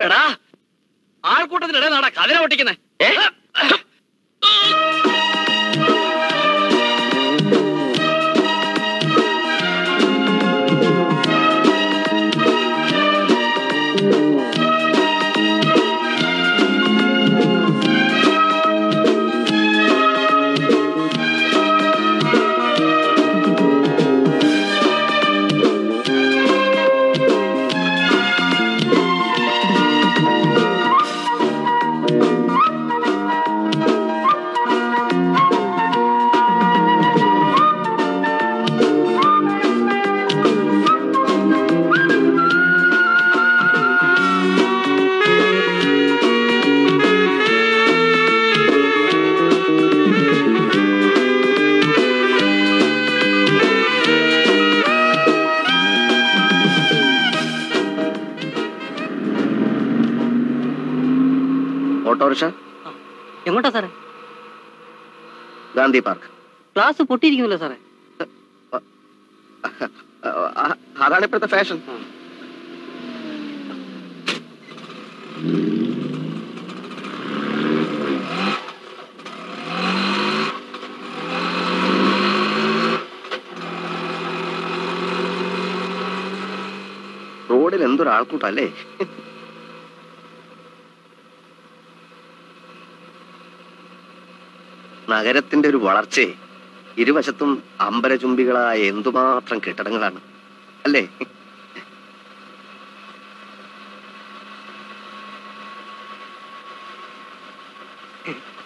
എടാ ആൾക്കൂട്ടത്തിനിടയിലാടാ കതിര പൊട്ടിക്കുന്നേ? ഓട്ടോറിക്ഷ എങ്ങോട്ടാ സാറേ? ഗാന്ധി പാർക്ക്. ക്ലാസ് പൊട്ടിയിരിക്കുന്നില്ല സാറേ. അതാണ് ഇപ്പോഴത്തെ ഫാഷൻ. റോഡിൽ എന്തൊരാൾക്കൂട്ടല്ലേ നഗരത്തിന്റെ ഒരു വളർച്ചയെ ഇരുവശത്തും അമ്പരചുംബികളായ എന്തുമാത്രം കെട്ടിടങ്ങളാണ്. അല്ലേ?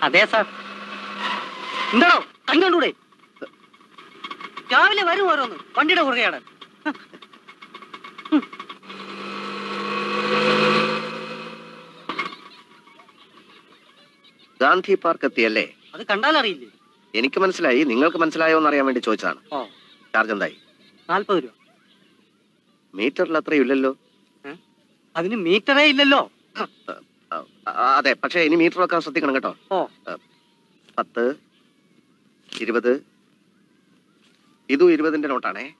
അതെ സാർ. എന്താണോ? കണ്ടുകൂടെ? രാവിലെ വരും ഓരോന്ന്. വണ്ടിയുടെ കുറുകയാണ്. ഗാന്ധി പാർക്ക് എത്തിയല്ലേ അത് കണ്ടാലറിയില്ലേ? എനിക്ക് മനസ്സിലായി. നിങ്ങൾക്ക് മനസ്സിലായോ എന്ന് അറിയാൻ വേണ്ടി ചോദിച്ചതാണ്. ഓ. ചാർജ് എന്തായി? നാൽപ്പത് രൂപ. മീറ്ററിൽ അത്രയും ഇല്ലല്ലോ? അതിന് മീറ്ററേ ഇല്ലല്ലോ. അതെ. പക്ഷേ ഇനി മീറ്റർ വെക്കാൻ ശ്രദ്ധിക്കണം കേട്ടോ. ഓ. പത്ത് ഇരുപത് ഇതും ഇരുപതിന്റെ നോട്ടാണേ.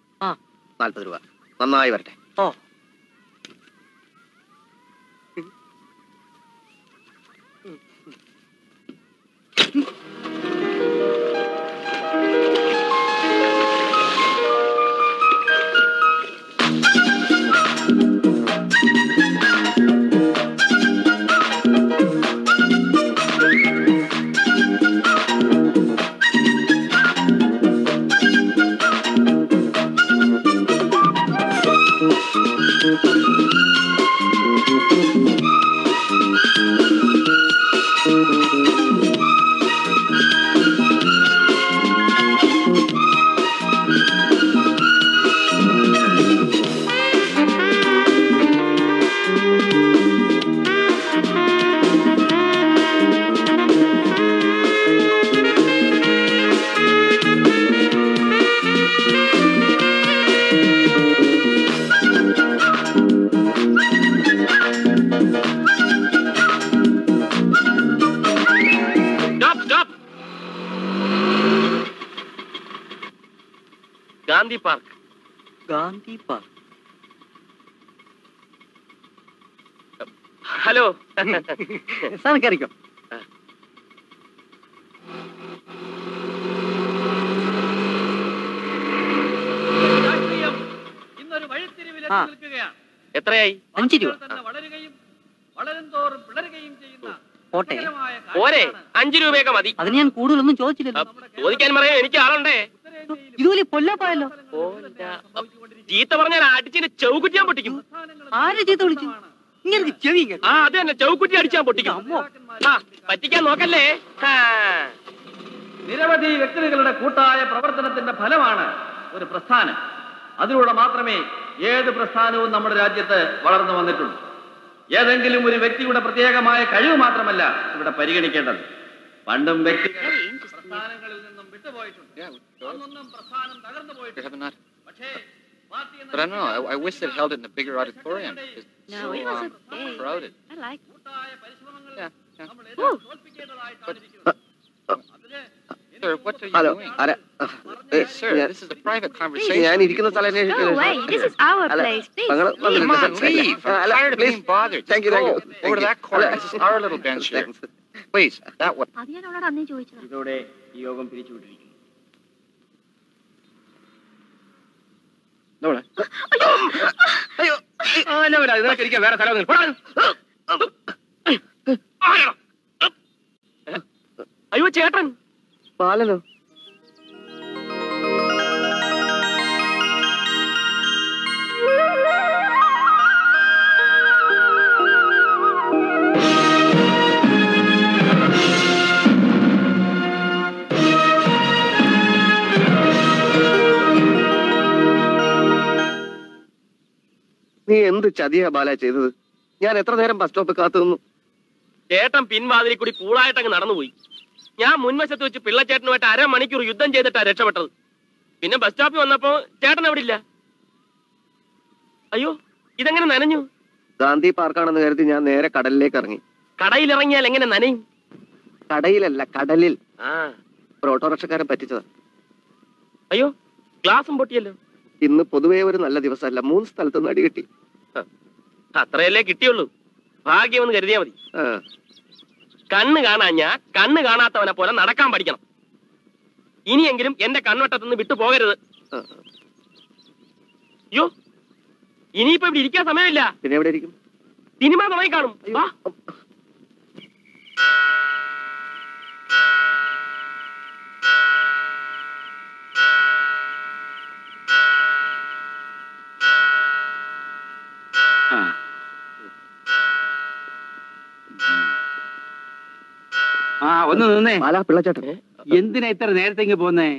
നാൽപ്പത് രൂപ. നന്നായി വരട്ടെ. ഓ. ഗാന്ധി ഹലോ സാർ കയറിക്കോ. എത്രയായി? അഞ്ചു രൂപ. പോട്ടെ. പോരെ. അഞ്ചു രൂപയൊക്കെ മതി. അതിന് ഞാൻ കൂടുതലൊന്നും ചോദിച്ചില്ലല്ലോ. ചോദിക്കാൻ പറയാം എനിക്ക് ആളുണ്ടേ. ഇതുപോലെ പൊല്ലാപ്പായല്ലോ. ചീത്ത പറഞ്ഞാൽ അടിച്ചിന് ചൗക്കുറ്റി പൊട്ടിക്കും. ആരെ ചീത്ത വിളിച്ചു? ഇങ്ങനെ ചെവി ആ അത് തന്നെ ചൗക്കുറ്റി അടിച്ചാൻ പൊട്ടിക്കും. ആ പറ്റിക്കാൻ നോക്കല്ലേ. നിരവധി വ്യക്തികളുടെ കൂട്ടായ പ്രവർത്തനത്തിന്റെ ഫലമാണ് ഒരു പ്രസ്ഥാനം. അതിലൂടെ മാത്രമേ ഏത് പ്രസ്ഥാനവും നമ്മുടെ രാജ്യത്ത് വളർന്നു വന്നിട്ടുള്ളൂ. ഏതെങ്കിലും ഒരു വ്യക്തിയുടെ പ്രത്യേകമായ കഴിവ് മാത്രമല്ല ഇവിടെ പരിഗണിക്കേണ്ടത്. പണ്ടും വ്യക്തികൾ പ്രസ്ഥാനങ്ങളിൽ നിന്നും വിട്ടുപോയിട്ടുണ്ട്. അന്നൊന്നും പ്രസ്ഥാനം തകർന്നു പോയിട്ടുണ്ട് പക്ഷേ But I don't know. I, I wish they'd held it in a bigger auditorium. It's no, so, it was um, big. crowded. I like. Yeah, yeah. Ooh. But, uh, uh, sir, what are you hello. doing? Hello. Uh, uh, sir, yeah. this is a private conversation. Yeah, Go away. This is our place. Please, please. Come on, leave. I'm tired of being bothered. Thank you, thank you. Thank Over to that corner. This is our little bench here. Please, that way. അയ്യോ അയ്യോ ചേട്ടൻ. പാലനോ? നീ എന്ത് ചതിയാ ബാല ചെയ്തത്? ഞാൻ എത്ര നേരം bus സ്റ്റോപ്പിൽ കാത്തു നിന്നു? ചേട്ടൻ പിൻവാതിലിൽ കൂടി കൂളായിട്ട് കൂളായിട്ടങ്ങ് നടന്നുപോയി. ഞാൻ മുൻവശത്ത് വെച്ച് പിള്ളച്ചേട്ടനുമായിട്ട് അരമണിക്കൂർ യുദ്ധം ചെയ്തിട്ടാ രക്ഷപ്പെട്ടത്. പിന്നെ ബസ് സ്റ്റോപ്പിൽ വന്നപ്പോ ചേട്ടൻ അവിടെ ഇല്ല. അയ്യോ ഇതെങ്ങനെ നനഞ്ഞു? ഗാന്ധി പാർക്കാണെന്ന് കരുതി ഞാൻ നേരെ കടലിലേക്ക് ഇറങ്ങി. കടയിൽ ഇറങ്ങിയാൽ എങ്ങനെ നനയും? കടയിലല്ല കടലിൽ. ആ. ഒരു ഓട്ടോറിക്ഷക്കാരൻ പറ്റിച്ചതാ. അയ്യോ ഗ്ലാസും പൊട്ടിയല്ലോ. ഇന്ന് പൊതുവേ ഒരു നല്ല ദിവസമല്ല മൂന്ന് സ്ഥലത്തുനിന്ന് അടികിട്ടി അടി കിട്ടി. അത്രയല്ലേ കിട്ടിയുള്ളൂ? ഭാഗ്യമെന്ന് കരുതിയാ മതി. കണ്ണ് കാണാഞ്ഞ കണ്ണ് കാണാത്തവനെ പോലെ നടക്കാൻ പഠിക്കണം. ഇനിയെങ്കിലും എന്റെ കൺവട്ടത്തുനിന്ന് വിട്ടു പോകരുത്. അയ്യോ ഇനിയിപ്പോ ഇവിടെ ഇരിക്കാൻ സമയമില്ല. പിന്നെ എവിടെ ഇരിക്കും? സിനിമ തുടങ്ങി കാണും. ഒന്ന് നിന്നേ. ബാല പിള്ളച്ചേട്ടൻ. എന്തിനാ ഇത്ര നേരത്തേക്ക് പോന്നേ?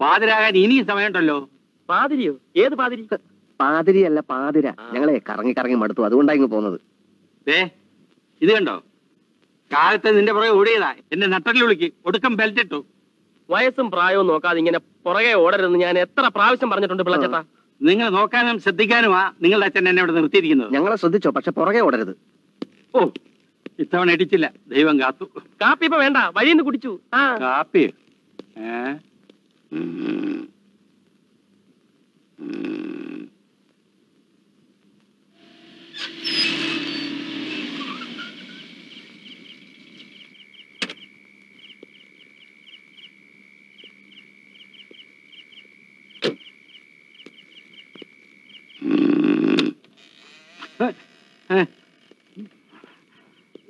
പാതിരാകാൻ ഇനിയും സമയമുണ്ടല്ലോ. പാതിരിയോ? ഏത് പാതിരി? പാതിരിയല്ല പാതിര. ഞങ്ങളെ കറങ്ങി കറങ്ങി മടുത്തു. അതുകൊണ്ടാ ഇങ്ങ് പോന്നത്. ഏ ഇത് കണ്ടോ? കാലത്ത് നിന്റെ പുറകെ ഓടിയതാ. എന്റെ നട്ടലിൽ വിളിക്ക്. ഒടുക്കം ബെൽറ്റ് ഇട്ടു. വയസ്സും പ്രായവും നോക്കാതെ ഇങ്ങനെ പുറകെ ഓടരുതെന്ന് ഞാൻ എത്ര പ്രാവശ്യം പറഞ്ഞിട്ടുണ്ട് പിള്ളച്ചേട്ടാ. നിങ്ങൾ നോക്കാനും ശ്രദ്ധിക്കാനുമാ നിങ്ങളുടെ അച്ഛൻ എന്നെ ഇവിടെ നിർത്തിയിരിക്കുന്നത്. ഞങ്ങളെ ശ്രദ്ധിച്ചോ? പക്ഷെ പുറകെ ഓടരുത്. ഓ ഇത്തവണ ഇടിച്ചില്ല. ദൈവം കാത്തു. കാപ്പി ഇപ്പൊ വേണ്ട. വഴിന്ന് കുടിച്ചു. ആ. കാപ്പി. ഏ.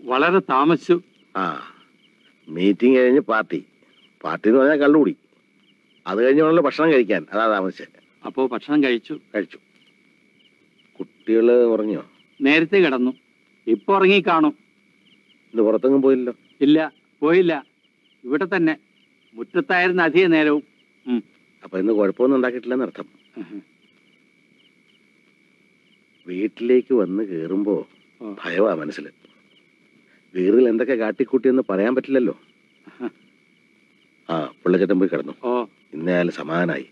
വളരെ താമസിച്ചു. ആ മീറ്റിംഗ് കഴിഞ്ഞ് പാർട്ടി പാർട്ടി എന്ന് പറഞ്ഞാൽ കള്ളുകൂടി. അത് കഴിഞ്ഞുള്ള ഭക്ഷണം കഴിക്കാൻ. അതാ താമസിച്ചത് അപ്പോൾ ഭക്ഷണം കഴിച്ചു. കഴിച്ചു. കുട്ടികൾ ഉറങ്ങിയോ? നേരത്തെ കിടന്നു. ഇപ്പൊ ഉറങ്ങി കാണും. ഇന്ന് പുറത്തെങ്ങും പോയില്ലല്ലോ? ഇല്ല പോയില്ല. ഇവിടെ തന്നെ. മുറ്റത്തായിരുന്ന അധിക നേരവും. അപ്പൊ ഇന്ന് കുഴപ്പമൊന്നും ഉണ്ടാക്കിയിട്ടില്ലെന്ന് അർത്ഥം. വീട്ടിലേക്ക് വന്ന് കേറുമ്പോ ഭയവാ മനസ്സിൽ വീറിൽ എന്തൊക്കെ കാട്ടിക്കൂട്ടിയെന്ന് പറയാൻ പറ്റില്ലല്ലോ. ആ പിള്ളച്ചേട്ടൻ പോയി കിടന്നു. ഓ. ഇന്നയാൾ സമാധാനായി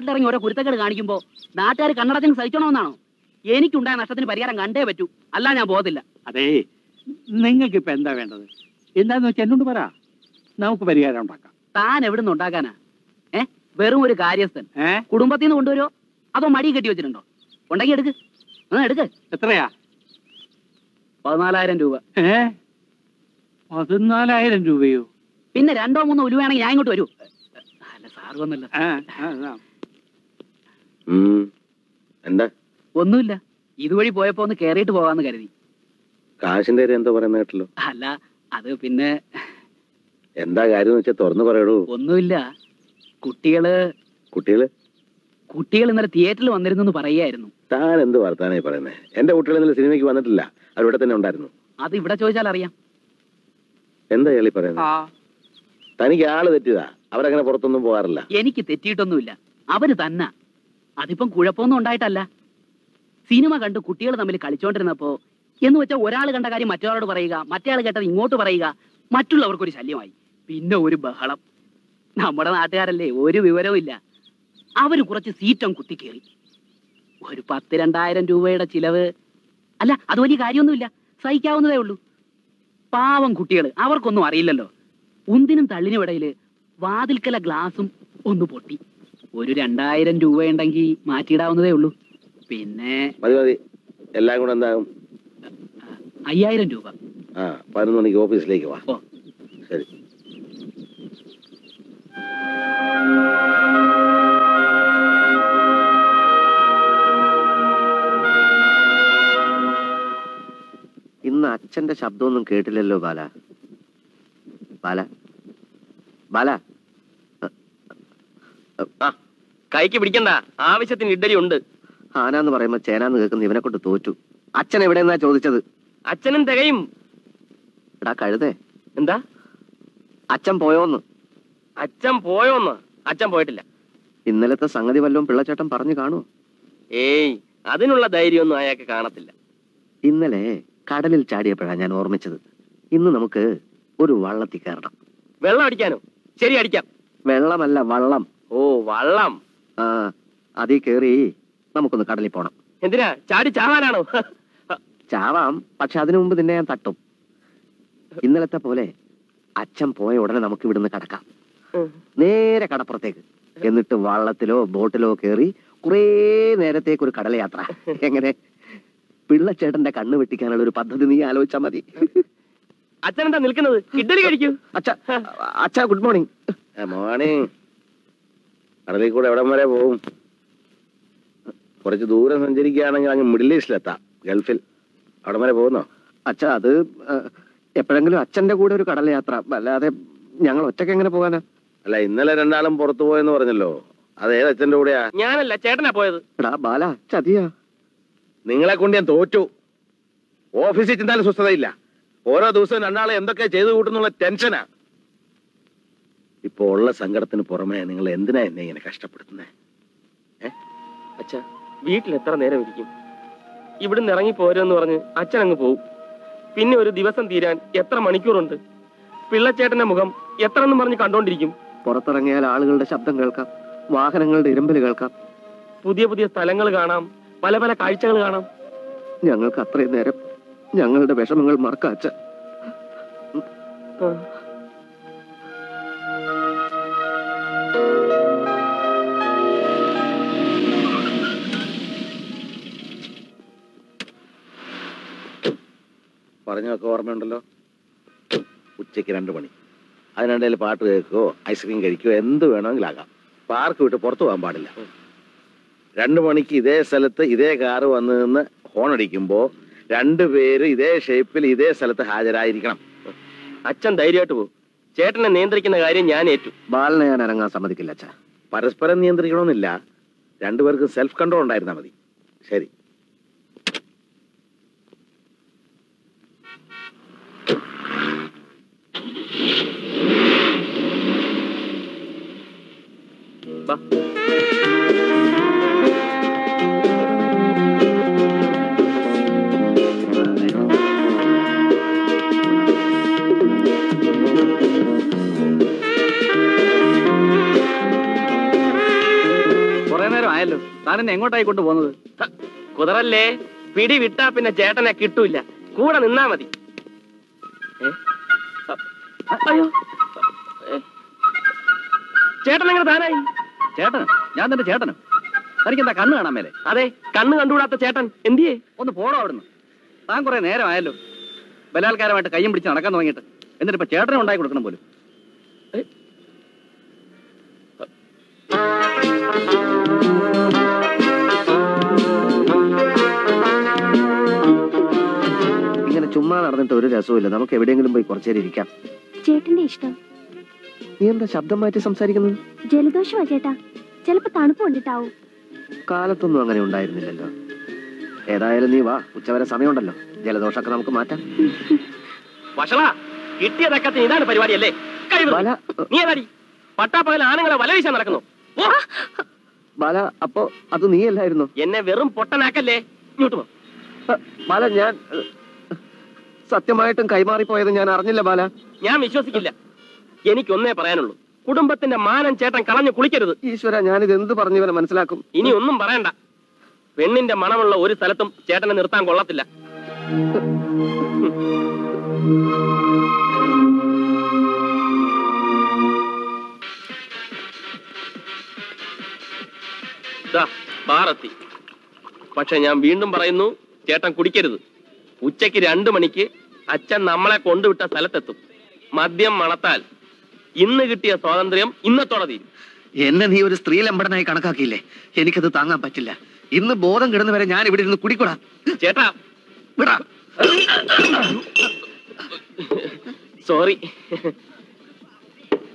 നാട്ടിലിറങ്ങി ഓരോ കുരുത്തക്കേട് കാണിക്കുമ്പോൾ നാട്ടുകാർ കണ്ണടത്തിന് സഹിക്കണമെന്നാണോ എനിക്കുണ്ടായ നഷ്ടത്തിന് പരിഹാരം കണ്ടേ പറ്റൂ. അല്ല ഞാൻ പോകത്തില്ല. അതേ. നിങ്ങൾക്ക് ഇപ്പൊ എന്താ വേണ്ടത്? എന്താന്ന് വെച്ചാൽ എന്നോട് പറ. നമുക്ക് പരിഹാരം ഉണ്ടാക്കാം. താൻ എവിടെ നിന്ന് ഉണ്ടാക്കാനാ? ഏ? വെറും ഒരു കാര്യസ്ഥൻ. കുടുംബത്തിൽ നിന്ന് കൊണ്ടുവരുമോ അതോ മടി കെട്ടി വെച്ചിട്ടുണ്ടോ? ഉണ്ടെങ്കിൽ എടുക്ക്. ആ എടുക്ക്. എത്രയാ? പതിനാലായിരം രൂപ. ഏ? പതിനാലായിരം രൂപയോ? പിന്നെ രണ്ടോ മൂന്നോ ഉലുവാണെങ്കിൽ ഞാൻ ഇങ്ങോട്ട് വരൂ. അല്ല സാറ് വന്നല്ലോ. എന്താ? ഒന്നുമില്ല. ഇതുവഴി പോയപ്പോ ഒന്ന് കേറിയിട്ട് പോവാന്ന് കരുതി. കാശിന്റെ എന്തോ പറയുന്ന കേട്ടല്ലോ അല്ല അത് പിന്നെ എന്താ കാര്യം തുറന്നു പറയടൂ. ഒന്നുമില്ല. കുട്ടികൾ കുട്ടികൾ? കുട്ടികൾ ഇന്നലെ തിയേറ്ററിൽ വന്നിരുന്നു പറയുകയായിരുന്നു. താൻ എന്ത് വർത്താനായി പറയുന്നത് എന്റെ കുട്ടികൾ ഇന്നലെ സിനിമയ്ക്ക് വന്നിട്ടില്ല. അവരിവിടെ തന്നെ ഉണ്ടായിരുന്നു. അത് ഇവിടെ ചോദിച്ചാൽ അറിയാം. എന്താ കേളി പറയുന്നത് തനിക്ക് ആൾ തെറ്റിയതാ. അവരങ്ങനെ പുറത്തൊന്നും പോകാറില്ല. എനിക്ക് തെറ്റിയിട്ടൊന്നുമില്ല. അവർ തന്നെ. അതിപ്പം കുഴപ്പമൊന്നും ഉണ്ടായിട്ടല്ല. സിനിമ കണ്ട് കുട്ടികൾ തമ്മിൽ കളിച്ചോണ്ടിരുന്നപ്പോ എന്ന് വെച്ചാൽ ഒരാൾ കണ്ട കാര്യം മറ്റൊരാളോട് പറയുക മറ്റേ ആൾ കേട്ടത് ഇങ്ങോട്ട് പറയുക മറ്റുള്ളവർക്കൊരു ശല്യമായി. പിന്നെ ഒരു ബഹളം. നമ്മുടെ നാട്ടുകാരല്ലേ ഒരു വിവരവും ഇല്ല അവർ കുറച്ച് സീറ്റം കുത്തിക്കേറി ഒരു പത്ത് രണ്ടായിരം രൂപയുടെ ചിലവ്. അല്ല അത് വലിയ കാര്യമൊന്നുമില്ല. സഹിക്കാവുന്നതേ ഉള്ളൂ. പാവം കുട്ടികൾ അവർക്കൊന്നും അറിയില്ലല്ലോ. ഉന്തിനും തള്ളിനും ഇടയിൽ വാതിൽക്കല ഗ്ലാസും ഒന്ന് പൊട്ടി. ഒരു രണ്ടായിരം രൂപ ഉണ്ടെങ്കിൽ മാറ്റിയിടാവുന്നതേ ഉള്ളൂ. പിന്നെ മതി മതി. എല്ലാം കൂടെ എന്താകും? അയ്യായിരം രൂപ. ആ പതിനൊന്ന് മണിക്ക് ഓഫീസിലേക്ക് വാ. ശരി. ഇന്ന് അച്ഛന്റെ ശബ്ദമൊന്നും കേട്ടില്ലല്ലോ ബാല. ബാല. ബാല. ആ. കൈക്ക് പിടിക്കണ്ട. ആവശ്യത്തിന് ഇഡലി ഉണ്ട്. ആനാന്ന് പറയുമ്പോ ചേനാന്ന് കേൾക്കുന്ന ഇവനെ കൊണ്ട് തോറ്റു. അച്ഛൻ എവിടെയെന്നാ ചോദിച്ചത്? അച്ഛനും തികയും. എടാ കഴുതേ. എന്താ? അച്ഛൻ പോയോന്ന്. അച്ഛൻ പോയോന്ന്? അച്ഛൻ പോയിട്ടില്ല. ഇന്നലത്തെ സംഗതി വല്ലതും പിള്ളച്ചേട്ടൻ പറഞ്ഞു കാണുമോ ഏയ് അതിനുള്ള ധൈര്യമൊന്നും അയാൾക്ക് കാണത്തില്ല. ഇന്നലെ കടലിൽ ചാടിയപ്പോഴാണ് ഞാൻ ഓർമ്മിച്ചത്. ഇന്ന് നമുക്ക് ഒരു വള്ളത്തിൽ കയറണം. വെള്ളം അടിക്കാനോ? ശരി അടിക്കാം. വെള്ളമല്ല വള്ളം. ഓ വള്ളം. ആ അതിൽ കയറി നമുക്കൊന്ന് കടലിൽ പോണം. എന്തിനാ? ചാടി ചാവാനാണോ? ചാവാം പക്ഷെ അതിനു മുമ്പ് നിന്നെ ഞാൻ തട്ടും. ഇന്നലത്തെ പോലെ അച്ഛൻ പോയ ഉടനെ നമുക്ക് ഇവിടുന്ന് കടക്കാം. നേരെ കടപ്പുറത്തേക്ക്. എന്നിട്ട് വള്ളത്തിലോ ബോട്ടിലോ കയറി കുറേ നേരത്തേക്ക് ഒരു കടലയാത്ര. എങ്ങനെ? പിള്ളച്ചേട്ടന്റെ കണ്ണ് വെട്ടിക്കാനുള്ള ഒരു പദ്ധതി നീ ആലോചിച്ചാ മതി. അച്ഛൻ എന്താ നിൽക്കുന്നത്? ഇഡലി കഴിക്കൂ. അച്ഛ അച്ഛാ ഗുഡ് മോർണിംഗ്. മോർണിംഗ്. കടലിൽ കൂടെ എവിടം വരെ പോകും കുറച്ച് ദൂരം സഞ്ചരിക്കുകയാണെങ്കിൽ അങ്ങ് മിഡിൽ ഈസ്റ്റിലെത്താം ഗൾഫിൽ. അവിടം വരെ പോകുന്നോ? അച്ഛ അത് എപ്പോഴെങ്കിലും അച്ഛന്റെ കൂടെ ഒരു കടൽ യാത്ര അല്ലാതെ ഞങ്ങൾ ഒറ്റയ്ക്ക് എങ്ങനെ പോകാനാ? അല്ല ഇന്നലെ രണ്ടാളും പുറത്തു പോയെന്ന് പറഞ്ഞല്ലോ. അത് ഏത് അച്ഛന്റെ കൂടെയാ? ഞാനല്ല ചേട്ടനാ പോയത്. എടാ ബാല ചതിയാ. നിങ്ങളെ കൊണ്ട് ഞാൻ തോറ്റു. ഓഫീസിൽ ചെന്നാലും സ്വസ്ഥതയില്ല. ഓരോ ദിവസവും രണ്ടാളെ എന്തൊക്കെ ചെയ്തു കൂട്ടുന്നുള്ള ടെൻഷനാ. ഇപ്പൊ ഉള്ള സങ്കടത്തിന് പുറമെ നിങ്ങൾ എന്തിനാ എന്നെ ഇങ്ങനെ കഷ്ടപ്പെടുത്തുന്നത് അച്ഛ വീട്ടിൽ എത്ര നേരം ഇരിക്കും? ഇവിടുന്ന് ഇറങ്ങി പോരെന്ന് പറഞ്ഞ് അച്ഛൻ അങ്ങ് പോവും. പിന്നെ ഒരു ദിവസം തീരാൻ എത്ര മണിക്കൂറുണ്ട്? പിള്ളച്ചേട്ടന്റെ മുഖം എത്ര എന്ന് പറഞ്ഞ് കണ്ടോണ്ടിരിക്കും. പുറത്തിറങ്ങിയാൽ ആളുകളുടെ ശബ്ദം കേൾക്കാം വാഹനങ്ങളുടെ ഇരമ്പൽ കേൾക്കാം. പുതിയ പുതിയ സ്ഥലങ്ങൾ കാണാം പല പല കാഴ്ചകൾ കാണാം. ഞങ്ങൾക്ക് അത്രയും നേരം ഞങ്ങളുടെ വിഷമങ്ങൾ മറക്കാം പറഞ്ഞൊക്കെ ഓർമ്മയുണ്ടല്ലോ? ഉച്ചയ്ക്ക് രണ്ട് മണി. അതിനിടയിൽ പാട്ട് കേൾക്കുകയോ ഐസ്ക്രീം കഴിക്കുകയോ എന്ത് വേണമെങ്കിലും ആകാം പാർക്ക് വിട്ട് പുറത്തു പോകാൻ പാടില്ല. രണ്ട് മണിക്ക് ഇതേ സ്ഥലത്ത് ഇതേ കാറ് വന്ന് നിന്ന് രണ്ട് പേര് ഇതേ ഷേപ്പിൽ ഇതേ സ്ഥലത്ത് ഹാജരായിരിക്കണം. അച്ഛൻ ധൈര്യമായിട്ട് പോകും ചേട്ടനെ നിയന്ത്രിക്കുന്ന കാര്യം ഞാൻ ഏറ്റു. ബാലിനെ ഞാൻ ഇറങ്ങാൻ സമ്മതിക്കില്ല അച്ഛാ. പരസ്പരം നിയന്ത്രിക്കണമെന്നില്ല. രണ്ടുപേർക്ക് സെൽഫ് കൺട്രോൾ ഉണ്ടായിരുന്നാൽ മതി. ശരി. നേരമായല്ലോ. താൻ എന്നെ എങ്ങോട്ടായി കൊണ്ടു പോകുന്നത്? ഹ, പിടി വിട്ടാ പിന്നെ ചേട്ടനെ കിട്ടൂല കൂടെ നിന്നാ മതി. ചേട്ടൻ എങ്ങനെ താനായി? ചേട്ടനോ? ഞാൻ നിന്റെ ചേട്ടനും. തനിക്ക് എന്താ കണ്ണ് കാണാൻ മേലെ? അതെ കണ്ണ് കണ്ടുകൂടാത്ത ചേട്ടൻ. എന്തിയേ? ഒന്ന് പോടോ അവിടുന്ന്? താൻ കുറെ നേരമായല്ലോ. ബലാത്കാരമായിട്ട് കയ്യും പിടിച്ച് നടക്കാൻ തുടങ്ങിയിട്ട്. എന്നിട്ട് ഇപ്പൊ ചേട്ടനെ ഉണ്ടാക്കി കൊടുക്കണം പോലും. ഇങ്ങനെ ചുമ്മാ നടന്നിട്ട് ഒരു രസവുമില്ല. നമുക്ക് എവിടെയെങ്കിലും പോയി കുറച്ചേരം ഇരിക്കാം. ചേട്ടന്റെ ഇഷ്ടം. നീ എന്താ ശബ്ദം മാറ്റി സംസാരിക്കുന്നത്? ജലദോഷമാ ചേട്ടാ. ചിലപ്പോ തണുപ്പ് കൊണ്ടിട്ടാവും. കാലത്തൊന്നും അങ്ങനെ ഉണ്ടായിരുന്നില്ലല്ലോ. ഏതായാലും നീ വാ ഉച്ചവരെ സമയമുണ്ടല്ലോ. ജലദോഷമൊക്കെ നമുക്ക് മാറ്റാം. വഷള ഇതാണ് നീ ഏതാടി പട്ടാപ്പകൽ ആണുങ്ങളെ വല വീശാൻ നടക്കുന്നു. ഓ, ബാല അപ്പോ അത് നീയല്ലായിരുന്നു എന്നെ വെറും പൊട്ടനാക്കല്ലേ? ഇങ്ങോട്ട് ബാല ഞാൻ സത്യമായിട്ടും സത്യമായിട്ടും കൈമാറിപ്പോയത് ഞാൻ അറിഞ്ഞില്ല ബാല. ഞാൻ വിശ്വസിക്കില്ല. എനിക്കൊന്നേ പറയാനുള്ളൂ. കുടുംബത്തിന്റെ മാനം ചേട്ടൻ കളഞ്ഞു കുളിക്കരുത്. ഈശ്വര ഞാനിത് എന്ത് പറഞ്ഞു ഇവനെ മനസ്സിലാക്കും? ഇനി ഒന്നും പറയണ്ട. പെണ്ണിന്റെ മണമുള്ള ഒരു സ്ഥലത്തും ചേട്ടനെ നിർത്താൻ കൊള്ളത്തില്ല. ദാ, ബാറെത്തി. പക്ഷെ ഞാൻ വീണ്ടും പറയുന്നു ചേട്ടൻ കുടിക്കരുത്. ഉച്ചയ്ക്ക് രണ്ടു മണിക്ക് അച്ഛൻ നമ്മളെ കൊണ്ടുവിട്ട സ്ഥലത്തെത്തും. മദ്യം മണത്താൽ ഇന്ന് കിട്ടിയ സ്വാതന്ത്ര്യം ഇന്നത്തോടെ തീരും. എന്നെ നീ ഒരു സ്ത്രീ ലംബടനായി കണക്കാക്കിയില്ലേ? എനിക്കത് താങ്ങാൻ പറ്റില്ല. ഇന്ന് ബോധം കിടന്നു വരെ ഞാൻ ഇവിടെ ഇരുന്ന് കുടിക്കൂടാ. ചേട്ടാ. വിടാ. സോറി.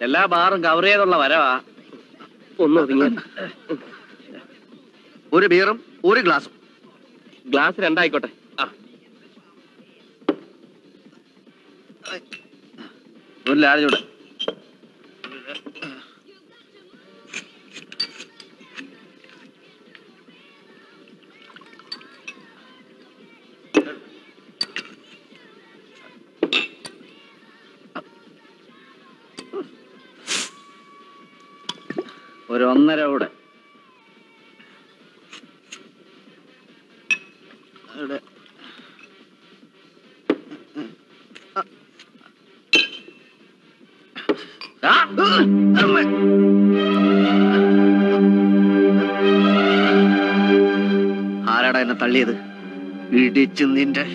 എല്ലാ ബാറും കവർ ചെയ്തുള്ള വരവാ. ഒന്ന് ഒരു ബീറും ഒരു ഗ്ലാസും. ഗ്ലാസ് രണ്ടായിക്കോട്ടെ. ആ. ഒരു ലാർജൂടെ ഒരു ഒന്നര കൂടെ ആരാടാ എന്നെ തള്ളിയത്? ഇടിച്ചു നിന്റെ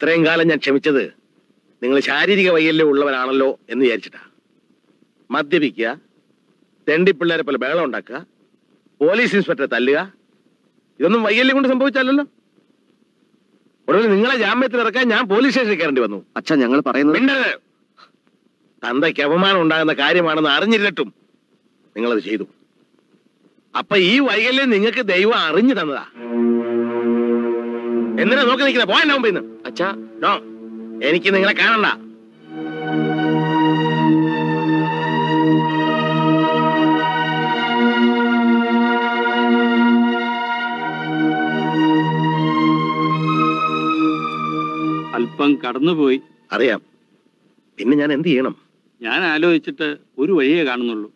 ഇത്രയും കാലം ഞാൻ ക്ഷമിച്ചത് നിങ്ങൾ ശാരീരിക വൈകല്യം ഉള്ളവരാണല്ലോ എന്ന് വിചാരിച്ചിട്ടാ. മദ്യപിക്കുക തെണ്ടിപ്പിള്ളേരെ പോലെ ബഹളം ഉണ്ടാക്കുക പോലീസ് ഇൻസ്പെക്ടറെ തല്ലുക ഇതൊന്നും വൈകല്യം കൊണ്ട് സംഭവിച്ചല്ലോ ഒടുവിൽ നിങ്ങളെ ജാമ്യത്തിൽ ഇറക്കാൻ ഞാൻ പോലീസ് സ്റ്റേഷനിൽ കയറേണ്ടി വന്നു. അച്ഛൻ ഞങ്ങൾ പറയുന്നത് തന്തയ്ക്ക് അപമാനം ഉണ്ടാകുന്ന കാര്യമാണെന്ന് അറിഞ്ഞിരുന്നിട്ടും നിങ്ങളത് ചെയ്തു. അപ്പൊ ഈ വൈകല്യം നിങ്ങൾക്ക് ദൈവം അറിഞ്ഞു തന്നതാ. എന്തിനാ നോക്കി നിൽക്കുന്ന? പോയണ്ട മുമ്പ് ഇന്ന്? അച്ഛാ. ഡോ എനിക്ക് നിങ്ങളെ കാണണ്ട. അല്പം കടന്നുപോയി. അറിയാം. പിന്നെ ഞാൻ എന്ത് ചെയ്യണം? ഞാൻ ആലോചിച്ചിട്ട് ഒരു വഴിയേ കാണുന്നുള്ളൂ.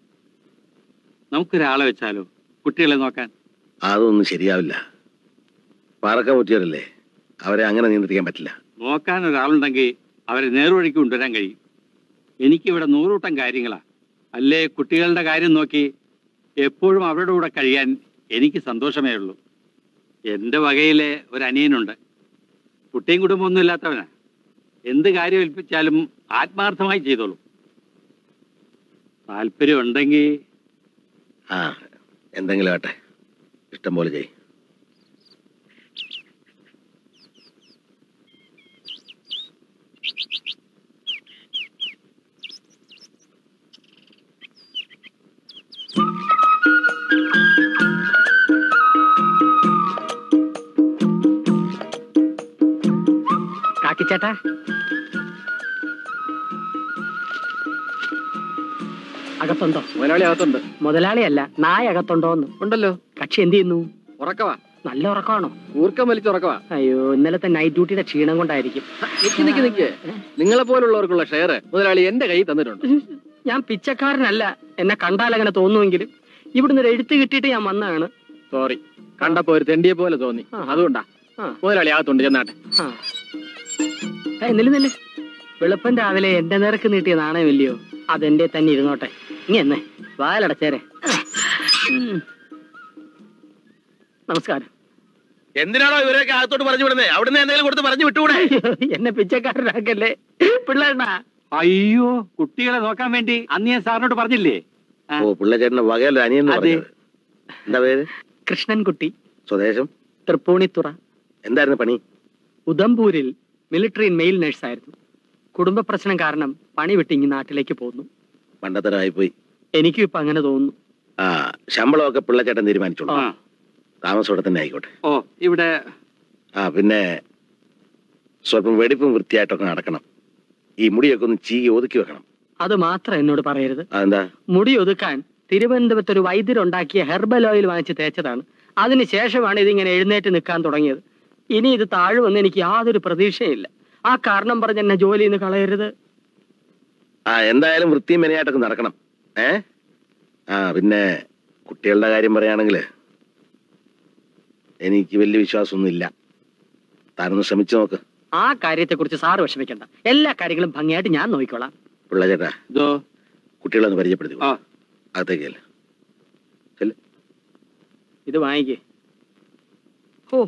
നമുക്കൊരാളെ വെച്ചാലോ കുട്ടികളെ നോക്കാൻ? അതൊന്നും ശരിയാവില്ല. പാറക്കാൻ പറ്റിയവരല്ലേ അവരെ അങ്ങനെ നിയന്ത്രിക്കാൻ പറ്റില്ല. നോക്കാൻ ഒരാളുണ്ടെങ്കിൽ അവരെ നേർവഴിക്ക് കൊണ്ടുവരാൻ കഴിയും. എനിക്കിവിടെ നൂറൂട്ടം കാര്യങ്ങളാ. അല്ലേ കുട്ടികളുടെ കാര്യം നോക്കി എപ്പോഴും അവരുടെ കൂടെ കഴിയാൻ എനിക്ക് സന്തോഷമേ ഉള്ളൂ. എന്റെ വകയിലെ ഒരു അനിയനുണ്ട് കുട്ടിയും കുടുംബമൊന്നും ഇല്ലാത്തവനാ. എന്ത് കാര്യം ഏൽപ്പിച്ചാലും ആത്മാർത്ഥമായി ചെയ്തോളൂ. താല്പര്യം ഉണ്ടെങ്കിൽ ആ എന്തെങ്കിലും ആട്ടെ ഇഷ്ടം പോലെ ചെയ് കാക്കിച്ചേട്ടാ അകത്തുണ്ടോ? മുതലാളി അകത്തുണ്ട് മുതലാളിയല്ല നായ അകത്തുണ്ടോന്ന് ഉണ്ടല്ലോ. കക്ഷി എന്ത് ചെയ്യുന്നു? ഉറക്കവാ. നല്ല ഉറക്കമാണോ? ഊർക്കം വലിച്ച ഉറക്കവാ. അയ്യോ ഇന്നലത്തെ നൈറ്റ് ഡ്യൂട്ടിയുടെ ക്ഷീണം കൊണ്ടായിരിക്കും. നിക്ക് നിക്ക് നിക്ക്. നിങ്ങളെ പോലുള്ളവർക്കുള്ള ഷെയർ മുതലാളി എന്റെ കയ്യിൽ തന്നിട്ടുണ്ട്. ഞാൻ പിച്ചക്കാരനല്ല എന്നെ കണ്ടാൽ അങ്ങനെ തോന്നുമെങ്കിലും ഇവിടുന്ന് ഒരു എഴുത്ത് കിട്ടിയിട്ട് ഞാൻ വന്നതാണ്. സോറി കണ്ടപ്പോ ഒരു തെണ്ടിയെ പോലെ തോന്നി. അതുകൊണ്ടാ. മുതലാളി അകത്തുണ്ട് ചെന്നാട്ടെ. ആ. ഏയ്, നില്ല് നില്ല് വെളുപ്പം രാവിലെ എന്റെ നേർക്ക് നീട്ടിയ നാണയമില്ലയോ? അതെന്റെ തന്നെ ഇരുന്നോട്ടെ. ഇനി എന്നെ. വാലടച്ചേരെ. നമസ്കാരം. എന്തിനാണോ ഇവരൊക്കെ അകത്തോട്ട് പറഞ്ഞു വിടുന്നത് അവിടുന്ന് എന്തെങ്കിലും കൊടുത്ത് പറഞ്ഞു വിട്ടുകൂടെ? എന്നെ പിച്ചക്കാരനാക്കല്ലേ? പിള്ളേണ്ണ. അയ്യോ കുട്ടികളെ നോക്കാൻ വേണ്ടി അന്ന് ഞാൻ സാറിനോട് പറഞ്ഞില്ലേ? ഓ പിള്ളച്ചേട്ടന്റെ വകയല്ല അനിയൻ എന്താ പേര്? കൃഷ്ണൻകുട്ടി. സ്വദേശം? തൃപ്പൂണിത്തുറ. എന്തായിരുന്നു പണി? ഉദംപൂരിൽ മിലിറ്ററി മെയിൽ നഴ്സായിരുന്നു. കുടുംബ പ്രശ്നം കാരണം പണി വിട്ട് ഇങ്ങ് നാട്ടിലേക്ക് പോകുന്നു പോയി എനിക്കും ഇപ്പൊ അങ്ങനെ തോന്നുന്നു. ആ ശമ്പളമൊക്കെ പിള്ളച്ചേട്ടൻ തീരുമാനിച്ചോളൂ. താമസം ഇവിടെ തന്നെ ആയിക്കോട്ടെ. ഓ ഇവിടെ. ആ പിന്നെ സ്വല്പം വെടിപ്പും വൃത്തിയായിട്ടൊക്കെ നടക്കണം. ഈ മുടിയൊക്കെ ഒന്ന് ചീ ഒതുക്കി വെക്കണം. അത് മാത്രം എന്നോട് പറയരുത്. അതെന്താ? മുടി ഒതുക്കാൻ തിരുവനന്തപുരത്ത് ഒരു വൈദ്യരുണ്ടാക്കിയ ഹെർബൽ ഓയിൽ വാങ്ങിച്ച് തേച്ചതാണ്. അതിനുശേഷമാണ് ഇതിങ്ങനെ എഴുന്നേറ്റ് നിൽക്കാൻ തുടങ്ങിയത്. ഇനി ഇത് താഴുമെന്ന് എനിക്ക് യാതൊരു പ്രതീക്ഷയില്ല. ആ കാരണം പറഞ്ഞ് എന്നെ ജോലി നിന്ന് കളയരുത്. ആ എന്തായാലും വൃത്തിയും മെനയായിട്ടൊക്കെ നടക്കണം. ഏ? ആ പിന്നെ കുട്ടികളുടെ കാര്യം പറയുകയാണെങ്കിൽ എനിക്ക് വലിയ വിശ്വാസമൊന്നും ഇല്ല താനൊന്ന് ശ്രമിച്ചു നോക്ക്. ആ കാര്യത്തെക്കുറിച്ച് സാറ് വിഷമിക്കണ്ട. എല്ലാ കാര്യങ്ങളും ഭംഗിയായിട്ട് ഞാൻ നോക്കിക്കോളാം. പിള്ളേച്ചേട്ടാ ഇതോ കുട്ടികളെ ഒന്ന് പരിചയപ്പെടുത്തി ആ. അകത്തേക്കല്ല ഇത് വാങ്ങിക്കേ. ഓ.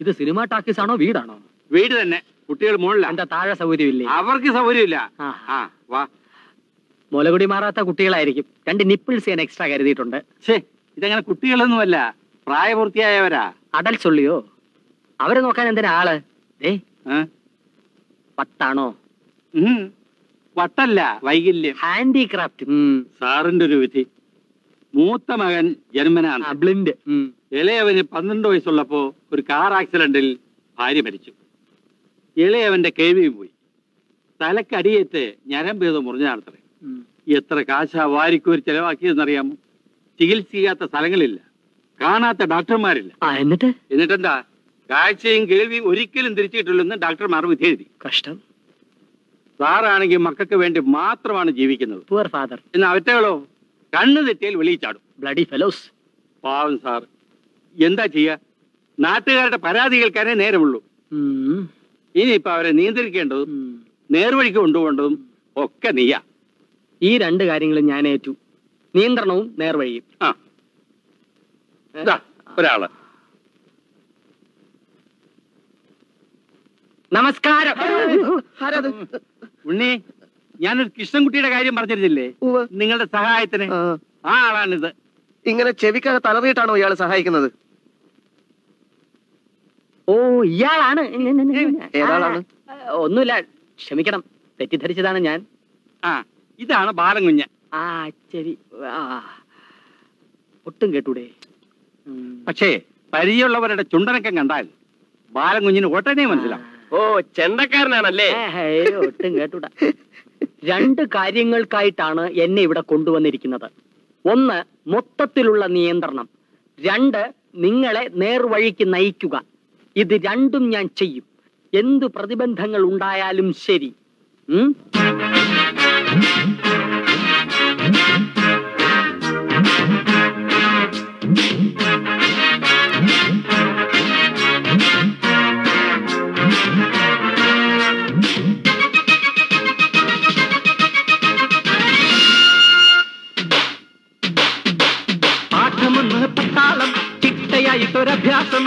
ഇത് സിനിമ ടാക്കീസ് ആണോ വീടാണോ? വീട് തന്നെ. കുട്ടികൾ മുകളിലാ എന്താ താഴെ സൗകര്യമില്ലേ? അവർക്ക് സൗകര്യമില്ല. വാ. മുലകുടി മാറാത്ത കുട്ടികളായിരിക്കും. രണ്ട് നിപ്പിൾസ് ഞാൻ എക്സ്ട്രാ കരുതിയിട്ടുണ്ട്. ഛേ ഇതങ്ങനെ കുട്ടികളൊന്നുമല്ല. പ്രായപൂർത്തിയായവരാ. അടൽ ചൊള്ളിയോ അവരെ നോക്കാൻ എന്തിനാ ആൾ? ഏ? പത്താണോ പട്ടാണോ ഉം. വട്ടല്ല വൈകല്യം. ഹാൻഡിക്രാഫ്റ്റ്. സാറിന്റെ ഒരു വിധി. മൂത്ത മകൻ ജന്മനാണ്. ബ്ലിൻഡ്. ഇളയവന് പന്ത്രണ്ട് വയസ്സുള്ളപ്പോ ഒരു കാർ ആക്സിഡന്റിൽ ഭാര്യ മരിച്ചു. ഇളയവന്റെ കേൾവിയും പോയി. തലക്കടിയേറ്റ് ഞരമ്പേതോ മുറിഞ്ഞാണത്രേ എത്ര കാശ വാരിക്കോരി ചെലവാക്കിയെന്നറിയാമോ ചികിത്സിക്കാത്ത സ്ഥലങ്ങളില്ല. കാണാത്ത ഡോക്ടർമാരില്ല. എന്നിട്ട്? എന്നിട്ടെന്താ? കാഴ്ചയും കേൾവിയും ഒരിക്കലും തിരിച്ചിട്ടില്ലെന്ന് ഡോക്ടർമാർ വിധി എഴുതി കഷ്ടം. സാറാണെങ്കിൽ മക്കൾക്ക് വേണ്ടി മാത്രമാണ് ജീവിക്കുന്നത്. പുവർ ഫാദർ എന്നാ അവറ്റകളോ? കണ്ണു തെറ്റിയാൽ വെളിയിൽ ചാടും. ബ്ലഡി ഫെലോസ് പാവം സാർ. എന്താ ചെയ്യാ? നാട്ടുകാരുടെ പരാതി കേൾക്കാനേ നേരമുള്ളൂ. ഇനിയിപ്പോ അവരെ നിയന്ത്രിക്കേണ്ടതും നേർവഴിക്ക് കൊണ്ടുപോകേണ്ടതും ഒക്കെ നീയാ. ഈ രണ്ട് കാര്യങ്ങളും ഞാൻ ഏറ്റു. നിയന്ത്രണവും നേർവഴിയും. ആ. ഒരാൾ. നമസ്കാരം. ഉണ്ണി ഞാനൊരു കൃഷ്ണൻകുട്ടിയുടെ കാര്യം പറഞ്ഞിരുന്നില്ലേ? നിങ്ങളുടെ സഹായത്തിന്. ആ, ആളാണിത്. ഇങ്ങനെ ചെവിക്കകത്ത് തലറിയിട്ടാണോ ഇയാൾ സഹായിക്കുന്നത്? ഓ ഇയാളാണ്. ഏതാളാണ്? ഒന്നുമില്ല. ക്ഷമിക്കണം. തെറ്റിദ്ധരിച്ചതാണ് ഞാൻ. ആ ഇതാണ് ബാലൻകുഞ്ഞ് ആ ശരി. ഒട്ടും കേട്ടൂടെ. പക്ഷേ പരിചയമുള്ളവരുടെ ചുണ്ടനക്കം കണ്ടാൽ ബാലൻകുഞ്ഞിന് ഒട്ടനെ മനസ്സിലാവും. ഓ ചെണ്ടക്കാരനാണല്ലേ? ഒട്ടും കേട്ടൂടാ. രണ്ട് കാര്യങ്ങൾക്കായിട്ടാണ് എന്നെ ഇവിടെ കൊണ്ടുവന്നിരിക്കുന്നത്. ഒന്ന് മൊത്തത്തിലുള്ള നിയന്ത്രണം. രണ്ട് നിങ്ങളെ നേർവഴിക്ക് നയിക്കുക. ഇത് രണ്ടും ഞാൻ ചെയ്യും. എന്തു പ്രതിബന്ധങ്ങൾ ഉണ്ടായാലും ശരി. ചിട്ടയായിട്ടൊരഭ്യാസം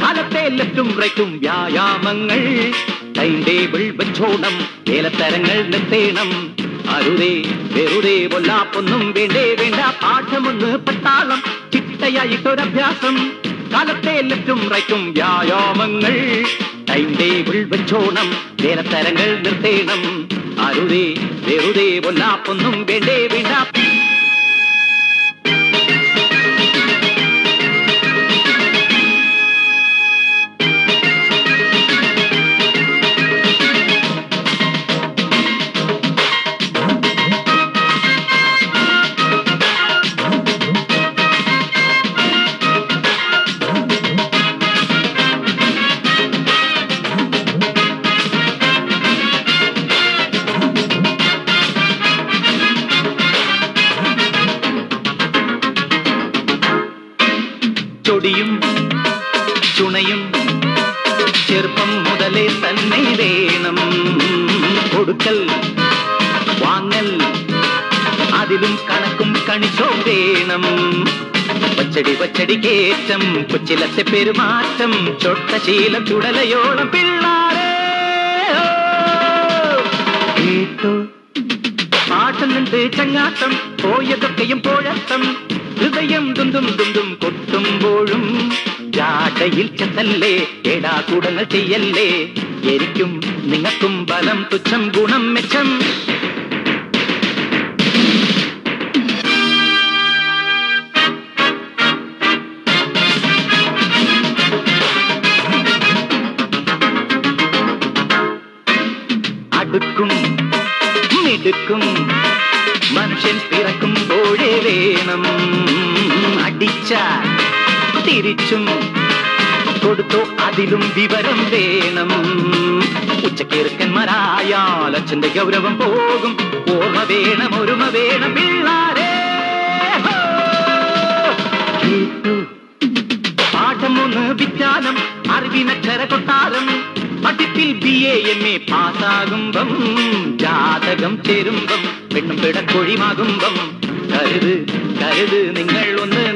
കാലത്തെ ലെഫ്റ്റും റൈറ്റും വ്യായാമങ്ങൾ. ടൈം ടേബിൾ വെച്ചോണം വേലത്തരങ്ങൾ നിർത്തേണം. അരുതേ വെറുതെ പൊല്ലാപ്പൊന്നും വേണ്ടേ വേണ്ട പാഠമൊന്ന് പട്ടാളം. ചിട്ടയായിട്ടൊരഭ്യാസം കാലത്തെ ലെഫ്റ്റും റൈറ്റും വ്യായാമങ്ങൾ. ടൈം ടേബിൾ വെച്ചോണം വേലത്തരങ്ങൾ നിർത്തേണം. അരുതേ വെറുതെ പൊല്ലാപ്പൊന്നും വേണ്ടേ വേണ്ട കൊടുക്കൽ വാങ്ങൽ അതിലും കണക്കും കണിച്ചോ വേണം. പച്ചടി പച്ചടി കേറ്റം കൊച്ചിലത്തെ പെരുമാറ്റം ചൊട്ട ശീലം ചുടലയോളം പിള്ളാരേ കേട്ടോ? പാട്ടുന്നുണ്ട് ചങ്ങാട്ടം പോയതൊക്കെയും പോഴത്തം. ഹൃദയം ദുന്തും ദുന്തും കൊട്ടുമ്പോഴും ജാടയിൽ ചെന്നല്ലേ എടാ കൂടങ്ങൾ ചെയ്യല്ലേ എനിക്കും നിങ്ങൾക്കും ബലം തുച്ഛം ഗുണം മെച്ചം. അടുക്കും മിടുക്കും മനുഷ്യൻ പിറക്കുമ്പോഴേ വേണം. അടിച്ചാൽ തിരിച്ചും കൊടുത്തോ അതിലും വിവരം വേണം. ഉച്ചക്കിറുക്കന്മാരായാൽ അച്ഛന്റെ ഗൗരവം പോകും. ഓർമ്മ വേണം ഒരുമ വേണം പിള്ളാരേ. പാഠം ഒന്ന് വിജ്ഞാനം അറിവിനക്ഷര കൊട്ടാരം. പഠിപ്പിൽ ബി എ എം എ പാസ്സാകുമ്പം ജാതകം ചേരുമ്പം പെണ്ണും പിടക്കൊഴിമാകുമ്പം. കരുത് കരുത് നിങ്ങൾ ഒന്ന്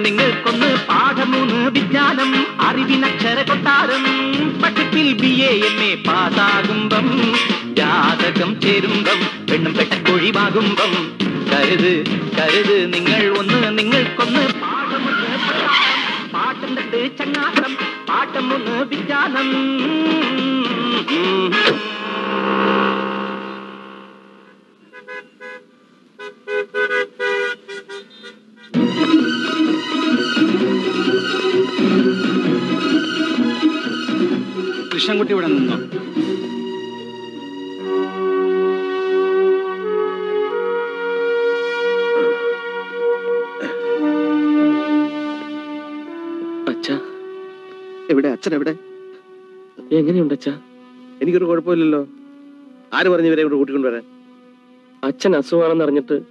പാഠമൂന്ന് വിജ്ഞാനം അറിവിനക്ഷര കൊട്ടാരം. പഠിപ്പിൽ ബി എ എം എ പാസ്സാകുമ്പം ജാതകം ചേരുമ്പം പെണ്ണും പെട്ടക്കൊഴിമാകുമ്പം കരുത് കരുത് നിങ്ങൾ ഒന്ന് നിങ്ങൾക്കൊന്ന് പാഠം വന്നിട്ട് ചങ്ങാത്തം പാട്ടം ഒന്ന് വിജ്ഞാനം. കൃഷ്ണൻകുട്ടി ഇവിടെ നിന്നോ? അച്ഛാ എവിടെ? അച്ഛൻ എവിടെ? എങ്ങനെയുണ്ട് അച്ഛാ? എനിക്കൊരു കുഴപ്പമില്ലല്ലോ. ആര് പറഞ്ഞു ഇവരെ ഇവിടെ കൂട്ടിക്കൊണ്ടുവരാൻ? അച്ഛൻ അസുഖമാണെന്ന് അറിഞ്ഞിട്ട്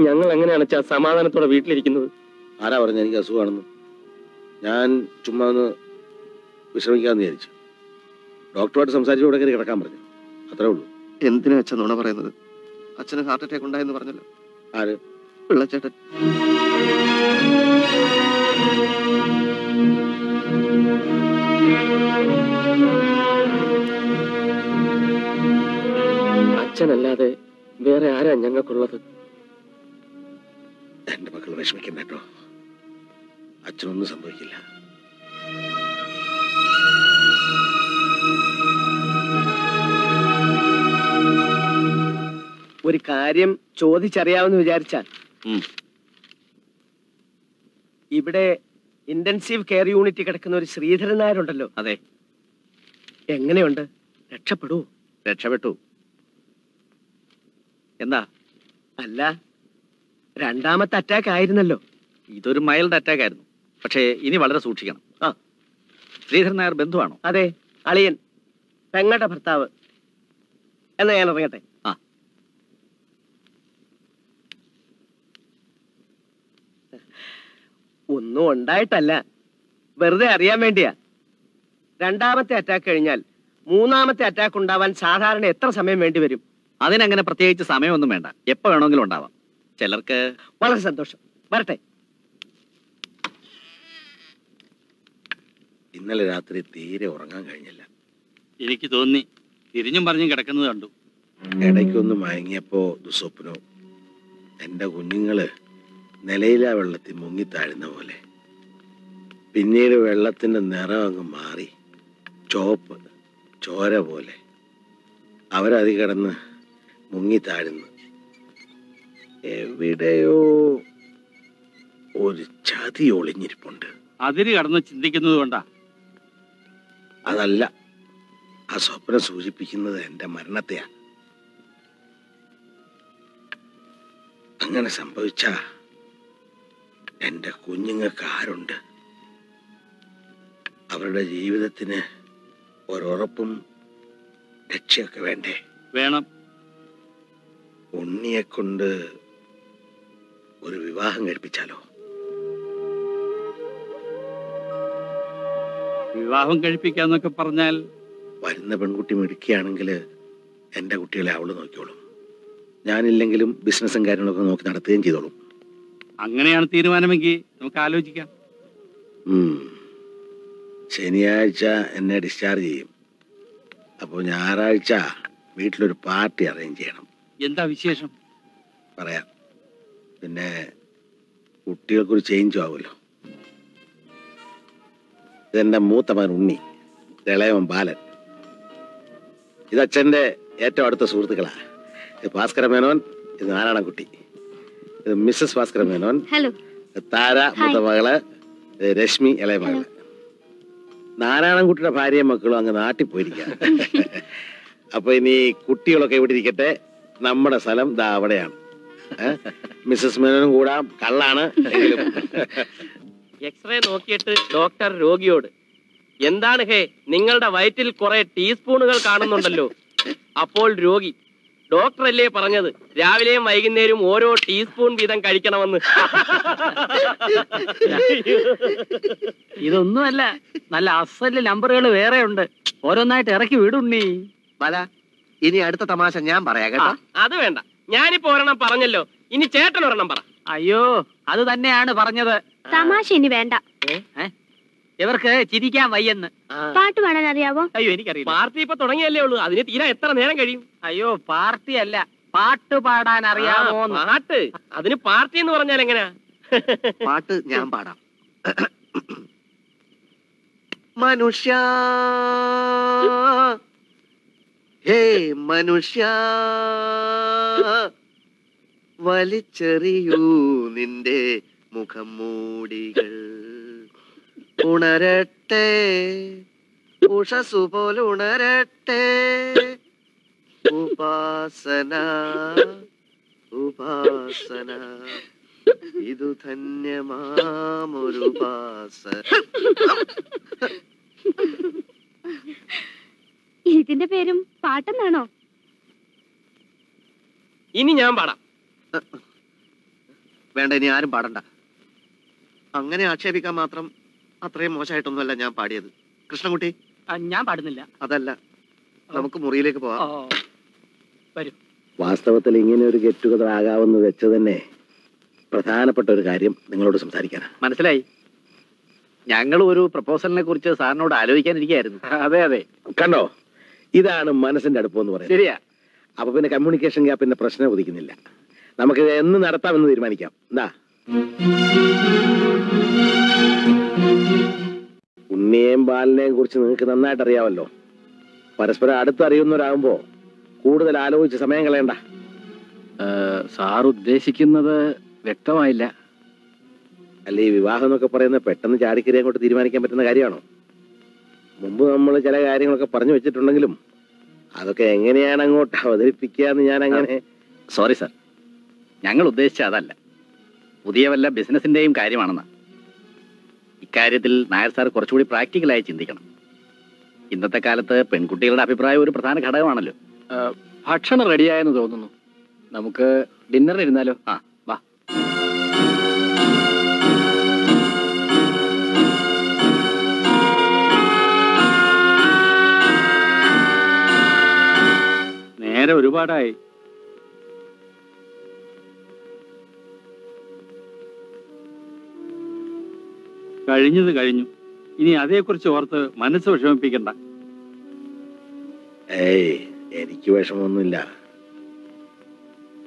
ഞങ്ങൾ എങ്ങനെയാണ് അച്ഛാ സമാധാനത്തോടെ വീട്ടിലിരിക്കുന്നത്? ആരാ പറഞ്ഞു എനിക്ക് അസുഖമാണെന്ന്? ഞാൻ ചുമ്മാ ഒന്ന് വിശ്രമിക്കാമെന്ന് വിചാരിച്ചു. ഡോക്ടറുമായിട്ട് സംസാരിച്ച് ഇവിടെ കയറി കിടക്കാൻ പറഞ്ഞു. അത്രേ ഉള്ളൂ. എന്തിനാ അച്ഛൻ നുണ പറയുന്നത്? അച്ഛന് ഹാർട്ട് അറ്റാക്ക് ഉണ്ടായെന്ന് പറഞ്ഞല്ലോ. ആര്? പിള്ളച്ചേട്ടൻ അച്ഛനല്ലാതെ വേറെ ആരാ ഞങ്ങൾക്കുള്ളത്? എന്റെ മക്കൾ വിഷമിക്കുന്നുണ്ടോ കേട്ടോ. അച്ഛനൊന്നും സംഭവിക്കില്ല. ഒരു കാര്യം ചോദിച്ചറിയാമെന്ന് വിചാരിച്ചാൽ. ഇവിടെ ഇന്റൻസീവ് കെയർ യൂണിറ്റ് കിടക്കുന്ന ഒരു ശ്രീധരൻ നായരുണ്ടല്ലോ. അതെ. എങ്ങനെയുണ്ട്? രക്ഷപ്പെടൂ രക്ഷപ്പെട്ടു. എന്താ? അല്ല രണ്ടാമത്തെ അറ്റാക്ക് ആയിരുന്നല്ലോ. ഇതൊരു മൈൽഡ് അറ്റാക്ക് ആയിരുന്നു. പക്ഷേ ഇനി വളരെ സൂക്ഷിക്കണം. ആ. ശ്രീധരൻ നായർ ബന്ധുവാണോ? അതെ അളിയൻ. പെങ്ങളുടെ ഭർത്താവ്. എന്നാ ഞാൻ ഇറങ്ങട്ടെ ആ. ഒന്നും ഉണ്ടായിട്ടല്ല. വെറുതെ അറിയാൻ വേണ്ടിയാ. രണ്ടാമത്തെ അറ്റാക്ക് കഴിഞ്ഞാൽ മൂന്നാമത്തെ അറ്റാക്ക് ഉണ്ടാവാൻ സാധാരണ എത്ര സമയം വേണ്ടി വരും? അതിനങ്ങനെ പ്രത്യേകിച്ച് സമയമൊന്നും വേണ്ട. എപ്പോ വേണമെങ്കിലും ഉണ്ടാവാം. ചിലർക്ക് വളരെ സന്തോഷം. വരട്ടെ. ഇന്നലെ രാത്രി തീരെ ഉറങ്ങാൻ കഴിഞ്ഞില്ല. എനിക്ക് തോന്നി തിരിഞ്ഞും പറഞ്ഞും കിടക്കുന്നത് കണ്ടു. ഇടയ്ക്കൊന്ന് മയങ്ങിയപ്പോ ദുസ്വപ്നോ എന്റെ കുഞ്ഞുങ്ങൾ നിലയിലാ വെള്ളത്തിൽ മുങ്ങിത്താഴുന്ന പോലെ. പിന്നീട് വെള്ളത്തിന്റെ നിറം അങ്ങ് മാറി ചോപ്പ് ചോര പോലെ. അവരതി കിടന്ന് മുങ്ങിത്താഴുന്നു എവിടെയോ ഒരു ചതി ഒളിഞ്ഞിരിപ്പുണ്ട്. അതിര് കടന്ന് ചിന്തിക്കുന്നത് കൊണ്ടാ. അതല്ല. ആ സ്വപ്നം സൂചിപ്പിക്കുന്നത് എന്റെ മരണത്തെയാ. അങ്ങനെ സംഭവിച്ച എന്റെ കുഞ്ഞുങ്ങൾക്ക് ആരുണ്ട്? അവരുടെ ജീവിതത്തിന് ഒരുറപ്പും രക്ഷയൊക്കെ വേണ്ടേ? വേണം. ഉണ്ണിയെ കൊണ്ട് ഒരു വിവാഹം കഴിപ്പിച്ചാലോ? വിവാഹം കഴിപ്പിക്കാന്നൊക്കെ പറഞ്ഞാൽ വരുന്ന പെൺകുട്ടി മിടുക്കിയാണെങ്കിൽ എന്റെ കുട്ടികളെ അവൾ നോക്കിയോളും ഞാനില്ലെങ്കിലും ബിസിനസ്സും കാര്യങ്ങളൊക്കെ നോക്കി നടത്തുകയും ചെയ്തോളും. അങ്ങനെയാണ് തീരുമാനമെങ്കിൽ നമുക്ക് ആലോചിക്കാം. ശനിയാഴ്ച എന്നെ ഡിസ്ചാർജ് ചെയ്യും. അപ്പോൾ ഞായറാഴ്ച വീട്ടിലൊരു പാർട്ടി അറേഞ്ച് ചെയ്യണം. എന്താ വിശേഷം? പറയാം. പിന്നെ കുട്ടികൾക്കൊരു ചേഞ്ചും ആവുമല്ലോ. ഇതെന്റെ മൂത്ത മകൻ ഉണ്ണി ഇളയവൻ ബാലൻ. ഇത് അച്ഛന്റെ ഏറ്റവും അടുത്ത സുഹൃത്തുക്കളാ. ഇത് ഭാസ്കര മേനോൻ ഇത് നാരായണൻകുട്ടി ഇത് മിസ്സസ് ഭാസ്കര മേനോൻ ഹലോ താര മൂത്ത മകൾ രശ്മി ഇളയ മകൾ. നാരായണൻകുട്ടിയുടെ ഭാര്യയും മക്കളും അങ്ങ് നാട്ടിൽ പോയിരിക്കാം. അപ്പൊ ഇനി കുട്ടികളൊക്കെ ഇവിടെ ഇരിക്കട്ടെ. നമ്മുടെ സ്ഥലം ദാ അവിടെയാണ്? മിസ്സസ് മേനോനും കൂടാം കള്ളാണ് എക്സ്റേ നോക്കിയിട്ട് ഡോക്ടർ രോഗിയോട് എന്താണ് ഹേ നിങ്ങളുടെ വയറ്റിൽ കുറെ ടീസ്പൂണുകൾ കാണുന്നുണ്ടല്ലോ? അപ്പോൾ രോഗി ഡോക്ടർ അല്ലേ പറഞ്ഞത് രാവിലെയും വൈകുന്നേരവും ഓരോ ടീസ്പൂൺ വീതം കഴിക്കണമെന്ന്. ഇതൊന്നുമല്ല നല്ല അസൽ നമ്പറുകൾ വേറെ ഉണ്ട് ഓരോന്നായിട്ട് ഇറക്കി വിടുണ്ണി വല ഇനി അടുത്ത തമാശ ഞാൻ പറയാ കേട്ടോ. അത് വേണ്ട. ഞാനിപ്പോ ഒരെണ്ണം പറഞ്ഞല്ലോ. ഇനി ചേട്ടൻ ഒരെണ്ണം പറ. അയ്യോ അത് തന്നെയാണ് പറഞ്ഞത്. തമാശ ഇനി വേണ്ട. ഇവർക്ക് ചിരിക്കാൻ വയ്യെന്ന്. പാട്ട് പാടാൻ അറിയാവോ അയ്യോ എനിക്കറിയില്ല. പാർട്ടി ഇപ്പൊ തുടങ്ങിയല്ലേ ഉള്ളൂ. അതിന് തീരാ എത്ര നേരം കഴിയും? അയ്യോ പാർട്ടി അല്ല പാട്ട് പാടാൻ അറിയാമോ പാട്ട്. അതിന് പാർട്ടി എന്ന് പറഞ്ഞാൽ എങ്ങനെയാ പാട്ട് ഞാൻ പാടാം. മനുഷ്യ. ഹേ മനുഷ്യ. വലിച്ചെറിയൂ നിന്റെ മുഖം മൂടികൾ ഉണരട്ടെ ഉഷസു പോലെ ഉണരട്ടെ ഉപാസന ഉപാസന. ഇതു ധന്യമാമൊരുപാസ. ഇതിന്റെ പേരും പാട്ടെന്നാണോ? ഇനി ഞാൻ പാടാം. വേണ്ട ഇനി ആരും പാടണ്ട. അങ്ങനെ ആക്ഷേപിക്കാൻ മാത്രം അത്രയും മോശമായിട്ടൊന്നുമല്ല ഞാൻ പാടിയത്. കൃഷ്ണൻകുട്ടി? ഞാൻ പാടുന്നില്ല. അതല്ല. നമുക്ക് മുറിയിലേക്ക് പോവാം. വരും. വാസ്തവത്തിൽ ഇങ്ങനെ ഒരു ഗെറ്റ് ടുഗദർ ആകാമെന്ന് വെച്ച് തന്നെ പ്രധാനപ്പെട്ട ഒരു കാര്യം നിങ്ങളോട് സംസാരിക്കാനാണ്. മനസ്സിലായി. ഞങ്ങൾ ഒരു പ്രപ്പോസലിനെ കുറിച്ച് സാറിനോട് ആലോചിക്കാനിരിക്കുകയായിരുന്നു. അതെ അതെ. കണ്ടോ? ഇതാണ് മനസ്സിന്റെ അടുപ്പം എന്ന് പറയുന്നത്. ശരിയാ. അപ്പൊ പിന്നെ കമ്മ്യൂണിക്കേഷൻ ഗ്യാപ്പിന്റെ പ്രശ്നം ഉദിക്കുന്നില്ല. നമുക്ക് എന്ന് നടത്താമെന്ന് തീരുമാനിക്കാം. എന്താ ഉണ്ണിയെയും ബാലിനെയും കുറിച്ച് നിങ്ങൾക്ക് നന്നായിട്ട് അറിയാമല്ലോ പരസ്പരം അടുത്തറിയുന്നവരാകുമ്പോ കൂടുതൽ ആലോചിച്ച് സമയം കളയണ്ട. സാർ ഉദ്ദേശിക്കുന്നത് വ്യക്തമായില്ല. അല്ല ഈ വിവാഹം എന്നൊക്കെ പറയുന്നത് പെട്ടെന്ന് ചാടിക്കറി അങ്ങോട്ട് തീരുമാനിക്കാൻ പറ്റുന്ന കാര്യമാണോ? മുമ്പ് നമ്മൾ ചില കാര്യങ്ങളൊക്കെ പറഞ്ഞു വെച്ചിട്ടുണ്ടെങ്കിലും അതൊക്കെ എങ്ങനെയാണ് അങ്ങോട്ട് അവതരിപ്പിക്കുക എന്ന് ഞാൻ അങ്ങനെ സോറി സാർ ഞങ്ങൾ ഉദ്ദേശിച്ച അതല്ല. പുതിയ വല്ല ബിസിനസിന്റെയും കാര്യമാണെന്ന്. ഇക്കാര്യത്തിൽ നായർ സാർ കുറച്ചുകൂടി പ്രാക്ടിക്കലായി ചിന്തിക്കണം. ഇന്നത്തെ കാലത്ത് പെൺകുട്ടികളുടെ അഭിപ്രായം ഒരു പ്രധാന ഘടകമാണല്ലോ. ഭക്ഷണം റെഡിയായെന്ന് തോന്നുന്നു. നമുക്ക് ഡിന്നറിന് ഇരുന്നാലോ? ആ വാ. നേരെ ഒരുപാടായി. കഴിഞ്ഞത് കഴിഞ്ഞു. ഇനി അതേക്കുറിച്ച് ഓർത്ത് മനസ്സ് വിഷമിപ്പിക്കണ്ട. ഏയ് എനിക്ക് വിഷമമൊന്നുമില്ല.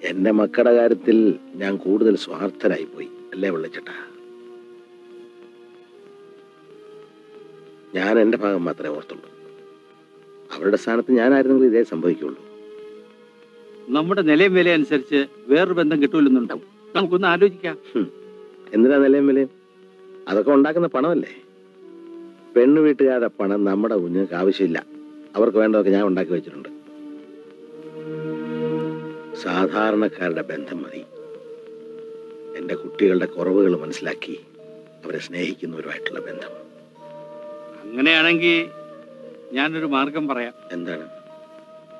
എന്റെ മക്കളുടെ കാര്യത്തിൽ ഞാൻ കൂടുതൽ സ്വാർത്ഥനായി പോയി അല്ലേ വിളിച്ചിട്ടാ ഞാൻ എന്റെ ഭാഗം മാത്രമേ ഓർത്തുള്ളൂ. അവരുടെ സ്ഥാനത്ത് ഞാനായിരുന്നെങ്കിൽ ഇതേ സംഭവിക്കുള്ളൂ. നമ്മുടെ നിലയും വില അനുസരിച്ച് വേറൊരു ബന്ധം കിട്ടൂലെന്നുണ്ടാവും. നമുക്കൊന്ന് ആലോചിക്കാം. എന്തിനാ നിലയും വിലയും? അതൊക്കെ ഉണ്ടാക്കുന്ന പണമല്ലേ? പെണ്ണു വീട്ടുകാരുടെ പണം നമ്മുടെ കുഞ്ഞുങ്ങൾക്ക് ആവശ്യമില്ല. അവർക്ക് വേണ്ടതൊക്കെ ഞാൻ ഉണ്ടാക്കി വെച്ചിട്ടുണ്ട്. സാധാരണക്കാരുടെ ബന്ധം മതി. എന്റെ കുട്ടികളുടെ കുറവുകൾ മനസ്സിലാക്കി അവരെ സ്നേഹിക്കുന്നവരുമായിട്ടുള്ള ബന്ധം. അങ്ങനെയാണെങ്കിൽ ഞാനൊരു മാർഗം പറയാം. എന്താണ്?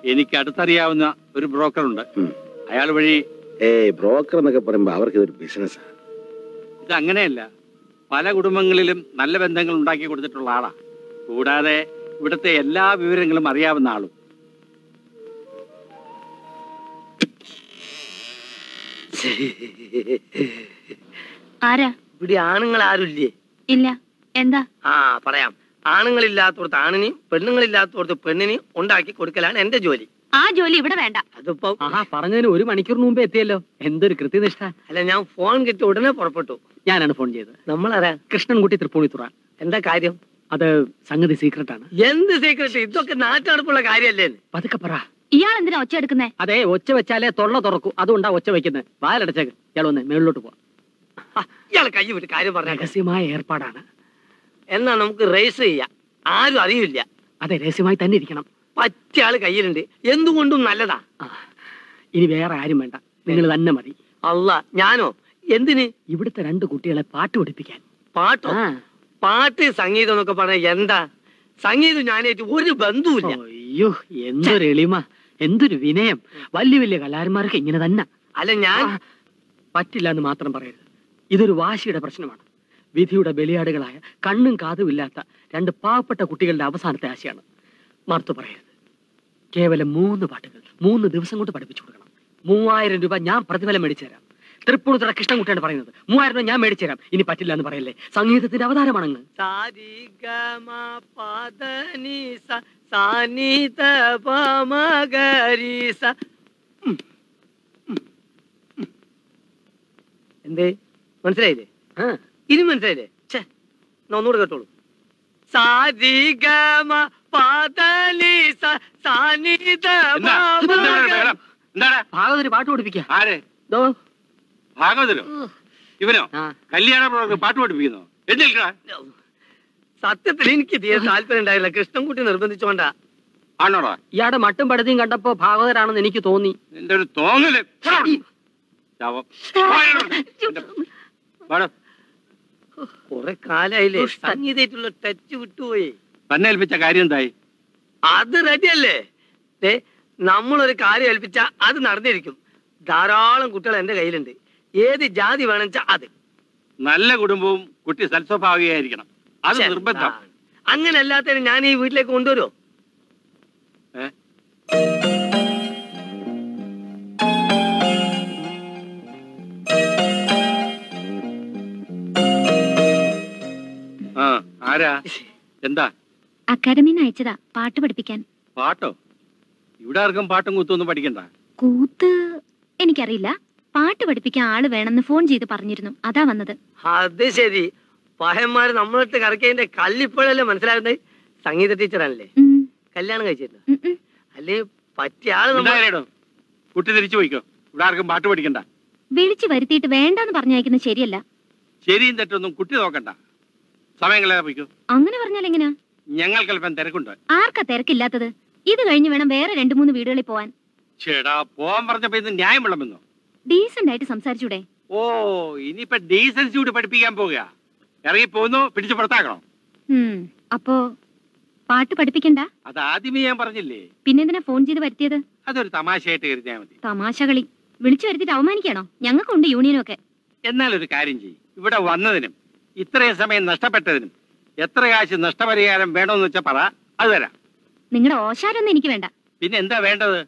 എനിക്ക് അടുത്തറിയാവുന്ന ഒരു ബ്രോക്കറുണ്ട് ഉണ്ട്. അയാൾ വഴി ഏയ് ബ്രോക്കർ എന്നൊക്കെ പറയുമ്പോൾ അവർക്ക് ഇതൊരു ബിസിനസ്സാണ് ഇത് അങ്ങനെയല്ല പല കുടുംബങ്ങളിലും നല്ല ബന്ധങ്ങൾ ഉണ്ടാക്കി കൊടുത്തിട്ടുള്ള ആളാ. കൂടാതെ ഇവിടുത്തെ എല്ലാ വിവരങ്ങളും അറിയാവുന്ന ആളും. ആരാ? ഇവിടെ ആണുങ്ങൾ ആരുമില്ലേ? ഇല്ല. എന്താ? ആ പറയാം. ആണുങ്ങളില്ലാത്തടത്ത് ആണിനെയും പെണ്ണുങ്ങളില്ലാത്തടത്ത് പെണ്ണിനെയും ഉണ്ടാക്കി കൊടുക്കലാണ് എന്റെ ജോലി. ആ ജോലി ഇവിടെ വേണ്ട. അതിപ്പോ ആ പറഞ്ഞതിന് ഒരു മണിക്കൂർ മുമ്പേ എത്തിയല്ലോ. എന്തൊരു കൃത്യനിഷ്ഠ. അല്ല ഞാൻ ഫോൺ കിട്ടി ഉടനെ പുറപ്പെട്ടു. ഞാനാണ് ഫോൺ ചെയ്തത്. നമ്മളാരാ? കൃഷ്ണൻകുട്ടി തൃപ്പൂണിത്തുറ. എന്താ കാര്യം? അത് സംഗതി സീക്രട്ട് ആണ്. എന്ത് സീക്രട്ട് ഇതൊക്കെ നാട്ടടുപ്പുള്ള കാര്യല്ലേ പതുക്കെ പറ. ഇയാൾ എന്തിനാ ഒച്ച എടുക്കുന്നേ? അതെ ഒച്ച വെച്ചാലേ തൊള്ള തുറക്കൂ. അതുകൊണ്ടാ ഒച്ച വെക്കുന്നത് വാലടച്ചേക്ക് ഇയാൾ ഒന്ന് മേളിലോട്ട് പോവാ. ഇയാൾ കൈ വിട്ട് കാര്യം പറഞ്ഞ രഹസ്യമായ ഏർപ്പാടാണ്. എന്നാ നമുക്ക് റേസ് ചെയ്യാം. ആരും അറിയില്ല. അതെ രഹസ്യമായി തന്നെ ഇരിക്കണം. പറ്റിയ ആൾ കയ്യിലുണ്ട്. എന്തുകൊണ്ടും നല്ലതാ. ഇനി വേറെ ആരും വേണ്ട. നിങ്ങൾ തന്നെ മതി. അല്ല ഞാനോ? എന്തിന് ഇവിടുത്തെ രണ്ട് കുട്ടികളെ പാട്ട് പഠിപ്പിക്കാൻ? പാട്ടോ? പാട്ട് സംഗീതം എന്നൊക്കെ പറഞ്ഞ എന്താ? സംഗീതം ഞാനായിട്ട് ഒരു ബന്ധുവില്ല അയ്യോ എന്തൊരു എളിമ. എന്തൊരു വിനയം. വലിയ വലിയ കലാകാരന്മാർക്ക് ഇങ്ങനെ തന്നെ. അല്ല ഞാൻ പറ്റില്ല എന്ന് മാത്രം പറയരുത്. ഇതൊരു വാശിയുടെ പ്രശ്നമാണ്. വിധിയുടെ ബലിയാടുകളായ കണ്ണും കാതും ഇല്ലാത്ത രണ്ട് പാവപ്പെട്ട കുട്ടികളുടെ അവസാനത്തെ ആശയാണ്. മറുത്തു പറയരുത്. കേവലം മൂന്ന് പാട്ടുകൾ മൂന്ന് ദിവസം കൊണ്ട് പഠിപ്പിച്ചു കൊടുക്കണം. മൂവായിരം രൂപ ഞാൻ പ്രതിഫലം മേടിച്ചു തരാം. തൃപ്പൂണിത്തുറ കൃഷ്ണൻകുട്ടിയാണ് പറയുന്നത്. മൂവായിരം രൂപ ഞാൻ മേടിച്ചു തരാം. ഇനി പറ്റില്ല എന്ന് പറയല്ലേ. സംഗീതത്തിന്റെ അവതാരമാണങ്ങ്. എന്തേ? മനസ്സിലായില്ലേ? ഇനി മനസ്സിലായില്ലേ? ഛേ ഒന്നുകൂടെ കേട്ടോളൂ. സാരി ഗമ പദനി സ സാനി ദ എന്താ? എന്താ? ഇവിടെ ബഹളം? എന്താണ് ഭാഗവതര് പാട്ട് പഠിപ്പിക്കാം. ആര്? ഭാഗവതരോ ഇവനോ? കല്യാണ പ്രവർത്തകർ പാട്ട് പഠിപ്പിക്കുന്നോ? എഴുന്നേൽക്കടാ സത്യത്തിൽ എനിക്ക് തീരെ താല്പര്യം ഉണ്ടായില്ല. കൃഷ്ണൻകുട്ടി നിർബന്ധിച്ചോണ്ടാ. ആണോടാ? ഇയാടെ മട്ടും പടുതിയും കണ്ടപ്പോ ഭാഗവതരാണെന്ന് എനിക്ക് തോന്നി. എന്റെ ഒരു തോന്നൽ കൊറേ കാലായില്ലേ? സംഗീതമായിട്ടുള്ള ടച്ച് വിട്ടുപോയി. തന്നെ ഏൽപ്പിച്ച കാര്യം എന്തായി? അത് റെഡിയല്ലേ? ദേ നമ്മളൊരു കാര്യം ഏൽപ്പിച്ച അത് നടന്നിരിക്കും. ധാരാളം കുട്ടികൾ എന്റെ കയ്യിലുണ്ട്. ഏത് ജാതി വേണമെന്ന് വെച്ചാൽ അത്. നല്ല കുടുംബവും കുട്ടി സൽസ്വഭാവിയായിരിക്കണം. അത് നിർബന്ധം. അങ്ങനെ അല്ലാത്തതിന് ഞാൻ ഈ വീട്ടിലേക്ക് കൊണ്ടുവരുമോ ആ ആരാ? എന്താ? അക്കാഡമിന്ന് അയച്ചതാ പാട്ട് പഠിപ്പിക്കാൻ. പാട്ടോ? ഇവിടെ ആർക്കും പാട്ടും കൂത്തൊന്നും പഠിക്കണ്ട. കൂത്ത് എനിക്കറിയില്ല. പാട്ട് പഠിപ്പിക്കാൻ ആൾ വേണമെന്ന് ഫോൺ ചെയ്ത് പറഞ്ഞിരുന്നു. അതാ വന്നത്. അത് ശരി. പഹന്മാര് നമ്മളടുത്ത് കറക്കിയതിന്റെ കല്ലിപ്പോഴല്ലേ മനസ്സിലാകുന്നത്? സംഗീത ടീച്ചറാണല്ലേ? കല്യാണം കഴിച്ചിരുന്നു. അല്ലേ പറ്റിയ ആൾ കുട്ടി തിരിച്ചു പോയിക്കോ. ഇവിടെ ആർക്കും പാട്ട് പഠിക്കണ്ട. വിളിച്ചു വരുത്തിയിട്ട് വേണ്ടെന്ന് പറഞ്ഞയക്കുന്നത് ശരിയല്ല. ശരിയും തെറ്റൊന്നും കുട്ടി നോക്കണ്ട. സമയം കളയാതെ പോയിക്കോ. അങ്ങനെ പറഞ്ഞാൽ എങ്ങനെയാ ഞങ്ങൾക്ക് അല്പം തിരക്കുണ്ട്. ആർക്കാ തിരക്കില്ലാത്തത്? ഇത് കഴിഞ്ഞ് വേണം വേറെ രണ്ടു മൂന്ന് വീടുകളിൽ പോവാൻ. ചേടാ പോവാൻ പറഞ്ഞപ്പോ ഇത് ന്യായം വിളമ്പെന്നോ ഡീസന്റ് ആയിട്ട് സംസാരിച്ചൂടെ? ഓ ഇനിയിപ്പൊ ഡീസൻസി കൂടി പഠിപ്പിക്കാൻ പോവുക ഇറങ്ങി പോകുന്നു പിടിച്ചു പുറത്താക്കണം. അപ്പോ പാട്ട് പഠിപ്പിക്കണ്ട? അത് ആദ്യമേ ഞാൻ പറഞ്ഞില്ലേ? പിന്നെന്തിനാ ഫോൺ ചെയ്ത് വരുത്തിയത്? അതൊരു തമാശയായിട്ട് കരുതിയാ മതി. തമാശ കളി. വിളിച്ചു വരുത്തിട്ട് അവമാനിക്കാണോ ഞങ്ങൾക്കുണ്ട് യൂണിയനൊക്കെ. എന്നാൽ ഒരു കാര്യം ചെയ്യും. ഇവിടെ വന്നതിനും ഇത്രയും സമയം നഷ്ടപ്പെട്ടതിനും എത്ര കാശ് നഷ്ടപരിഹാരം വേണമെന്ന് വെച്ചാ പറ അത് തരാം. നിങ്ങളുടെ ഓശാരൊന്നും എനിക്ക് വേണ്ട. പിന്നെ എന്താ വേണ്ടത്?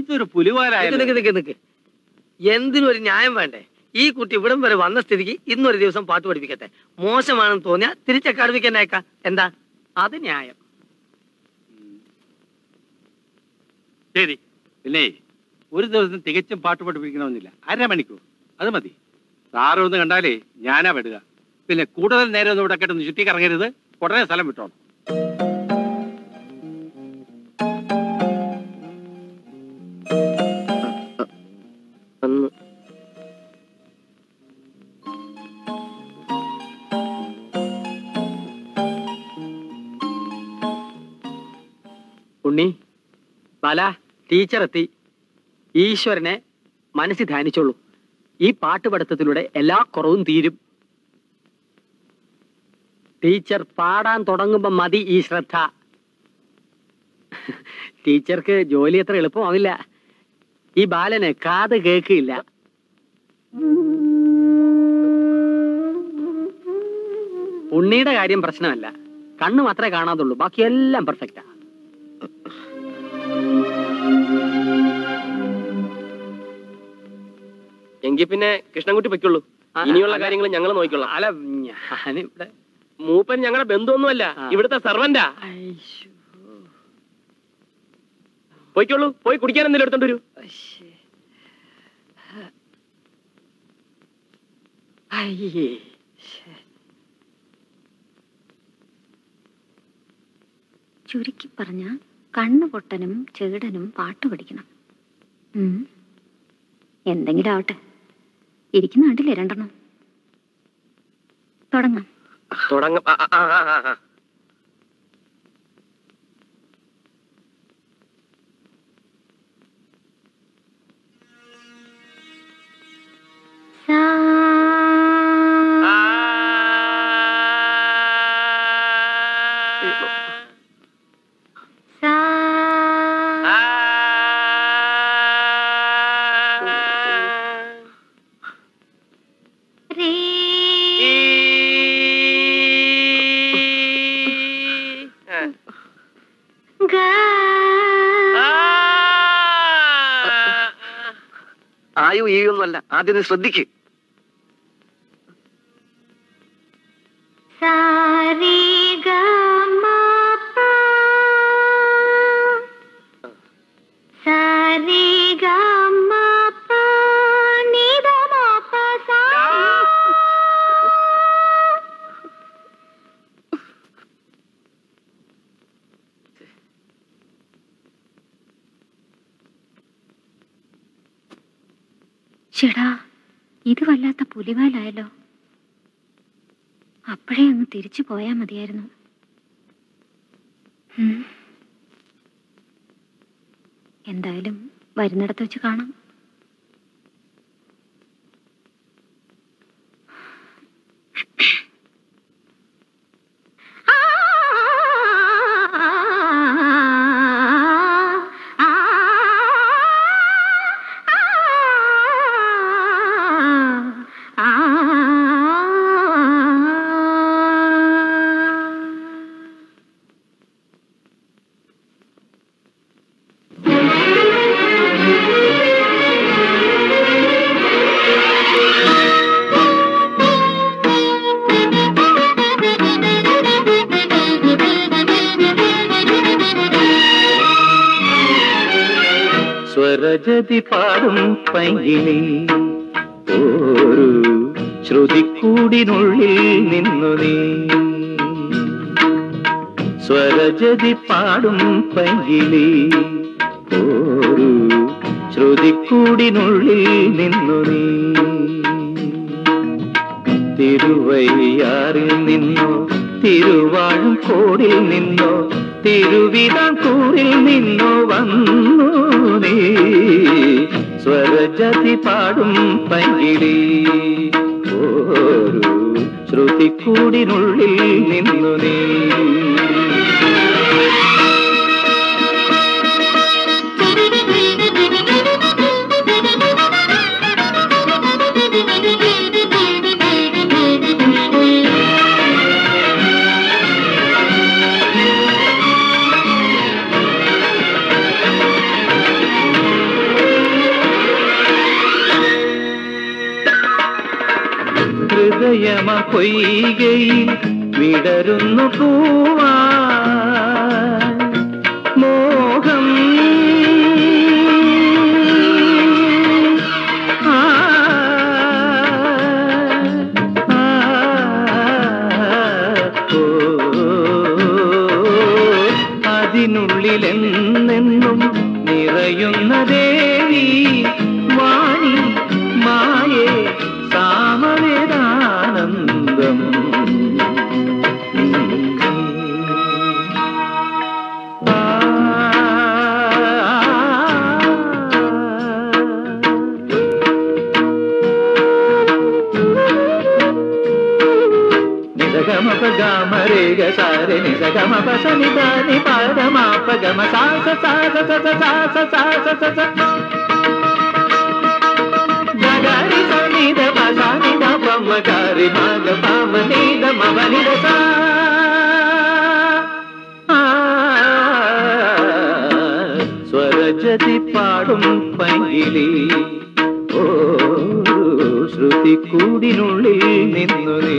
ഇതൊരു നിക്ക് പുലിവാലായാലും നിക്ക് നിക്ക് നിക്ക്. എന്തിനും ഒരു ന്യായം വേണ്ടേ? ഈ കുട്ടി ഇവിടം വരെ വന്ന സ്ഥിതിക്ക് ഇന്നൊരു ദിവസം പാട്ട് പഠിപ്പിക്കട്ടെ. മോശമാണെന്ന് തോന്നിയാ തിരിച്ച് അക്കാഡമിക്ക് തന്നെ അയക്കാം എന്താ? അത് ന്യായം. ശരി. പിന്നെ ഒരു ദിവസം തികച്ചും പാട്ട് പഠിപ്പിക്കണമെന്നില്ല. അരമണിക്കൂർ. അത് മതി. സാറ് ഒന്ന് കണ്ടാലേ ഞാനാ വിടുക പിന്നെ കൂടുതൽ നേരം ഒന്നും ഇവിടെ കേട്ടൊന്ന് ചുറ്റി കറങ്ങരുത് ഉടനെ സ്ഥലം വിട്ടോണം ടീച്ചർ എത്തി ഈശ്വരനെ മനസ്സിൽ ധ്യാനിച്ചോളൂ. ഈ പാട്ട് പഠിത്തത്തിലൂടെ എല്ലാ കുറവും തീരും. ടീച്ചർ പാടാൻ തുടങ്ങുമ്പോ മതി ഈ ശ്രദ്ധ. ടീച്ചർക്ക് ജോലി അത്ര എളുപ്പമാവില്ല. ഈ ബാലന് കാത് കേൾക്കില്ല. ഉണ്ണിയുടെ കാര്യം പ്രശ്നമല്ല. കണ്ണ് മാത്രമേ കാണാതുള്ളൂ. ബാക്കിയെല്ലാം പെർഫെക്റ്റാ എങ്കിൽ പിന്നെ കൃഷ്ണൻകുട്ടി പൊയ്ക്കുള്ളൂ. ഇനിയുള്ള. കാര്യങ്ങൾ ഞങ്ങൾ നോക്കിക്കൊള്ളാം. അല്ല ഞാനിവിടെ മൂപ്പൻ ഞങ്ങളുടെ ബന്ധുവൊന്നുമല്ല. ഇവിടുത്തെ സർവന്റാ. പോയിക്കോളൂ പോയി കുടിക്കാൻ എന്തെങ്കിലും എടുത്തോണ്ട് വരൂ. ചുരുക്കി പറഞ്ഞ കണ്ണുപൊട്ടനും ചെകിടനും പാട്ട് പഠിക്കണം. എന്തെങ്കിലും ആവട്ടെ ഇരിക്കുന്ന കണ്ടില്ലേ രണ്ടെണ്ണം? തുടങ്ങാം. തുടങ്ങ. സാ ആദ്യം നീ പുലിവാലായല്ലോ അപ്പോഴേ അങ്ങ് തിരിച്ചു പോയാ മതിയായിരുന്നു. എന്തായാലും വരുന്നിടത്ത് വെച്ച് കാണാം. ഹൃദയമ പൊയ്കയിൽ വിടരുന്നു പൂവാ సారి నిజగమప సని దాని పాద మాప గమ సాస సాస సస సాస సాస సస గగరి సని ద పసాని ద పమ్మ గారి మాగ పామ నీ ద మమ ని ద సా ആ, സ്വരജതി പാടും പൈകിളി ഓ ശ്രുതി കൂടിനുള്ളിൽ നിന്നു നീ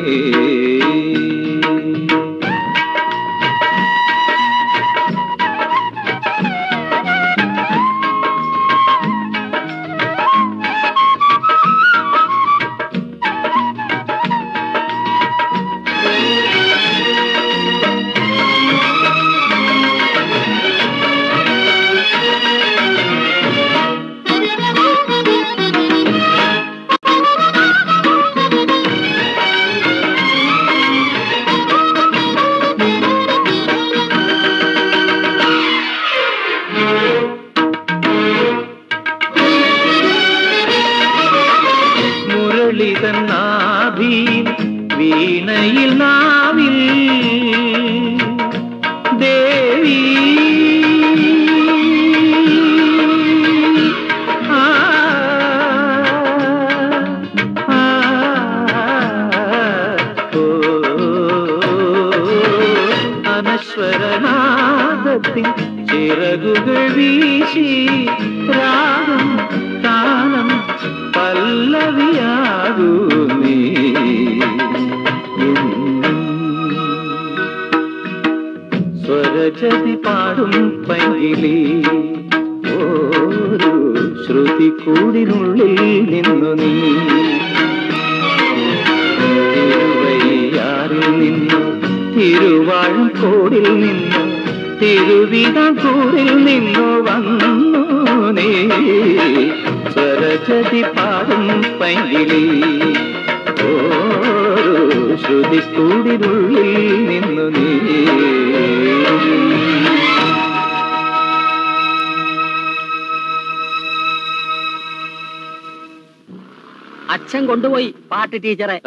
പാട്ട് ടീച്ചറെ.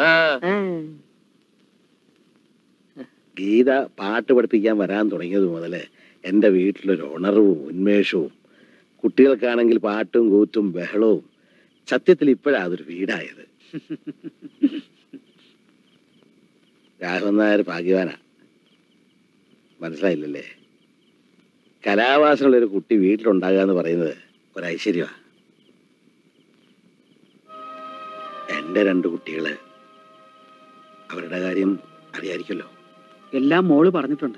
ഗീത പാട്ട് പഠിപ്പിക്കാൻ വരാൻ തുടങ്ങിയത് മുതൽ എന്റെ വീട്ടിലൊരു ഉണർവും ഉന്മേഷവും കുട്ടികൾക്കാണെങ്കിൽ പാട്ടും കൂത്തും ബഹളവും സത്യത്തിൽ ഇപ്പോഴാ അതൊരു വീടായത്. രാഘവൻ നായർ ഭാഗ്യവാനാ. മനസ്സിലായില്ലല്ലേ? കലാവാസനയുള്ള ഒരു കുട്ടി വീട്ടിലുണ്ടാകുക എന്ന് പറയുന്നത് ഒരു ഐശ്വര്യമാണ് എന്റെ രണ്ട് കുട്ടികൾ. അവരുടെ കാര്യം അറിയായിരിക്കുമല്ലോ. എല്ലാം മോൾ പറഞ്ഞിട്ടുണ്ട്.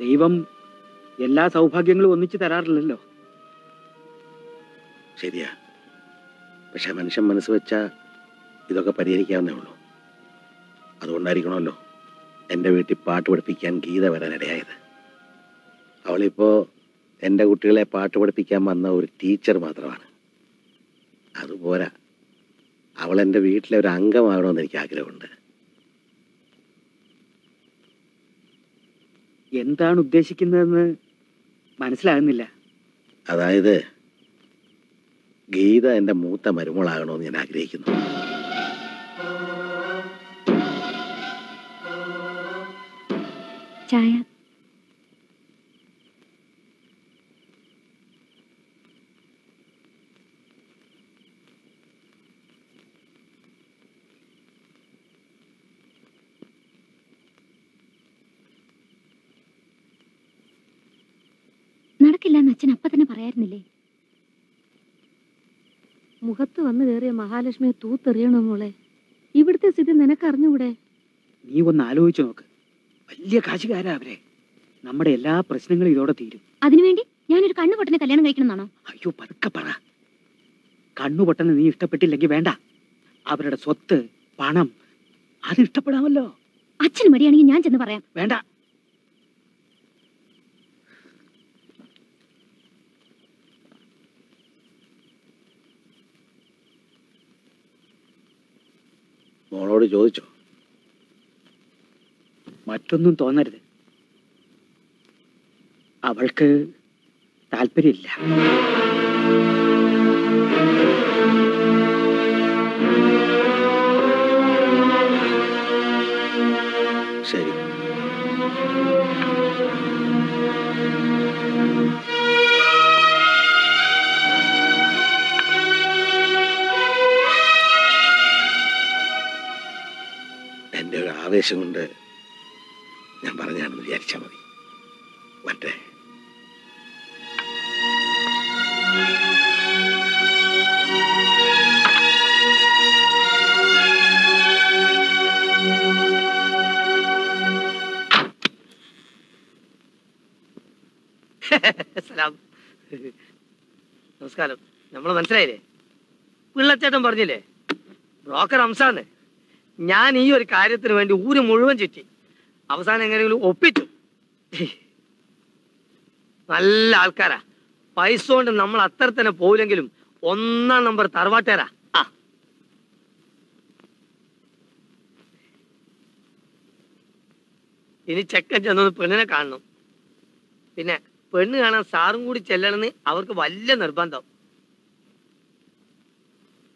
ദൈവം എല്ലാ സൗഭാഗ്യങ്ങളും ഒന്നിച്ചു തരാറില്ലല്ലോ. ശരിയാ. പക്ഷെ മനുഷ്യൻ മനസ്സ് വെച്ചാൽ ഇതൊക്കെ പരിഹരിക്കാവുന്നേ ഉള്ളൂ. അതുകൊണ്ടായിരിക്കണമല്ലോ എന്റെ വീട്ടിൽ പാട്ട് പഠിപ്പിക്കാൻ ഗീത വരാനിടയായത് അവളിപ്പോ എന്റെ കുട്ടികളെ പാട്ട് പഠിപ്പിക്കാൻ വന്ന ഒരു ടീച്ചർ മാത്രമാണ്. അതുപോരാ. അവൾ എന്റെ വീട്ടിലെ ഒരു അംഗമാകണമെന്ന് എനിക്ക് ആഗ്രഹമുണ്ട്. എന്താണ് ഉദ്ദേശിക്കുന്നതെന്ന് മനസ്സിലാകുന്നില്ല. അതായത് ഗീത എന്റെ മൂത്ത മരുമോളാകണമെന്ന് ഞാൻ ആഗ്രഹിക്കുന്നു. ചായ നടക്കില്ല എന്ന് അച്ഛൻ അപ്പ തന്നെ പറയായിരുന്നില്ലേ മുഖത്ത് വന്നു കയറിയ മഹാലക്ഷ്മിയെ തൂത്തെറിയണോ മോളെ? ഇവിടുത്തെ സ്ഥിതി നിനക്കറിഞ്ഞുകൂടെ നീ ഒന്ന് ആലോചിച്ചു നോക്ക്. വലിയ കാശുകാരാ അവരെ. നമ്മുടെ എല്ലാ പ്രശ്നങ്ങളും ഇതോടെ തീരും. അതിനുവേണ്ടി ഞാനൊരു കണ്ണു പൊട്ടനെ കല്യാണം കഴിക്കണമെന്നാണോ? അയ്യോ പതുക്കെ പറ. കണ്ണുപൊട്ടനെ നീ ഇഷ്ടപ്പെട്ടില്ലെങ്കിൽ വേണ്ട. അവരുടെ സ്വത്ത് പണം അത് ഇഷ്ടപ്പെടാമല്ലോ. അച്ഛൻ മടിയാണെങ്കിൽ ഞാൻ ചെന്ന് പറയാം. വേണ്ട. മോളോട് ചോദിച്ചോ. മറ്റൊന്നും തോന്നരുത്. അവൾക്ക് താല്പര്യമില്ല. ആവേശം കൊണ്ട് ഞാൻ പറഞ്ഞാണെന്ന് വിചാരിച്ചാൽ മതി. മറ്റേ. നമസ്കാരം. നമ്മൾ മനസ്സിലായില്ലേ? പിള്ളച്ചേട്ടൻ പറഞ്ഞില്ലേ? ബ്രോക്കർ ഹംസാന്ന് ഞാൻ ഈ ഒരു കാര്യത്തിന് വേണ്ടി ഊര് മുഴുവൻ ചുറ്റി. അവസാനം എങ്ങനെയെങ്കിലും ഒപ്പിച്ചു. നല്ല ആൾക്കാരാ. പൈസ കൊണ്ട് നമ്മൾ അത്ര തന്നെ പോയില്ലെങ്കിലും ഒന്നാം നമ്പർ തറവാട്ടേരാ ഇനി ചെക്കൻ ചെന്നൊന്ന് പെണ്ണിനെ കാണണം. പിന്നെ പെണ്ണ് കാണാൻ സാറും കൂടി ചെല്ലണമെന്ന് അവർക്ക് വലിയ നിർബന്ധം.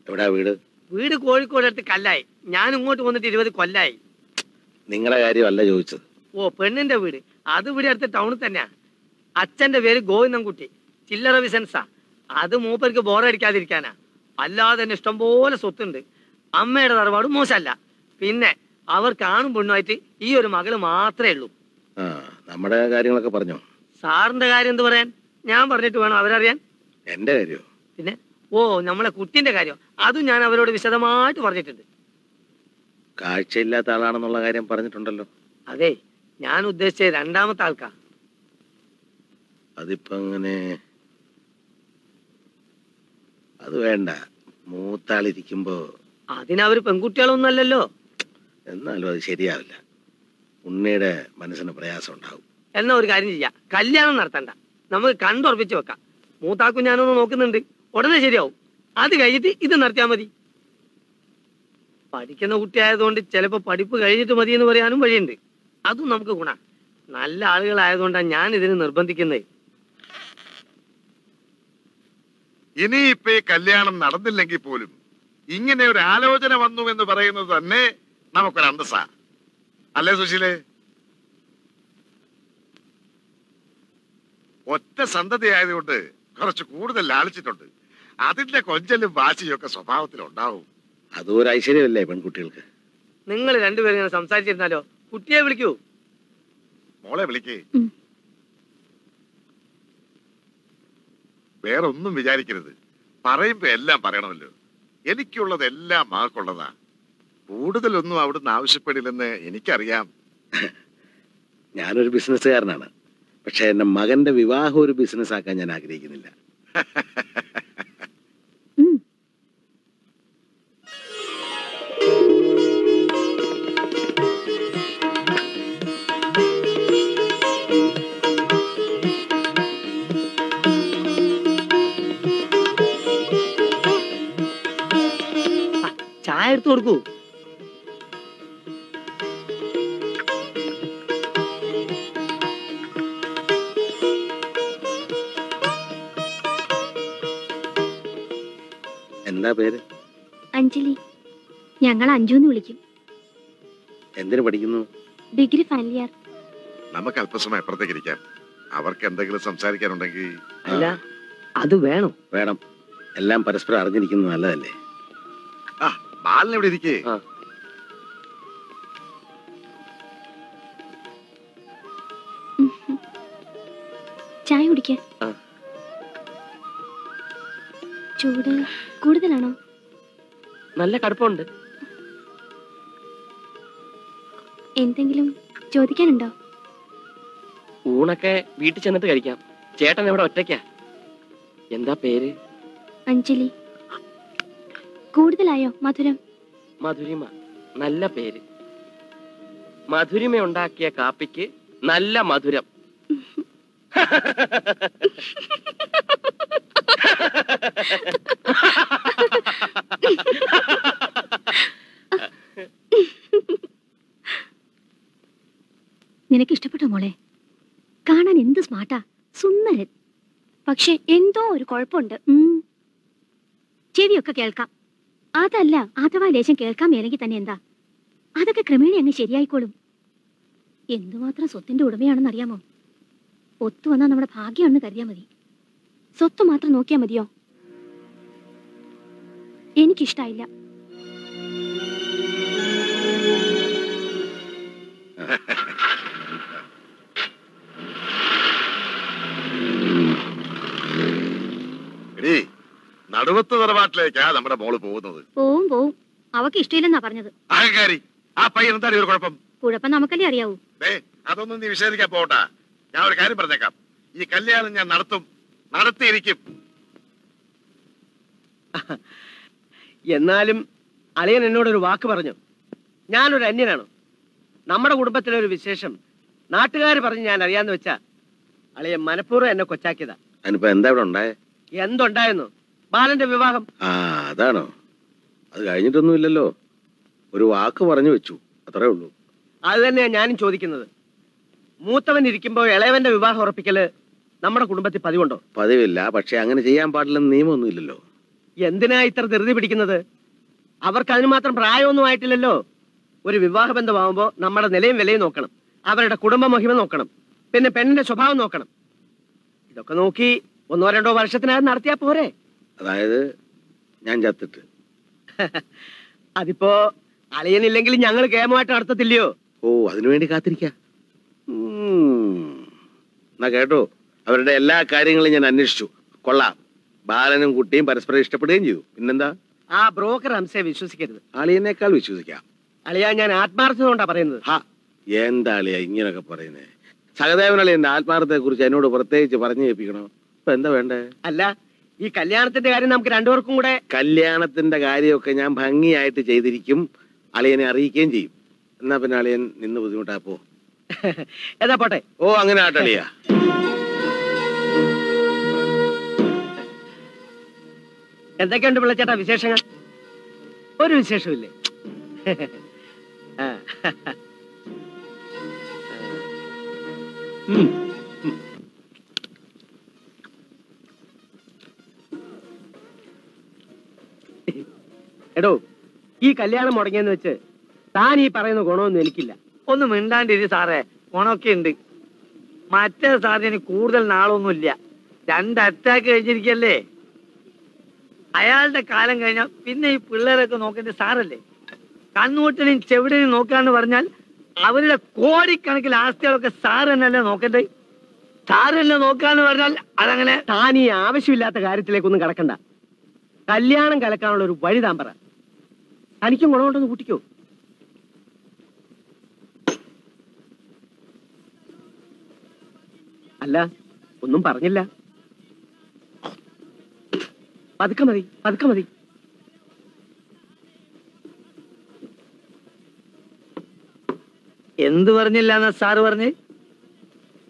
എവിടാ വീട്? വീട് കോഴിക്കോട് അടുത്ത് കല്ലായി. ഞാൻ ഇങ്ങോട്ട് വന്നിട്ട് ഇരുപത് കൊല്ലായി. നിങ്ങളുടെ കാര്യമല്ല ചോദിച്ചത്. ഓ പെണ്ണിന്റെ വീട്. അത് ഇവിടെ അടുത്ത് ടൗണിൽ തന്നെയാ. അച്ഛന്റെ പേര് ഗോവിന്ദൻകുട്ടി. ചില്ലറ ബിസിനസ്സാ അത് മൂപ്പർക്ക് ബോറടിക്കാതിരിക്കാനാ അല്ലാതെ തന്നെ ഇഷ്ടംപോലെ സ്വത്തുണ്ട്. അമ്മയുടെ തറവാട് മോശമല്ല. പിന്നെ അവർ കാണും പെണ്ണുമായിട്ട് ഈ ഒരു മകൾ മാത്രമേ ഉള്ളൂ. നമ്മുടെ കാര്യങ്ങളൊക്കെ പറഞ്ഞോ? സാറിന്റെ കാര്യം എന്ത് പറയാൻ? ഞാൻ പറഞ്ഞിട്ട് വേണം അവരറിയാൻ? എന്റെ കാര്യോ? പിന്നെ? ഓ നമ്മളെ കുട്ടിന്റെ കാര്യം. അതും ഞാൻ അവരോട് വിശദമായിട്ട് പറഞ്ഞിട്ടുണ്ട്. കാഴ്ചയില്ലാത്ത ആളാണെന്നുള്ള കാര്യം പറഞ്ഞിട്ടുണ്ടല്ലോ. അതെ ഞാൻ ഉദ്ദേശിച്ച രണ്ടാമത്തെ ആൾക്കാ. അതിപ്പോ അങ്ങനെ അത് വേണ്ട. മൂത്താളിരിക്കുമ്പോ. അതിനവര് പെൺകുട്ടികളൊന്നും അല്ലല്ലോ എന്നാലും അത് ശരിയാവില്ല. ഉണ്ണിയുടെ മനസ്സിന് പ്രയാസം ഉണ്ടാവും എന്നാ ഒരു കാര്യം ചെയ്യാം. കല്യാണം നടത്തണ്ട. നമുക്ക് കണ്ടുറപ്പിച്ച് വെക്കാം. മൂത്താക്കും ഞാനൊന്ന് നോക്കുന്നുണ്ട്. ഉടനെ ശരിയാവും. അത് കഴിഞ്ഞിട്ട് ഇത് നടത്തിയാൽ മതി. പഠിക്കുന്ന കുട്ടിയായതുകൊണ്ട് ചിലപ്പോൾ പഠിപ്പ് കഴിഞ്ഞിട്ട് മതി എന്ന് പറയാനും വഴിയുണ്ട്. അതും നമുക്ക് ഗുണ. നല്ല ആളുകളായതുകൊണ്ടാണ് ഞാൻ ഇതിന് നിർബന്ധിക്കുന്നത് ഇനിയിപ്പോ ഈ കല്യാണം നടന്നില്ലെങ്കിൽ പോലും ഇങ്ങനെ ഒരു ആലോചന വന്നു എന്ന് പറയുന്നത് തന്നെ നമുക്കൊരു അന്തസ്സ അല്ലേ സുശീലേ? ഒറ്റ സന്തതി ആയതുകൊണ്ട് കുറച്ച് കൂടുതൽ ലാളിച്ചിട്ടുണ്ട്. അതിന്റെ കൊഞ്ചലും വാശിയും ഒക്കെ സ്വഭാവത്തിലുണ്ടാവും. അതും ഒരു ഐശ്വര്യമല്ലേ പെൺകുട്ടികൾക്ക്? നിങ്ങൾ രണ്ടുപേരും ഇങ്ങനെ സംസാരിച്ചിരുന്നാലോ? കുട്ടിയെ വിളിക്കൂ. മോളെ വിളിക്കേ. വേറൊന്നും വേറെ ഒന്നും വിചാരിക്കരുത്. പറയുമ്പോ എല്ലാം പറയണമല്ലോ. എനിക്കുള്ളതെല്ലാം മാക്കുള്ളതാ കൂടുതലൊന്നും അവിടുന്ന് ആവശ്യപ്പെടില്ലെന്ന് എനിക്കറിയാം. ഞാനൊരു ബിസിനസ്സുകാരനാണ്. പക്ഷെ എന്റെ മകന്റെ വിവാഹം ഒരു ബിസിനസ് ആക്കാൻ ഞാൻ ആഗ്രഹിക്കുന്നില്ല. ചായ എടുത്തു കൊടുക്കൂ. എന്താ പേര്? അഞ്ജലി. ഞങ്ങൾ അഞ്ജുന്ന് വിളിക്കും. എന്തിനു പഠിക്കുന്നു? Degree final year. നമുക്ക് അല്പസമയം അപ്പുറത്തേക്ക് ഇരിക്കാം. അവർക്ക് എന്തെങ്കിലും സംസാരിക്കാനുണ്ടെങ്കിൽ അല്ല അത് വേണം. വേണം. എല്ലാം പരസ്പരം അറിഞ്ഞിരിക്കുന്നത് നല്ലതല്ലേ? ആ ബാലൻ എവിടെ ഇരിക്കേ ചായ കുടിക്ക. ചൂട് കൂടുതലാണോ? നല്ല കടുപ്പമുണ്ട്. എന്തെങ്കിലും ചോദിക്കാനുണ്ടോ? ഊണൊക്കെ വീട്ടിൽ ചെന്നിട്ട് കഴിക്കാം. ചേട്ടൻ ഇവിടെ ഒറ്റയ്ക്കാ. എന്താ പേര്? അഞ്ജലി. കൂടുതലായോ മധുരം? മധുരിമ നല്ല പേര്. മധുരിമ ഉണ്ടാക്കിയ കാപ്പിക്ക് നല്ല മധുരം. നിനക്ക് ഇഷ്ടപ്പെട്ടോ മോളെ? കാണാൻ എന്ത് സ്മാർട്ടാ? സുന്ദരൻ. പക്ഷെ എന്തോ ഒരു കുഴപ്പമുണ്ട്. ചെവിയൊക്കെ കേൾക്കാം. അതല്ല അഥവാ ലേശം കേൾക്കാൻ മേലെങ്കിൽ തന്നെ എന്താ? അതൊക്കെ ക്രമേണ അങ്ങ് ശരിയായിക്കോളും. എന്തുമാത്രം സ്വത്തിന്റെ ഉടമയാണെന്ന് അറിയാമോ? ഒത്തു വന്നാൽ നമ്മുടെ ഭാഗ്യമാണെന്ന് കരുതിയാ മതി. സ്വത്ത് മാത്രം നോക്കിയാ മതിയോ? എനിക്കിഷ്ടായില്ല. എടീ നടുവത്ത് തറവാട്ടിലേക്കാ നമ്മുടെ മോൾ പോകുന്നത്. പോവും പോവും. അവക്ക് ഇഷ്ടമില്ലെന്നാ പറഞ്ഞത്. അഹങ്കാരി. ആ പയ്യൻ എന്താണ് ഒരു കുഴപ്പം? കുഴപ്പം നമുക്കല്ലേ അറിയാവൂ. ദേ അതൊന്നും നീ വിശേഷിക്കാൻ പോകട്ടാ ഞാൻ ഒരു കാര്യം പറഞ്ഞേക്കാം. ഈ കല്യാണം ഞാൻ നടത്തും. നടത്തിയിരിക്കും. എന്നാലും അളിയൻ എന്നോട് ഒരു വാക്ക് പറഞ്ഞു. ഞാനൊരു അന്യനാണ്. നമ്മുടെ കുടുംബത്തിലെ ഒരു വിശേഷം നാട്ടുകാർ പറഞ്ഞ് ഞാൻ അറിയാന്ന് വെച്ചാ അളിയൻ മനഃപൂർവം എന്നെ കൊച്ചാക്കിയതാ. എന്താ ഇവിടെ ഉണ്ടായേ? എന്തുണ്ടായിരുന്നു ബാലന്റെ വിവാഹം. ആ അതാണോ? അത് കഴിഞ്ഞിട്ടൊന്നുമില്ലല്ലോ. ഒരു വാക്ക് പറഞ്ഞു വെച്ചു. അത്രേ ഉള്ളൂ. അത് തന്നെയാ ഞാനും ചോദിക്കുന്നത്. മൂത്തവൻ ഇരിക്കുമ്പോൾ ഇളയവന്റെ വിവാഹം ഉറപ്പിക്കൽ നമ്മുടെ കുടുംബത്തിൽ പതിവുണ്ടോ? പതിവില്ല. പക്ഷെ അങ്ങനെ ചെയ്യാൻ പാടില്ലെന്ന് നിയമമൊന്നും ഇല്ലല്ലോ എന്തിനാ ഇത്ര ധൃതി പിടിക്കുന്നത്? അവർക്ക് അതിന് മാത്രം പ്രായമൊന്നും ആയിട്ടില്ലല്ലോ. ഒരു വിവാഹ ബന്ധമാകുമ്പോ നമ്മുടെ നിലയും വിലയും നോക്കണം. അവരുടെ കുടുംബ മഹിമ നോക്കണം. പിന്നെ പെണ്ണിന്റെ സ്വഭാവം നോക്കണം. ഇതൊക്കെ നോക്കി ഒന്നോ രണ്ടോ വർഷത്തിനകം നടത്തിയാ പോരെ. അതായത് ഞാൻ ചത്തിട്ട്. അതിപ്പോ അളിയനില്ലെങ്കിൽ ഞങ്ങൾ കേമമായിട്ട് നടത്തത്തില്ലയോ? ഓ അതിനുവേണ്ടി കാത്തിരിക്ക. എന്നാ കേട്ടോ അവരുടെ എല്ലാ കാര്യങ്ങളും ഞാൻ അന്വേഷിച്ചു. കൊള്ളാം. ബാലനും കുട്ടിയും പരസ്പരം ഇഷ്ടപ്പെടുകയും ചെയ്തു. പിന്നെന്താ? ആ ബ്രോക്കർ ഹംസയെ വിശ്വസിക്കരുത്. അളിയനേക്കാൾ വിശ്വസിക്കാം. അളിയാ ഞാൻ ആത്മാർത്ഥത കൊണ്ടാ പറയുന്നത്. ഹാ എന്താ അളിയാ ഇങ്ങനൊക്കെ പറയുന്നേ? സഹദേവൻ അളിയന്റെ ആത്മാർത്ഥത്തെ കുറിച്ച് എന്നോട് പ്രത്യേകിച്ച് പറഞ്ഞു കേൾപ്പിക്കണോ ഇപ്പൊ എന്താ വേണ്ടേ? അല്ല ഈ കല്യാണത്തിന്റെ കാര്യം നമുക്ക് രണ്ടുപേർക്കും കൂടെ കല്യാണത്തിന്റെ കാര്യമൊക്കെ ഞാൻ ഭംഗിയായിട്ട് ചെയ്തിരിക്കും. അളിയനെ അറിയിക്കുകയും ചെയ്യും. എന്നാ പിന്നെ അളിയൻ നിന്ന് ബുദ്ധിമുട്ടാ പോ. എന്താ പോട്ടെ? ഓ അങ്ങനെ ആട്ടളിയാ എന്തൊക്കെയുണ്ട് പിള്ളച്ചേട്ടാ വിശേഷങ്ങൾ? ഒരു വിശേഷമില്ലേ ആ. ഉം. എടോ ഈ കല്യാണം മുടങ്ങിയെന്ന് വെച്ച് താൻ ഈ പറയുന്ന ഗുണമൊന്നും എനിക്കില്ല. ഒന്ന് മിണ്ടാണ്ടിരി സാറേ ഗുണമൊക്കെ ഉണ്ട്. മറ്റേ സാറിന് കൂടുതൽ നാളൊന്നുമില്ല. രണ്ട് അറ്റാക്ക് കഴിഞ്ഞിരിക്കല്ലേ? അയാളുടെ കാലം കഴിഞ്ഞാൽ പിന്നെ ഈ പിള്ളേരൊക്കെ നോക്കേണ്ട സാറല്ലേ? കണ്ണൂട്ടിനെയും ചെവിടിനെയും നോക്കാന്ന് പറഞ്ഞാൽ അവരുടെ കോടിക്കണക്കിൽ ആസ്തികളൊക്കെ സാറ് തന്നെയല്ലേ നോക്കണ്ടേ? സാറ് തന്നെ നോക്കാന്ന് പറഞ്ഞാൽ അതങ്ങനെ താൻ ഈ ആവശ്യമില്ലാത്ത കാര്യത്തിലേക്കൊന്നും കടക്കണ്ട. കല്യാണം കലക്കാനുള്ള ഒരു വഴി താൻ പറ. തനിക്കും ഗുണമുണ്ടെന്ന് കൂട്ടിക്കോ. അല്ല ഒന്നും പറഞ്ഞില്ല. പതുക്കെ മതി പതുക്കെ മതി. എന്ത് പറഞ്ഞില്ല എന്നാ സാറ് പറഞ്ഞ്?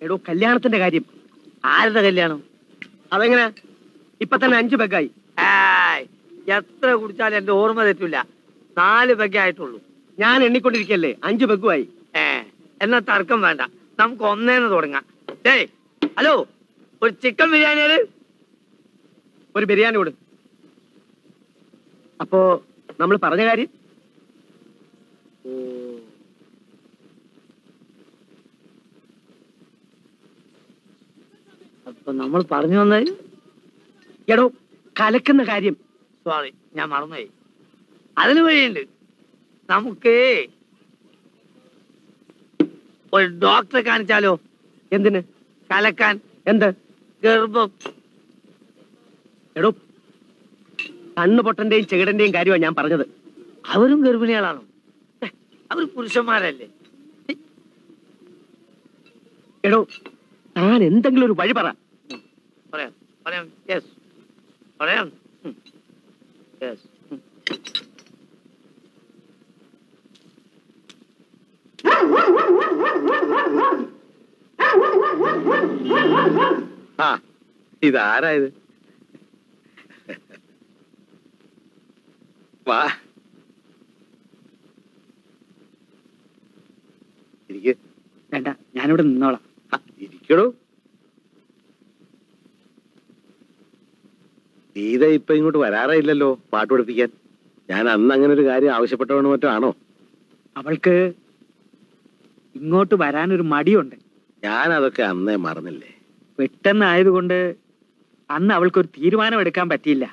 എടോ കല്യാണത്തിന്റെ കാര്യം. ആരുടെ കല്യാണം? അതെങ്ങനെ? ഇപ്പൊ തന്നെ അഞ്ചു പെഗായി എത്ര കുടിച്ചാലും എന്റെ ഓർമ്മ തെറ്റില്ല നാല് പെഗ്ഗേ ആയിട്ടുള്ളൂ. ഞാൻ എണ്ണിക്കൊണ്ടിരിക്കല്ലേ? അഞ്ചു പെഗുമായി ഏ എന്നാ തർക്കം വേണ്ട. നമുക്ക് ഒന്നേന്ന് തുടങ്ങാം. ഡേയ് ഹലോ ഒരു ചിക്കൻ ബിരിയാണി ഒരു ബിരിയാണി കൊടു. അപ്പോ നമ്മൾ പറഞ്ഞ കാര്യം? അപ്പൊ നമ്മൾ പറഞ്ഞു വന്നത്? എടോ കലക്കുന്ന കാര്യം. സോറി ഞാൻ മറന്നുപോയി. അതിന് വഴിയുണ്ട് നമുക്ക് ഒരു ഡോക്ടറെ കാണിച്ചാലോ? എന്തിന്? കലക്കാൻ? എന്ത്? ഗർഭം. എടോ കണ്ണു പൊട്ടന്റെയും ചെകിടന്റെയും കാര്യമാണ് ഞാൻ പറഞ്ഞത്. അവരും ഗർഭിണികളാണോ? അവർ പുരുഷന്മാരല്ലേ? എടോ താൻ എന്തെങ്കിലും ഒരു വഴി പറ. പറയാം. പറയാം. യെസ് പറയാം. യെസ് ആ ഇതാരായത് വാ. ഇരിക്ക്. വേണ്ട ഞാനിവിടെ നിന്നോളാം. ഇരിക്കണോ ഗീത ഇപ്പൊ ഇങ്ങോട്ട് വരാറില്ലല്ലോ പാട്ട് പഠിപ്പിക്കാൻ. ഞാൻ അന്ന് അങ്ങനെ ഒരു കാര്യം ആവശ്യപ്പെട്ടവണ് മറ്റോ ആണോ? അവൾക്ക് ഇങ്ങോട്ട് വരാനൊരു മടിയുണ്ട്. ഞാൻ അതൊക്കെ അന്നേ മറന്നില്ലേ? പെട്ടെന്നായതുകൊണ്ട് അന്ന് അവൾക്കൊരു തീരുമാനം എടുക്കാൻ പറ്റിയില്ല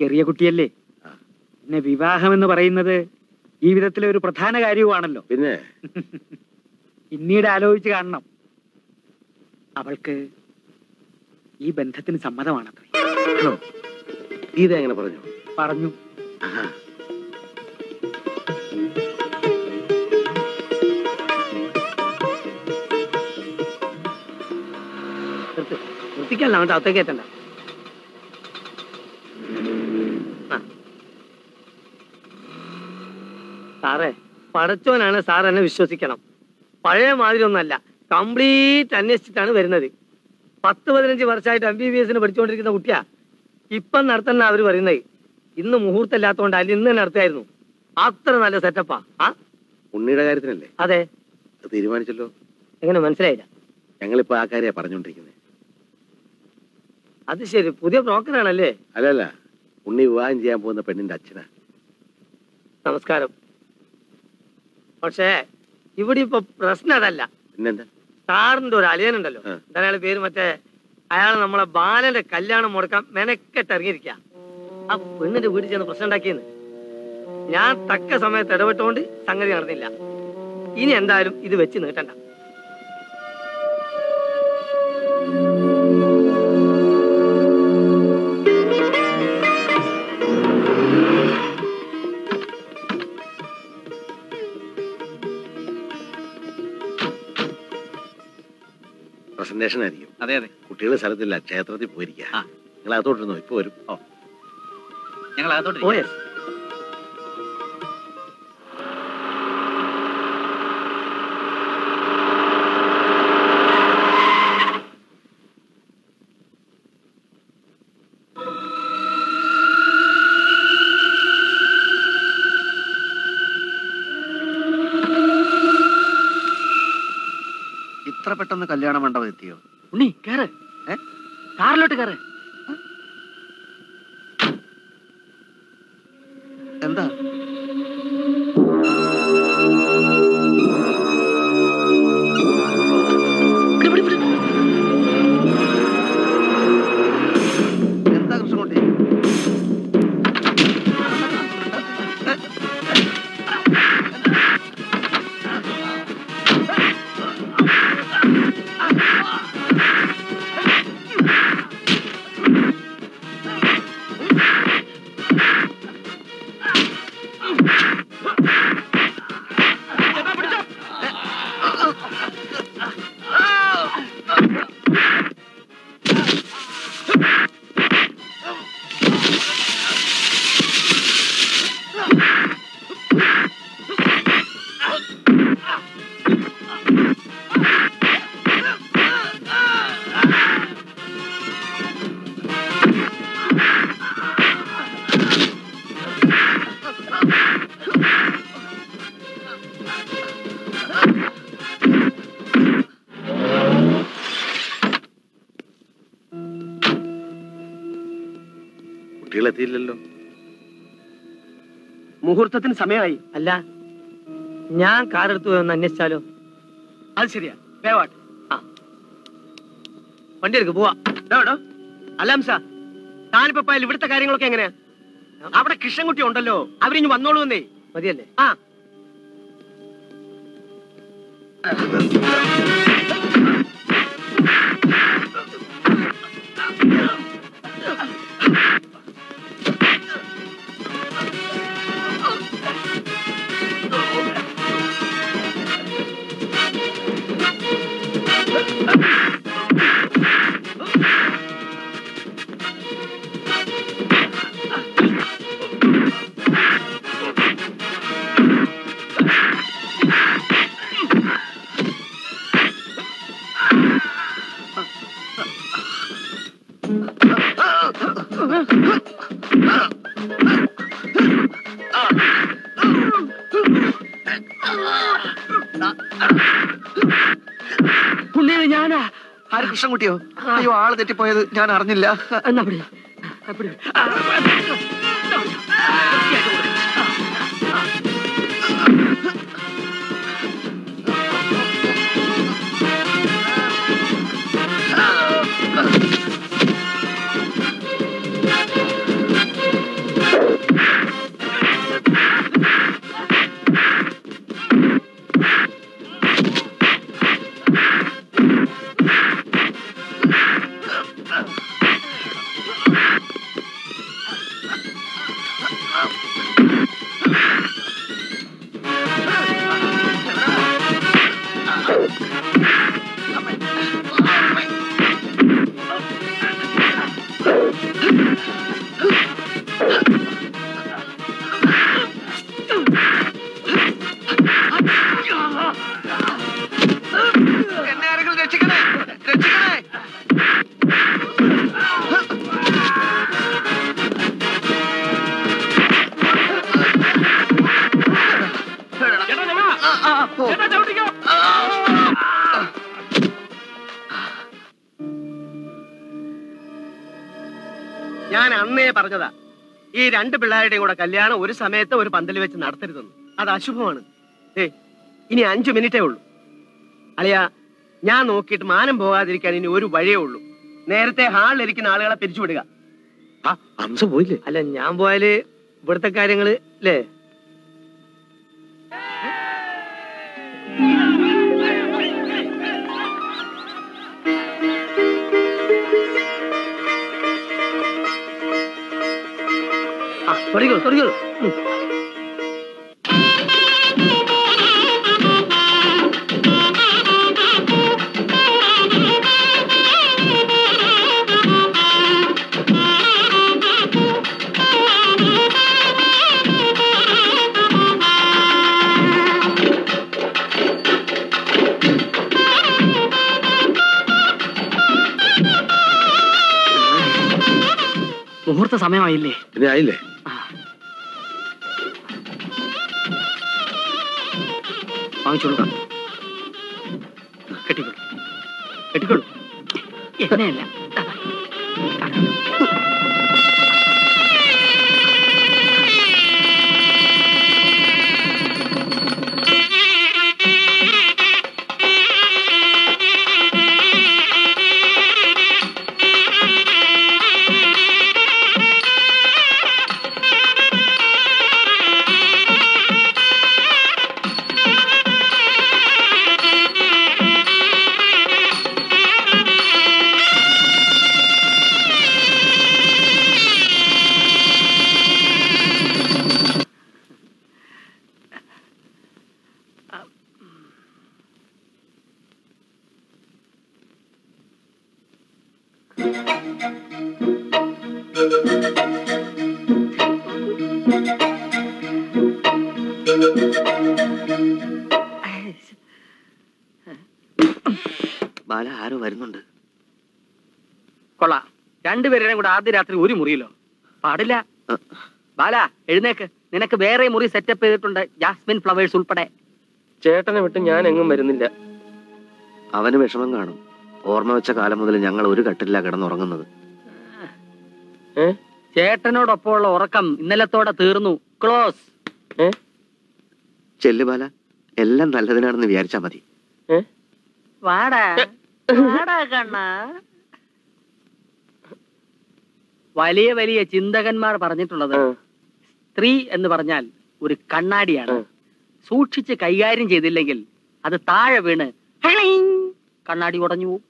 ചെറിയ കുട്ടിയല്ലേ. പിന്നെ വിവാഹം എന്ന് പറയുന്നത് ജീവിതത്തിലെ ഒരു പ്രധാന കാര്യവുമാണല്ലോ. പിന്നെ? പിന്നീട് ആലോചിച്ച് കാണണം. അവൾക്ക് ഈ ബന്ധത്തിന് സമ്മതമാണത്രേ. ഇതെങ്ങനെ പറഞ്ഞു? പറഞ്ഞു. വൃത്തിക്കല്ല അങ്ങോട്ട് അകത്തേക്ക് എത്തണ്ട. സാറേ പടച്ചോനാണ് സാർ എന്നെ വിശ്വസിക്കണം. പഴയ മാതിരി ഒന്നല്ല കംപ്ലീറ്റ് അന്വേഷിച്ചിട്ടാണ് വരുന്നത്. പത്ത് പതിനഞ്ച് വർഷമായിട്ട് എം ബി ബി എസിന് പഠിച്ചുകൊണ്ടിരിക്കുന്ന കുട്ടിയാ. ഇപ്പം നടത്തുന്ന അവർ പറയുന്നത്. ഇന്ന് മുഹൂർത്തം ഇല്ലാത്തതുകൊണ്ട് അല്ല ഇന്ന് നടത്തായിരുന്നു അത്ര നല്ല സെറ്റപ്പാ ആ. ഉണ്ണിയുടെ കാര്യത്തിനല്ലേ? അതെ. തീരുമാനിച്ചല്ലോ. എങ്ങനെ മനസ്സിലായില്ല? ഞങ്ങളിപ്പോ ആ കാര്യ പറഞ്ഞോണ്ടിരിക്കുന്നത് അത് ശരി. പുതിയ ബ്രോക്കറാണല്ലേ? അല്ലല്ല. ഉണ്ണി വിവാഹം ചെയ്യാൻ പോകുന്ന പെണ്ണിന്റെ അച്ഛനാ. നമസ്കാരം. പക്ഷേ ഇവിടെ ഇപ്പൊ പ്രശ്നം അതല്ല. പിന്നെന്താ? സാറിന്റെ ഒരു അലിയനുണ്ടല്ലോ. എന്താണ് അയാളെ പേര്? മറ്റേ അയാൾ നമ്മളെ ബാലന്റെ കല്യാണം മുടക്കാൻ മെനക്കെട്ട് ഇറങ്ങിയിരിക്ക. ആ പെണ്ണിന്റെ വീട്ടിൽ ചെന്ന് പ്രശ്നം ഉണ്ടാക്കിയെന്ന്. ഞാൻ തക്ക സമയത്ത് ഇടപെട്ടുകൊണ്ട് സംഗതി നടന്നില്ല. ഇനി എന്തായാലും ഇത് വെച്ച് നീട്ടണ്ട. പ്രസന്റേഷൻ ആയിരിക്കും അതെ അതെ. കുട്ടികളുടെ സ്ഥലത്തില്ല ക്ഷേത്രത്തിൽ പോയിരിക്കുക. നിങ്ങൾ അതോട്ടിരുന്നോ ഇപ്പൊ വരും. ഓ. ഞങ്ങൾ അകത്തോട്ട് പെട്ടെന്ന് കല്യാണ മണ്ഡപം എത്തിയോ? ഉണ്ണി കേറ്. കാറിലോട്ട് കേറ്. എന്താ എന്താ? മുഹൂർത്തത്തിന് സമയമായി. അല്ല ഞാൻ കാറെടുത്തു പോയി ഒന്ന് അന്വേഷിച്ചാലോ? അത് ശരിയാ. വേവാട്ട് വണ്ടി എടുക്ക് പോവാ. അല്ലാംസ താനിപ്പോ പോയാൽ ഇവിടുത്തെ കാര്യങ്ങളൊക്കെ എങ്ങനെയാ? അവിടെ കൃഷ്ണൻകുട്ടി ഉണ്ടല്ലോ അവരിഞ്ഞ് വന്നോളൂ എന്നേ. മതിയല്ലേ? ആ. പുള്ളിയെ ഞാനാ. ആര് കൃഷ്ണൻകുട്ടിയോ? അയ്യോ ആൾ തെറ്റിപ്പോയത് ഞാൻ അറിഞ്ഞില്ല. എന്നാ പിടി. രണ്ട് പിള്ളേരുടെയും കൂടെ കല്യാണം ഒരു സമയത്ത് ഒരു പന്തൽ വെച്ച് നടത്തരുതെന്ന്. അത് അശുഭമാണ്. ഏ ഇനി അഞ്ചു മിനിറ്റേ ഉള്ളൂ. അളിയ ഞാൻ നോക്കിയിട്ട് മാനം പോകാതിരിക്കാൻ ഇനി ഒരു വഴിയേ ഉള്ളൂ. നേരത്തെ ഹാളിൽ ഇരിക്കുന്ന ആളുകളെ പിരിച്ചുവിടുക. ഹംസ പോയില്ലേ? അല്ല ഞാൻ പോയാൽ ഇവിടുത്തെ കാര്യങ്ങൾ അല്ലേ ആ തുടങ്ങിക്കോളൂ തുടങ്ങിക്കോളൂ ഉം. മുഹൂർത്ത സമയമായില്ലേ വാങ്ങിച്ചോളൂ കെട്ടിക്കോളൂ എടുക്കോളൂ എന്നെയല്ല രണ്ടുപേരുടെയും കൂടെ ആദ്യ രാത്രി ഒരു മുറിയിലോ? പാടില്ല. ബാല എഴുന്നേക്ക്. നിനക്ക് വേറെ മുറി സെറ്റപ്പ് ചെയ്തിട്ടുണ്ട് ജാസ്മിൻ ഫ്ലവേഴ്സ് ഉൾപ്പെടെ. ചേട്ടനെ വിട്ട് ഞാൻ എങ്ങും വരുന്നില്ല. അവന് വിഷമം കാണും. ഓർമ്മ വെച്ച കാലം മുതൽ ഞങ്ങൾ ഒരു കട്ടില്ല കിടന്നുറങ്ങുന്നത്. ചേട്ടനോടൊപ്പമുള്ള ഉറക്കം ഇന്നലത്തോടെ തീർന്നു. ക്ലോസ്. ചെല്ലു ബാല. എല്ലാം നല്ലതിനാണെന്ന് വിചാരിച്ചാ മതി. വാടാ. വാടാ കണ്ണ. വലിയ വലിയ ചിന്തകന്മാർ പറഞ്ഞിട്ടുള്ളത് സ്ത്രീ എന്ന് പറഞ്ഞാൽ ഒരു കണ്ണാടിയാണ്. സൂക്ഷിച്ച് കൈകാര്യം ചെയ്തില്ലെങ്കിൽ അത് താഴെ വീണ് കണ്ണാടി ഉടഞ്ഞു പോകും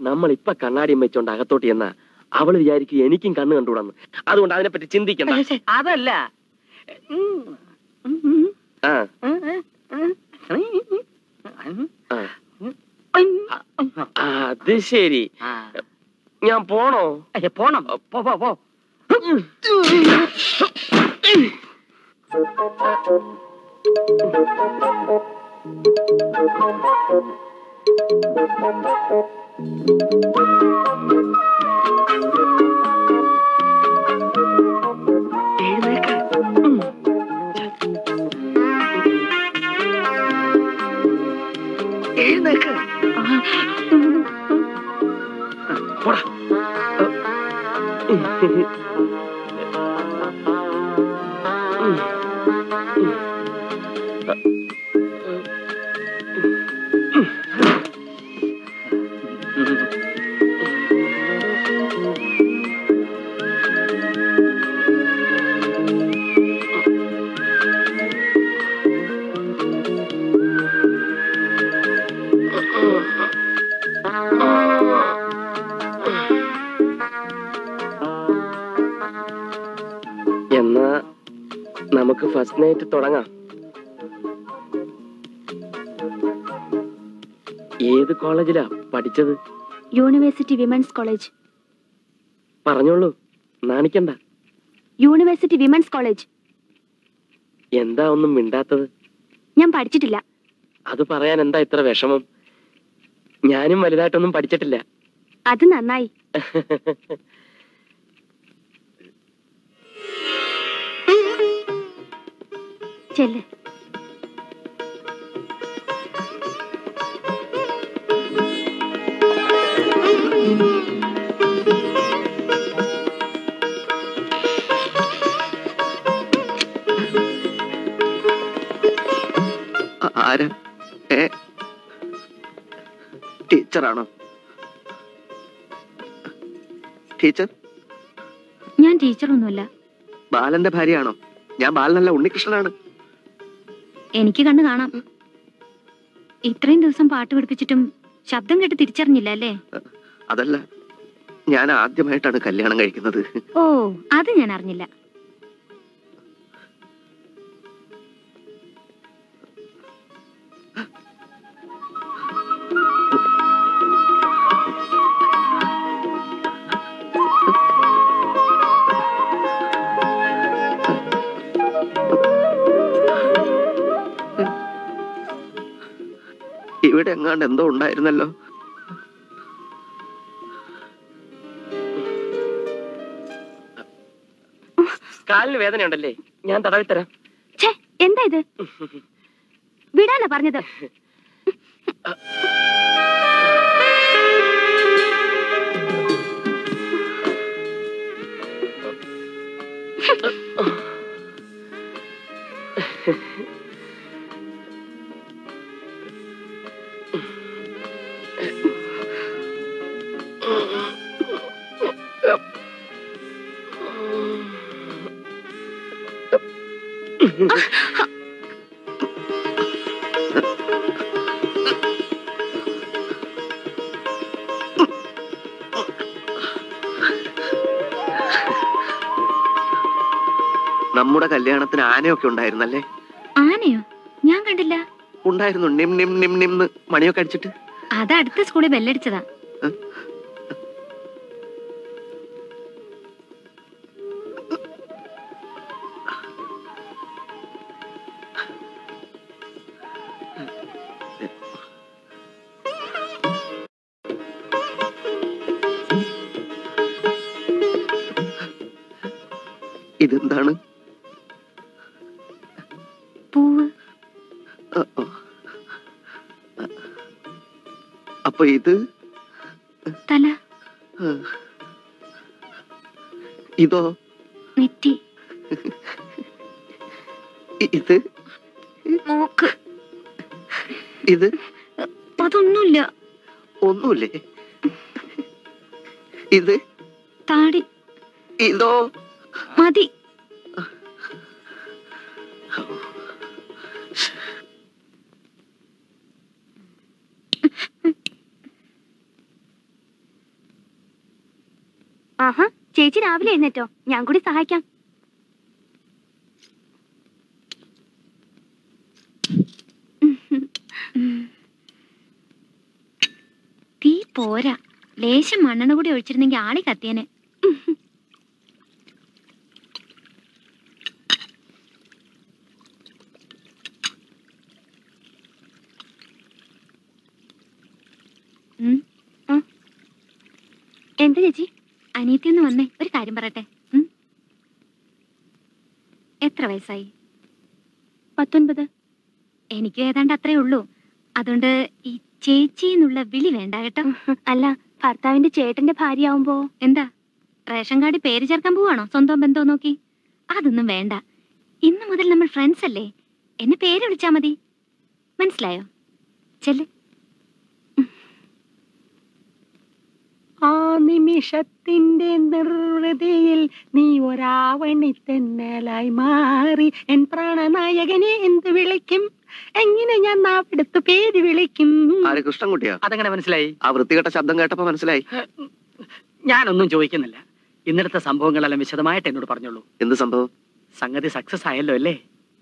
നമ്മൾ ഇപ്പൊ കണ്ണാടിയും വെച്ചോണ്ട് അകത്തോട്ട് ചെന്നാ അവൾ വിചാരിക്കും എനിക്കും കണ്ണ് കണ്ടുകൂടാന്ന്. അതുകൊണ്ട് അതിനെ പറ്റി ചിന്തിക്കണം അതല്ല. അത് ശരി. ഞാൻ പോണോ? പോണം. പോ പോ പോ എഴുന്നേക്ക്. പോടാ എന്നാ നമുക്ക് ഫസ്റ്റ് നൈറ്റ് തുടങ്ങാം. ഏത് കോളേജിലാ പഠിച്ചത്? യൂണിവേഴ്സിറ്റി വിമൻസ് കോളേജ് പറഞ്ഞോളൂ നാണിക്കണ്ട. യൂണിവേഴ്സിറ്റി വിമൻസ് കോളേജ് എന്താ ഒന്നും മിണ്ടാത്തത്? ഞാൻ പഠിച്ചിട്ടില്ല. അത് പറയാൻ എന്താ ഇത്ര വിഷമം? ഞാനും വലുതായിട്ടൊന്നും പഠിച്ചിട്ടില്ല. അത് നന്നായി. ചെല്ല്. ആ- ആരാ? ഏ? ടീച്ചറാണോ? ടീച്ചർ? ഞാൻ ടീച്ചറൊന്നുമല്ല. ബാലന്റെ ഭാര്യയാണോ? ഞാൻ ബാലനല്ല ഉണ്ണികൃഷ്ണനാണ്. എനിക്ക് കണ്ണു കാണാം. ഇത്രയും ദിവസം പാട്ട് പഠിപ്പിച്ചിട്ടും ശബ്ദം കേട്ട് തിരിച്ചറിഞ്ഞില്ല അല്ലേ? അതല്ല ഞാൻ ആദ്യമായിട്ടാണ് കല്യാണം കഴിക്കുന്നത്. ഓ അത് ഞാൻ അറിഞ്ഞില്ല. ഇവിടെ എങ്ങാണ്ട് എന്തോ ഉണ്ടായിരുന്നല്ലോ. കാലിന് വേദനയുണ്ടല്ലേ? ഞാൻ തടവി തരാം എന്താ ഇത്? വിടാനാ പറഞ്ഞത്. നമ്മുടെ കല്യാണത്തിന് ആനയൊക്കെ ഉണ്ടായിരുന്നല്ലേ? ആനയോ? ഞാൻ കണ്ടില്ല. ഉണ്ടായിരുന്നു. നിം നിം നിം നിം മണിയൊക്കെ അടിച്ചിട്ട്. അത് അടുത്ത സ്കൂളിൽ ബെല്ലടിച്ചതാ. ഇതെന്താണ്? പൂവ്. അപ്പൊ ഇത്? തല. ഇതോ? നെറ്റി. ഇത്? മൂക്ക്. ഇത്? അതൊന്നുമില്ല ഒന്നുമില്ലേ ഇത്? താടി. ഇതോ? മതി. ചേച്ചി രാവിലെ എഴുന്നേറ്റോ ഞാൻ കൂടി സഹായിക്കാം തീ പോരാ ലേശം മണ്ണെണ്ണ കൂടി ഒഴിച്ചിരുന്നെങ്കിൽ ആളി കത്തിയനെ ഉം. ആ. എന്താ ചേച്ചി അനിയത്തി ഒന്ന് വന്നേ ഒരു കാര്യം പറയട്ടെ ഉം. എത്ര വയസ്സായി പത്തൊൻപത്. എനിക്ക് ഏതാണ്ട് അത്രേ ഉള്ളൂ. അതുകൊണ്ട് ഈ ചേച്ചി എന്നുള്ള വിളി വേണ്ട കേട്ടോ. അല്ല ഭർത്താവിന്റെ ചേട്ടന്റെ ഭാര്യയാവുമ്പോ എന്താ? റേഷൻ കാർഡിൽ പേര് ചേർക്കാൻ പോവാണോ? സ്വന്തം ബന്ധം നോക്കി. അതൊന്നും വേണ്ട. ഇന്നു മുതൽ നമ്മൾ ഫ്രണ്ട്സ് അല്ലേ? എന്നെ പേര് വിളിച്ചാ മതി. മനസ്സിലായോ? ചെല്ല്. ആ നിമിഷത്തിന്റെ നിർവൃതിയിൽ നീ ഒരാവണി തെന്നലായി മാറി. എൻ പ്രാണനായകനെ എന്ത് വിളിക്കും? എങ്ങനെ ഞാൻ നാവെടുത്ത് പേര് വിളിക്കും? ആര്? കൃഷ്ണൻകുട്ടിയാ? അതെങ്ങനെ മനസ്സിലായി? ആ വൃത്തികെട്ട ശബ്ദം കേട്ടപ്പോ മനസ്സിലായി. ഞാനൊന്നും ചോദിക്കുന്നില്ല. ഇന്നലത്തെ സംഭവങ്ങളെല്ലാം വിശദമായിട്ട് എന്നോട് പറഞ്ഞോളൂ. എന്ത് സംഭവം? സംഗതി സക്സസ് ആയല്ലോ അല്ലേ?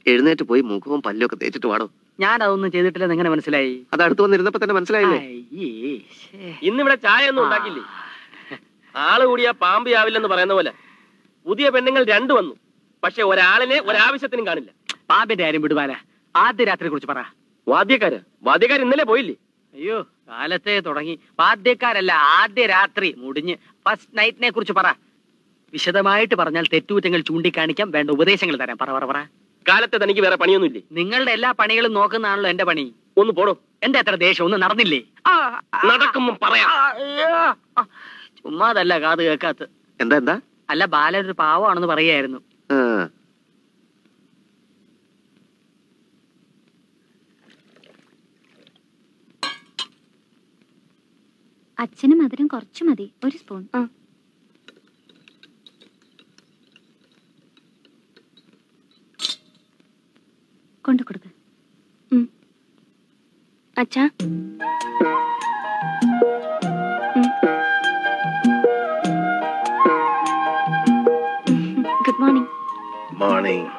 എഴുന്നേറ്റ് പോയി മുഖവും പല്ലൊക്കെ തേച്ചിട്ട് വാടോ. ഞാൻ അതൊന്നും ചെയ്തിട്ടില്ലെന്ന് എങ്ങനെ മനസ്സിലായി? അത് അടുത്ത് വന്നിരുന്നപ്പോ തന്നെ മനസ്സിലായില്ലേ? ഇന്നിവിടെ ചായ ഒന്നും ഉണ്ടാക്കില്ലേ ആൾ കൂടിയാ പാമ്പ് ആവില്ലെന്ന് പറയുന്ന പോലെ. പുതിയ പെണ്ണുങ്ങൾ രണ്ടു വന്നു. പക്ഷെ ഒരാളിനെ ഒരാവശ്യത്തിനും കാണില്ല. പാമ്പിന്റെ കാര്യം വിടുവാന. ആദ്യ രാത്രിയെ കുറിച്ച് പറ. വാദ്യക്കാര്? വാദ്യക്കാർ ഇന്നലെ പോയില്ലേ? അയ്യോ കാലത്തെ തുടങ്ങി. വാദ്യക്കാരല്ല ആദ്യ രാത്രി മുടിഞ്ഞ്. ഫസ്റ്റ് നൈറ്റിനെ കുറിച്ച് പറ. വിശദമായിട്ട് പറഞ്ഞാൽ തെറ്റുകുറ്റങ്ങൾ ചൂണ്ടിക്കാണിക്കാം. വേണ്ട ഉപദേശങ്ങൾ തരാം. പറ പറ പറ. കാലത്തെ തനിക്ക് വേറെ പണിയൊന്നുമില്ലേ? നിങ്ങളുടെ എല്ലാ പണികളും നോക്കുന്നതാണല്ലോ എന്റെ പണി. ഒന്ന് പോടോ. എന്റെ അത്ര ദേഷ്യം ഒന്നും നടന്നില്ലേ? നടക്കുമ്പോ പറയാ. ചുമ്മാതല്ല കാത് കേക്കാത്ത എന്താ എന്താ? അല്ല ബാലൻ ഒരു പാവമാണെന്ന് പറയായിരുന്നു. അച്ഛനും മധുരം കുറച്ച് മതി. ഒരു സ്പൂൺ. കൊണ്ടു കൊടുക്ക. അച്ഛാ. ഗുഡ് മോർണിംഗ് മോർണിംഗ്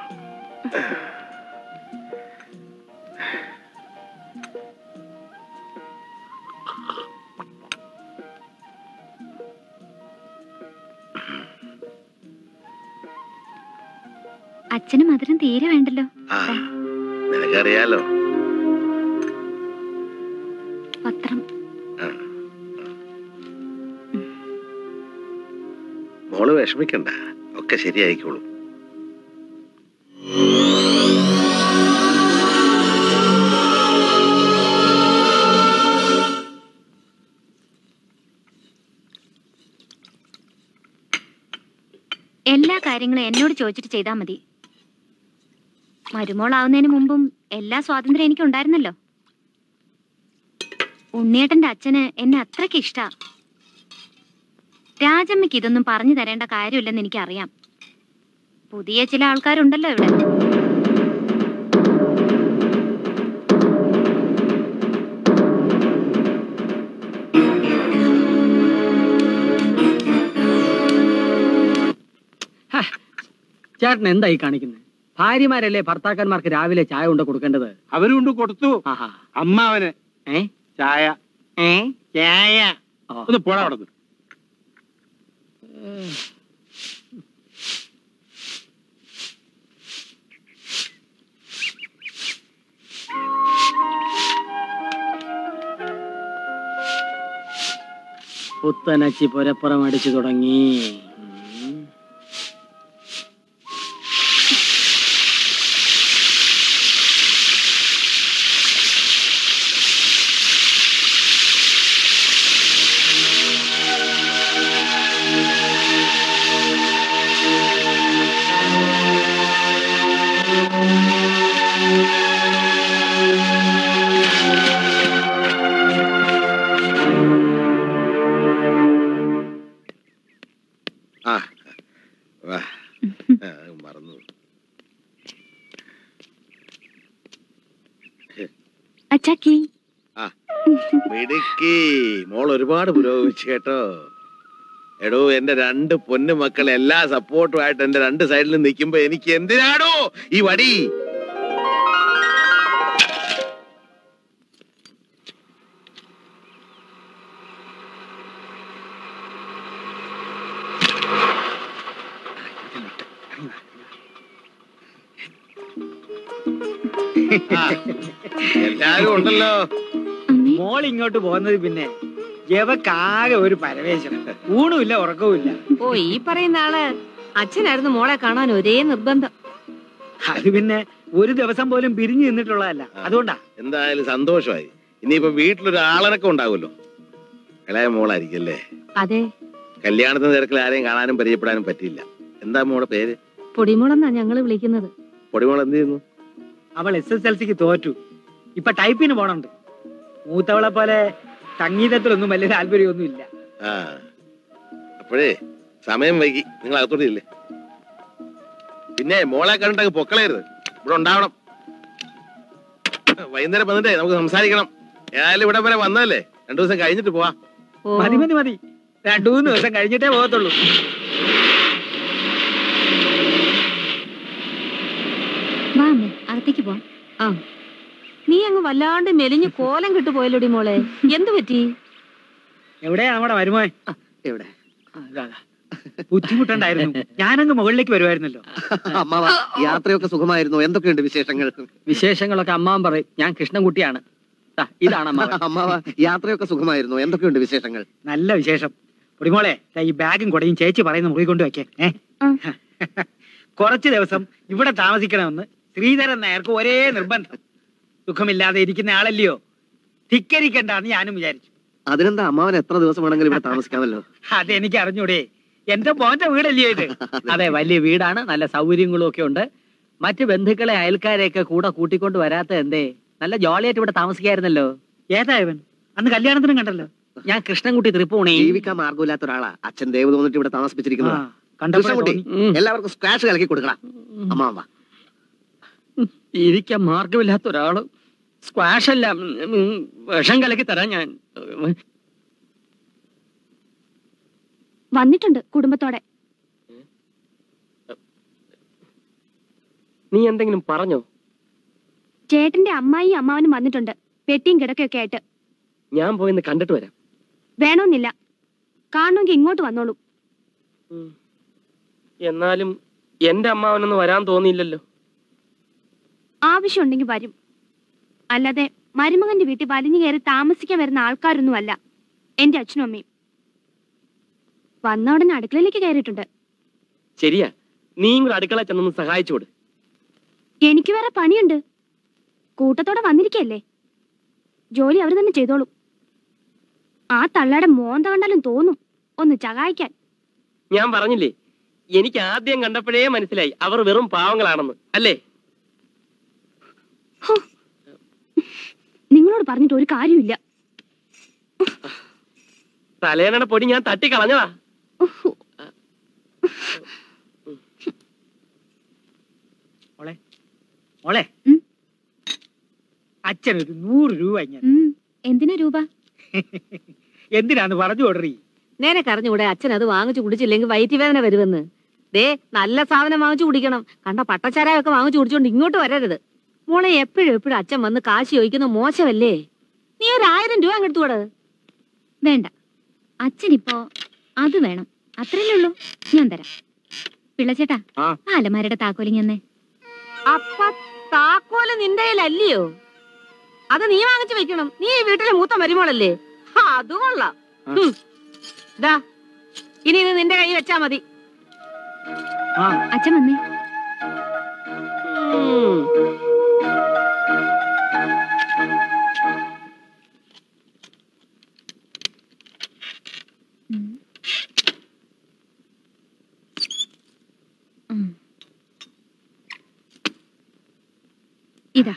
അച്ഛന് മധുരം തീരെ വേണ്ടല്ലോ. നിനക്കറിയാലോ പത്രം. മോൾ വിഷമിക്കണ്ട. ഒക്കെ ശരിയായിക്കോളും. എല്ലാ കാര്യങ്ങളും എന്നോട് ചോദിച്ചിട്ട് ചെയ്താൽ മതി. മരുമോളാവുന്നതിന് മുമ്പും എല്ലാ സ്വാതന്ത്ര്യം എനിക്കുണ്ടായിരുന്നല്ലോ. ഉണ്ണിയേട്ടന്റെ അച്ഛന് എന്നെ അത്രയ്ക്ക് ഇഷ്ടാ. രാജമ്മയ്ക്ക് ഇതൊന്നും പറഞ്ഞു തരേണ്ട കാര്യമില്ലെന്ന് എനിക്കറിയാം. പുതിയ ചില ആൾക്കാരുണ്ടല്ലോ ഇവിടെ. ചേട്ടൻ എന്തായി കാണിക്കുന്നത് ഭാര്യമാരല്ലേ ഭർത്താക്കന്മാർക്ക് രാവിലെ ചായ കൊണ്ട് കൊടുക്കേണ്ടത്? അവരും കൊണ്ട് കൊടുത്തു. അമ്മാവന് ചായ. ചായ. ഒന്ന് പോടാ അവിടെ. പുത്തനച്ചി പുരപ്പുറം അടിച്ചു തുടങ്ങി. മിടുക്കി മോൾ ഒരുപാട് പുരോഗമിച്ചു കേട്ടോ. എടോ എന്റെ രണ്ട് പൊന്നു മക്കൾ എല്ലാ സപ്പോർട്ടുമായിട്ട് എന്റെ രണ്ട് സൈഡിലും നിൽക്കുമ്പോ എനിക്ക് എന്തിനാടോ ഈ വടി? എല്ലാരും ഉണ്ടല്ലോ. മോൾ ഇങ്ങോട്ട് പോകുന്നത് പിന്നെ ജവക്കാകെ ഒരു പരവേശം. ഊണുമില്ല ഉറക്കവുമില്ല. ഓ ഈ പറയുന്ന ആൾ അച്ഛനായിരുന്നു മോളെ കാണാൻ ഒരേ നിർബന്ധം. അത് പിന്നെ ഒരു ദിവസം പോലും പിരിഞ്ഞു നിന്നിട്ടുള്ളതല്ല. അതുകൊണ്ടാ. എന്തായാലും സന്തോഷമായി. ഇനിയിപ്പോ വീട്ടിലൊരു ആളനക്കം ഉണ്ടാവുമല്ലോ. ഇളയ മോളായിരിക്കും അല്ലേ അതെ. കല്യാണത്തിന് തിരക്കിൽ ആരെയും കാണാനും പരിചയപ്പെടാനും പറ്റിയില്ല. എന്താ മോളെ പേര്? പൊടിമോളെന്നാ ഞങ്ങൾ വിളിക്കുന്നത്. പൊടിമോൾ എന്ത് ചെയ്യുന്നു? അവൾ എസ് എസ് എൽ സിക്ക് തോറ്റു. ഇപ്പൊ ടൈപ്പിന് പോണുണ്ട്. മൂത്തവളെ പോലെ സംഗീതത്തിലൊന്നും വലിയ താല്പര്യമൊന്നും ഇല്ല ആ അപ്പോഴേ സമയം വൈകി. നിങ്ങൾ അകത്തോട്ട് ഇല്ലേ പിന്നെ മോളെ കണ്ടിട്ട് പൊക്കളയരുത്. ഇവിടെ ഉണ്ടാവണം. വൈകുന്നേരം വന്നിട്ടേ നമുക്ക് സംസാരിക്കണം. ഏതായാലും ഇവിടെ വരെ വന്നതല്ലേ? രണ്ടു ദിവസം കഴിഞ്ഞിട്ട് പോവാ. മതി മതി മതി. രണ്ടു മൂന്ന് ദിവസം കഴിഞ്ഞിട്ടേ പോകത്തുള്ളൂ. അകത്തേക്ക് പോവാം. ആ. നീ അങ്ങ് വല്ലാണ്ട് മെലിഞ്ഞു കോലം കിട്ടു പോയല്ലോടി മോളെ? എന്തു പറ്റി? എവിടെയാ നമ്മുടെ വരുമോൻ എവിടെ ബുദ്ധിമുട്ടുണ്ടായിരുന്നു. ഞാനങ്ങ് മുകളിലേക്ക് വരുമായിരുന്നല്ലോ. അമ്മാവ യാത്രയൊക്കെ സുഖമായിരുന്നു. എന്തൊക്കെയുണ്ട് വിശേഷങ്ങൾ? വിശേഷങ്ങളൊക്കെ അമ്മാവൻ പറയും. ഞാൻ കൃഷ്ണൻകുട്ടിയാണ്. ഇതാണ് അമ്മാവ യാത്രയൊക്കെ സുഖമായിരുന്നു. എന്തൊക്കെയുണ്ട് വിശേഷങ്ങൾ? നല്ല വിശേഷം. പൊടിമോളെ ഈ ബാഗും കൊടയും ചേച്ചി പറയുന്ന മുറി കൊണ്ടുവയ്ക്കെ വെക്കേ. കുറച്ച് ദിവസം ഇവിടെ താമസിക്കണമെന്ന് ശ്രീധരൻ നേർക്ക് ഒരേ നിർബന്ധം. സുഖമില്ലാതെ ഇരിക്കുന്ന ആളല്ലയോ? ധിക്കരിക്കണ്ടെന്ന് ഞാനും വിചാരിച്ചു. അതിനെന്താ അമ്മാവൻ എത്ര ദിവസം വേണമെങ്കിലും ഇവിടെ താമസിക്കാമല്ലോ? അതെനിക്ക് അറിഞ്ഞൂടെ എന്റെ മോന്റെ വീടല്ലേ ഇത്? അതെ വലിയ വീടാണ്. നല്ല സൗകര്യങ്ങളും ഒക്കെ ഉണ്ട്. മറ്റ് ബന്ധുക്കളെ അയൽക്കാരെയൊക്കെ കൂടെ കൂട്ടിക്കൊണ്ട് വരാത്ത എന്തേ? നല്ല ജോളിയായിട്ട് ഇവിടെ താമസിക്കായിരുന്നല്ലോ. ഏതാ ഇവൻ? അന്ന് കല്യാണത്തിനും കണ്ടല്ലോ. ഞാൻ കൃഷ്ണൻകുട്ടി തൃപ്പൂണി. ജീവിക്കാൻ മാർഗമില്ലാത്ത ഒരാളാ. അച്ഛൻ ദേവ് തോന്നിട്ട് ഇവിടെ താമസിപ്പിച്ചിരിക്കുന്നത്. കൃഷ്ണൻകുട്ടി എല്ലാവർക്കും സ്ക്വാഷ് കലക്കി കൊടുക്കണം. അമ്മാവ. ജീവിക്കാൻ മാർഗമില്ലാത്ത ഒരാൾ സ്ക്വാഷ് അല്ല ഉം, ഉം, വിഷം കലക്കി തരാം ഞാൻ വന്നിട്ടുണ്ട് കുടുംബത്തോടെ. നീ എന്തെങ്കിലും പറഞ്ഞോ? ചേട്ടന്റെ അമ്മായി അമ്മാവനും വന്നിട്ടുണ്ട്. പെട്ടിയും കിടക്കയൊക്കെ ആയിട്ട്. ഞാൻ പോയിന്ന് കണ്ടിട്ട് വരാം. വേണമെന്നില്ല കാണണമെങ്കിൽ ഇങ്ങോട്ട് വന്നോളൂ. എന്നാലും എന്റെ അമ്മാവനൊന്നും വരാൻ തോന്നിയില്ലല്ലോ. ആവശ്യമുണ്ടെങ്കിൽ വരും. അല്ലാതെ മരുമകന്റെ വീട്ടിൽ വലിഞ്ഞു കയറി താമസിക്കാൻ വരുന്ന ആൾക്കാരൊന്നുമല്ല എന്റെ അച്ഛനും അമ്മയും. വന്ന ഉടനെ അടുക്കളയിലേക്ക് കയറിയിട്ടുണ്ട്. ശരിയാ. നീയും കൂടെ അടുക്കള ചെന്നൊന്ന് സഹായിച്ചോട് എനിക്ക് വേറെ പണിയുണ്ട്. കൂട്ടത്തോടെ വന്നിരിക്കല്ലേ? ജോലി അവർ തന്നെ ചെയ്തോളും. ആ തള്ളയുടെ മോന്ത കണ്ടാലും തോന്നും ഒന്ന് ചകായിക്കാൻ. ഞാൻ പറഞ്ഞില്ലേ എനിക്ക് ആദ്യം കണ്ടപ്പോഴേ മനസ്സിലായി അവർ വെറും പാവങ്ങളാണെന്ന്. അല്ലേ? നിങ്ങളോട് പറഞ്ഞിട്ട് ഒരു കാര്യമില്ല. തലേണ പൊടി ഞാൻ തട്ടി കളഞ്ഞതാ. ഓളെ അച്ഛൻ ഒരു നൂറ് രൂപ ഞാൻ. എന്തിനാ രൂപ? എന്തിനാന്ന് പറഞ്ഞു കൊടുറി. നേരെ കറഞ്ഞുകൂടെ അച്ഛൻ അത് വാങ്ങിച്ചു കുടിച്ചില്ലെങ്കിൽ വയറ്റുവേദന വരുമെന്ന്. ദേ നല്ല സാധനം വാങ്ങിച്ചു കുടിക്കണം. കണ്ട പട്ടച്ചാരായൊക്കെ വാങ്ങിച്ചു കുടിച്ചോണ്ട് ഇങ്ങോട്ട് വരരുത്. മോളെ എപ്പോഴും എപ്പോഴും അച്ഛൻ വന്ന് കാശ് ചോദിക്കുന്നത് മോശമല്ലേ? നീ ഒരു ആയിരം രൂപ അങ്ങെടുത്തു കൂടെ. വേണ്ട. അച്ഛനിപ്പോ അത് വേണം. അത്രയല്ലേ ഉള്ളൂ. ഞാൻ തരാം. പിള്ളച്ചേട്ടാ ആ. ആ അലമാരയുടെ താക്കോലിങ് എന്നേ അപ്പ താക്കോൽ നിന്റെ കയ്യിലല്ലയോ? അത് നീ വാങ്ങിച്ചു വെക്കണം. നീ ഈ വീട്ടിലെ മൂത്ത മരുമോളല്ലേ? ഹാ, അത് കൊള്ളാം. ദാ ഇനി ഇത് നിന്റെ കൈ വെച്ചാ മതി. അച്ഛൻ വന്നേ. ഇതാ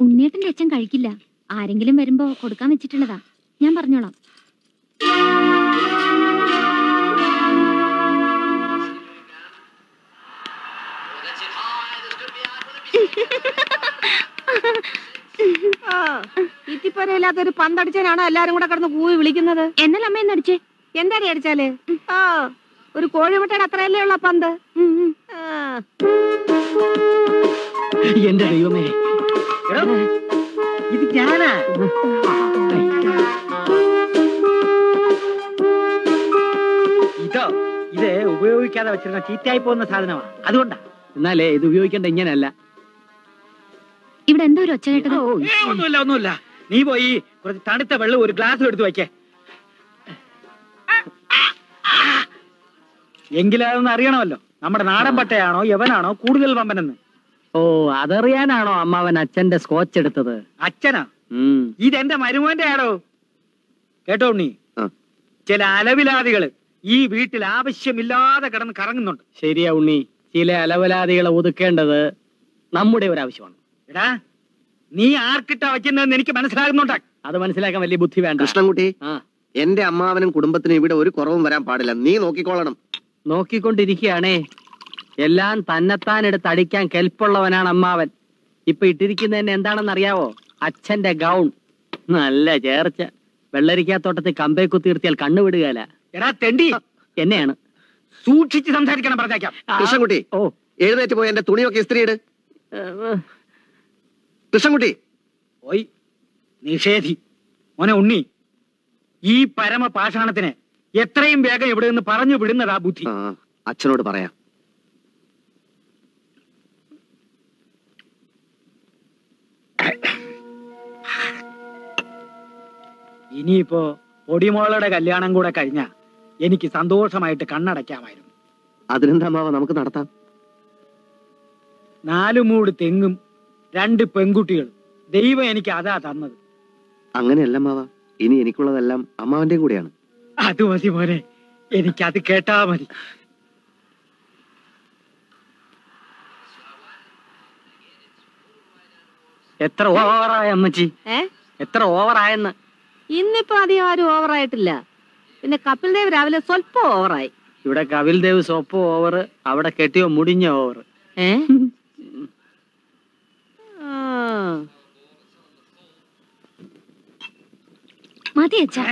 ഉണ്ണിയേട്ടന്റെ അച്ഛൻ കഴിക്കില്ല. ആരെങ്കിലും വരുമ്പോ കൊടുക്കാൻ വെച്ചിട്ടുള്ളതാ. ഞാൻ പറഞ്ഞോളാം. ആ, ഇത്തിപ്പരയില്ലാത്തൊരു പന്തടിച്ചനാണോ എല്ലാരും കൂടെ കിടന്ന് കൂവി വിളിക്കുന്നത്? എന്നല്ല അമ്മ എന്നടിച്ചേ? എന്താടി അടിച്ചാൽ? ആ ഒരു കോഴിമുട്ടയുടെ അത്രയല്ലേ ഉള്ള പന്ത്. എന്റെ ദൈവമേ. ഇത് ഞാനാ. ഇതോ ഇത് ഉപയോഗിക്കാതെ വെച്ചിരുന്ന ചീത്തയായി പോകുന്ന സാധനമാ. അതുകൊണ്ടാ. എന്നാലേ ഇത് ഉപയോഗിക്കേണ്ട ഇങ്ങനെയല്ല ഇവിടെ എന്തോ ഒരു ഒച്ച കേട്ടത്? ഒന്നുമില്ല ഒന്നുമില്ല. നീ പോയി കുറച്ച് തണുത്ത വെള്ളം ഒരു ഗ്ലാസ് എടുത്ത് എങ്കിലതൊന്ന് അറിയണമല്ലോ. നമ്മുടെ നാടൻ പട്ടയാണോ യവനാണോ കൂടുതൽ വമ്പനെന്ന്. ഓ അതറിയാനാണോ അമ്മാവൻ അച്ഛന്റെ സ്കോച്ച് എടുത്തത്? അച്ഛനാ. ഇതെന്റെ മരുമോന്റെ ആടോ കേട്ടോ ഉണ്ണി. ചില അലവിലാദികൾ ഈ വീട്ടിൽ ആവശ്യമില്ലാതെ കിടന്ന് കറങ്ങുന്നുണ്ട്. ശരിയാ ഉണ്ണി. ചില അലവലാദികളെ ഒതുക്കേണ്ടത് നമ്മുടെ ഒരു ആവശ്യമാണ്. എടാ നീ ആർക്കിട്ടാ വയ്ക്കുന്നതെന്ന് എനിക്ക് മനസ്സിലാകുന്നുണ്ട്. അത് മനസ്സിലാക്കാൻ വലിയ ബുദ്ധി വേണ്ട. കൃഷ്ണൻകുട്ടി എന്റെ അമ്മാവനും കുടുംബത്തിനും ഇവിടെ ഒരു കുറവും വരാൻ പാടില്ല. നീ നോക്കിക്കോളണം. നോക്കിക്കൊണ്ടിരിക്കുകയാണേ. എല്ലാം തന്നെത്താൻ എടുത്ത് അടിക്കാൻ കെൽപ്പുള്ളവനാണ് അമ്മാവൻ. ഇപ്പൊ ഇട്ടിരിക്കുന്നതന്നെ എന്താണെന്ന് അറിയാവോ അച്ഛന്റെ ഗൗൺ. നല്ല ചേർച്ച. വെള്ളരിക്കാത്തോട്ടത്തിൽ കമ്പേ കുത്തിർത്തിയാൽ കണ്ണുവിടുകയല്ല എടാ തെണ്ടി. എന്നെയാണ്. സൂക്ഷിച്ച് സംസാരിക്കണം പറഞ്ഞേക്കാം. കൃഷ്ണൻകുട്ടി ഓ. എഴുന്നേറ്റ് പോയി എന്റെ തുണിയൊക്കെ ഇസ്ത്രീയിട്. കൃഷ്ണൻകുട്ടി. ഓയ് നിഷേധി. മോനെ ഉണ്ണി. ഈ പരമ പാഷാണത്തിന് എത്രയും വേഗം ഇവിടെ നിന്ന് പറഞ്ഞു വിടുന്നതാ ബുദ്ധി. അച്ഛനോട് പറയാം. ഇനിയിപ്പോ പൊടിമോളുടെ കല്യാണം കൂടെ കഴിഞ്ഞ എനിക്ക് സന്തോഷമായിട്ട് കണ്ണടയ്ക്കാമായിരുന്നു. അതിനെന്താ മാവ നമുക്ക് നടത്താം. നാലു മൂട് തെങ്ങും രണ്ട് പെൺകുട്ടികൾ ദൈവം എനിക്ക് അതാ തന്നത്. അങ്ങനെയല്ല മാവ ഇനി എനിക്കുള്ളതെല്ലാം അമ്മാവന്റെ കൂടെയാണ്. അത് മതി മോനെ. എനിക്കത് കേട്ടാ മതി. എത്ര ഓവറായ അമ്മച്ചി? എത്ര ഓവറായെന്ന്? ഇന്നിപ്പോ അധികം ആരും ഓവറായിട്ടില്ല. പിന്നെ കപിൽ ദേവ് രാവിലെ സ്വല്പം ഓവറായി. ഇവിടെ കപിൽ ദേവ് സോപ്പ് ഓവർ അവിടെ കെട്ടിയോ മുടിഞ്ഞ ഓവർ ഏ. മതി അച്ഛാ.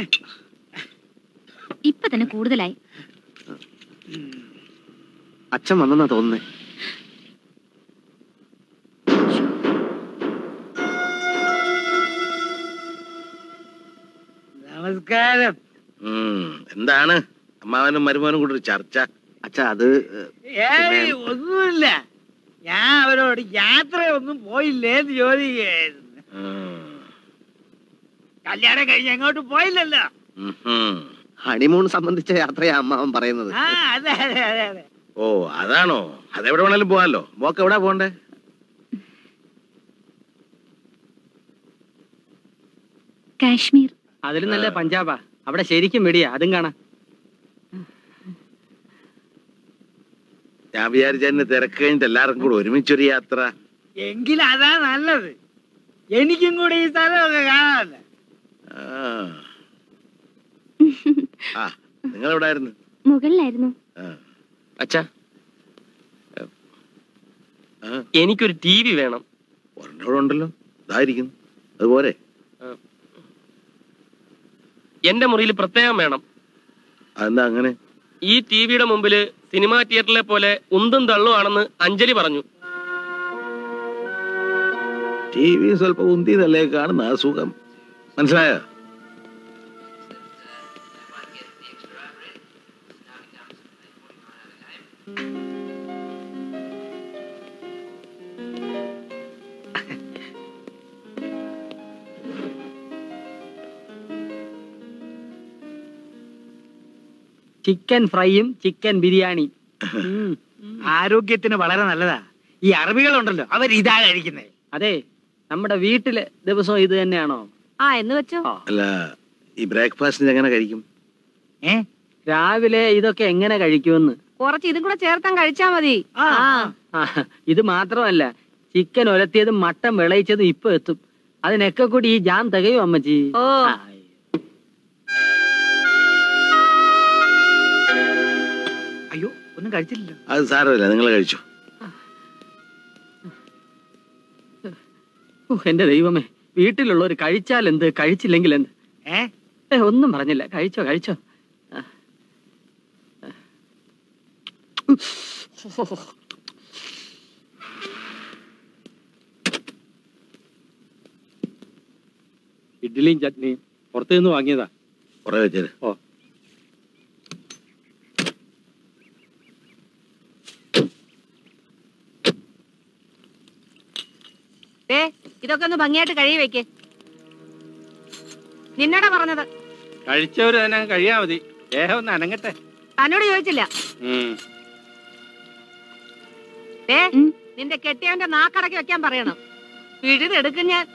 ഇപ്പൊ തന്നെ കൂടുതലായി. അച്ഛൻ വന്നെന്നാ തോന്നുന്നേ. നമസ്കാരം. എന്താണ്? അമ്മാവനും മരുമോനും കൂടെ ഒരു ചർച്ച. അച്ഛാ അത് ഒന്നുമില്ല. ഞാൻ അവരോട് യാത്രയൊന്നും പോയില്ലേ എന്ന് ചോദിക്കുകയായിരുന്നു കല്യാണം കഴിഞ്ഞ് എങ്ങോട്ട് പോയില്ലല്ലോ. ഹണിമൂൺ സംബന്ധിച്ച യാത്രയാ അമ്മാവൻ പറയുന്നത്. ആ അതെ അതെ അതെ അതെ. ഓ അതാണോ? അതെവിടെ വേണേലും പോവാലോ മോക്ക് എവിടെ പോണ്ടേ കാശ്മീർ. അതിലും നല്ല പഞ്ചാബാ. അവിടെ ശരിക്കും വെടിയാ അതും കാണാ. ഞാൻ വിചാരിച്ച എന്നെ തിരക്ക് കഴിഞ്ഞിട്ട് എല്ലാവർക്കും കൂടെ ഒരുമിച്ചൊരു യാത്ര. എങ്കിൽ അതാ നല്ലത്. എനിക്കും കൂടി ഈ സ്ഥലമൊക്കെ കാണാനല്ല ആ. ആ നിങ്ങൾ എവിടെ ആയിരുന്നു മുകളിലായിരുന്നു അച്ഛാ എനിക്കൊരു ടി വി വേണം. ഉണ്ടല്ലോ ഇതായിരിക്കുന്നു അതുപോലെ എന്റെ മുറിയിൽ പ്രത്യേകം വേണം. അതെന്താ അങ്ങനെ? ഈ ടി വിയുടെ മുമ്പിൽ സിനിമാ തിയേറ്ററിലെ പോലെ ഉന്തും തള്ളുവാണെന്ന് അഞ്ജലി പറഞ്ഞു. ടി വി സ്വല്പം ഉന്തിയതല്ലേ കാണുന്ന അസുഖം മനസ്സിലായോ? ചിക്കൻ ഫ്രൈയും ചിക്കൻ ബിരിയാണി. ആരോഗ്യത്തിന് വളരെ നല്ലതാ. ഈ അറബികളുണ്ടല്ലോ അവർ ഇതാ കഴിക്കുന്നേ. അതെ നമ്മുടെ വീട്ടിൽ ദിവസം ഇത് തന്നെയാണോ? ആ എന്ന് വെച്ചോ. അല്ല ഈ ബ്രേക്ക്ഫാസ്റ്റിന് എങ്ങനെ കഴിക്കും? ഏ? രാവിലെ ഇതൊക്കെ എങ്ങനെ കഴിക്കുമെന്ന്? കുറച്ച് ഇതും കൂടെ ചേർത്താൻ കഴിച്ചാ മതി. ഇത് മാത്രമല്ല ചിക്കൻ ഒലത്തിയതും മട്ടൻ വിളയിച്ചതും ഇപ്പൊ എത്തും. അതിനൊക്കെ കൂടി ഈ ജാം തികയും അമ്മച്ചി? ഓ. ഒന്നും കഴിച്ചില്ല അത് സാരമില്ല നിങ്ങൾ കഴിച്ചു. ഓ, എന്റെ ദൈവമേ വീട്ടിലുള്ളവർ കഴിച്ചാൽ എന്ത് കഴിച്ചില്ലെങ്കിൽ എന്ത്? ഏ? ഒന്നും പറഞ്ഞില്ല. കഴിച്ചോ കഴിച്ചോ. ഇഡ്ഡലിയും ചട്നിയും പുറത്തുനിന്ന് വാങ്ങിയതാ. കുറെ വെച്ചത് ഓ. ഏ ഇതൊക്കെ ഒന്ന് ഭംഗിയായിട്ട് കഴുകി വെക്ക്. നിന്നടാ പറഞ്ഞത്. കഴിച്ചവര് തന്നെ കഴിയാ മതി. ദേഹം ഒന്ന് അനങ്ങട്ടെ. തന്നോട് ചോദിച്ചില്ല. ഏ നിന്റെ കെട്ടിയവന്റെ നാക്കടക്കി വെക്കാൻ പറയണം. പിഴുതെടുക്കും ഞാൻ.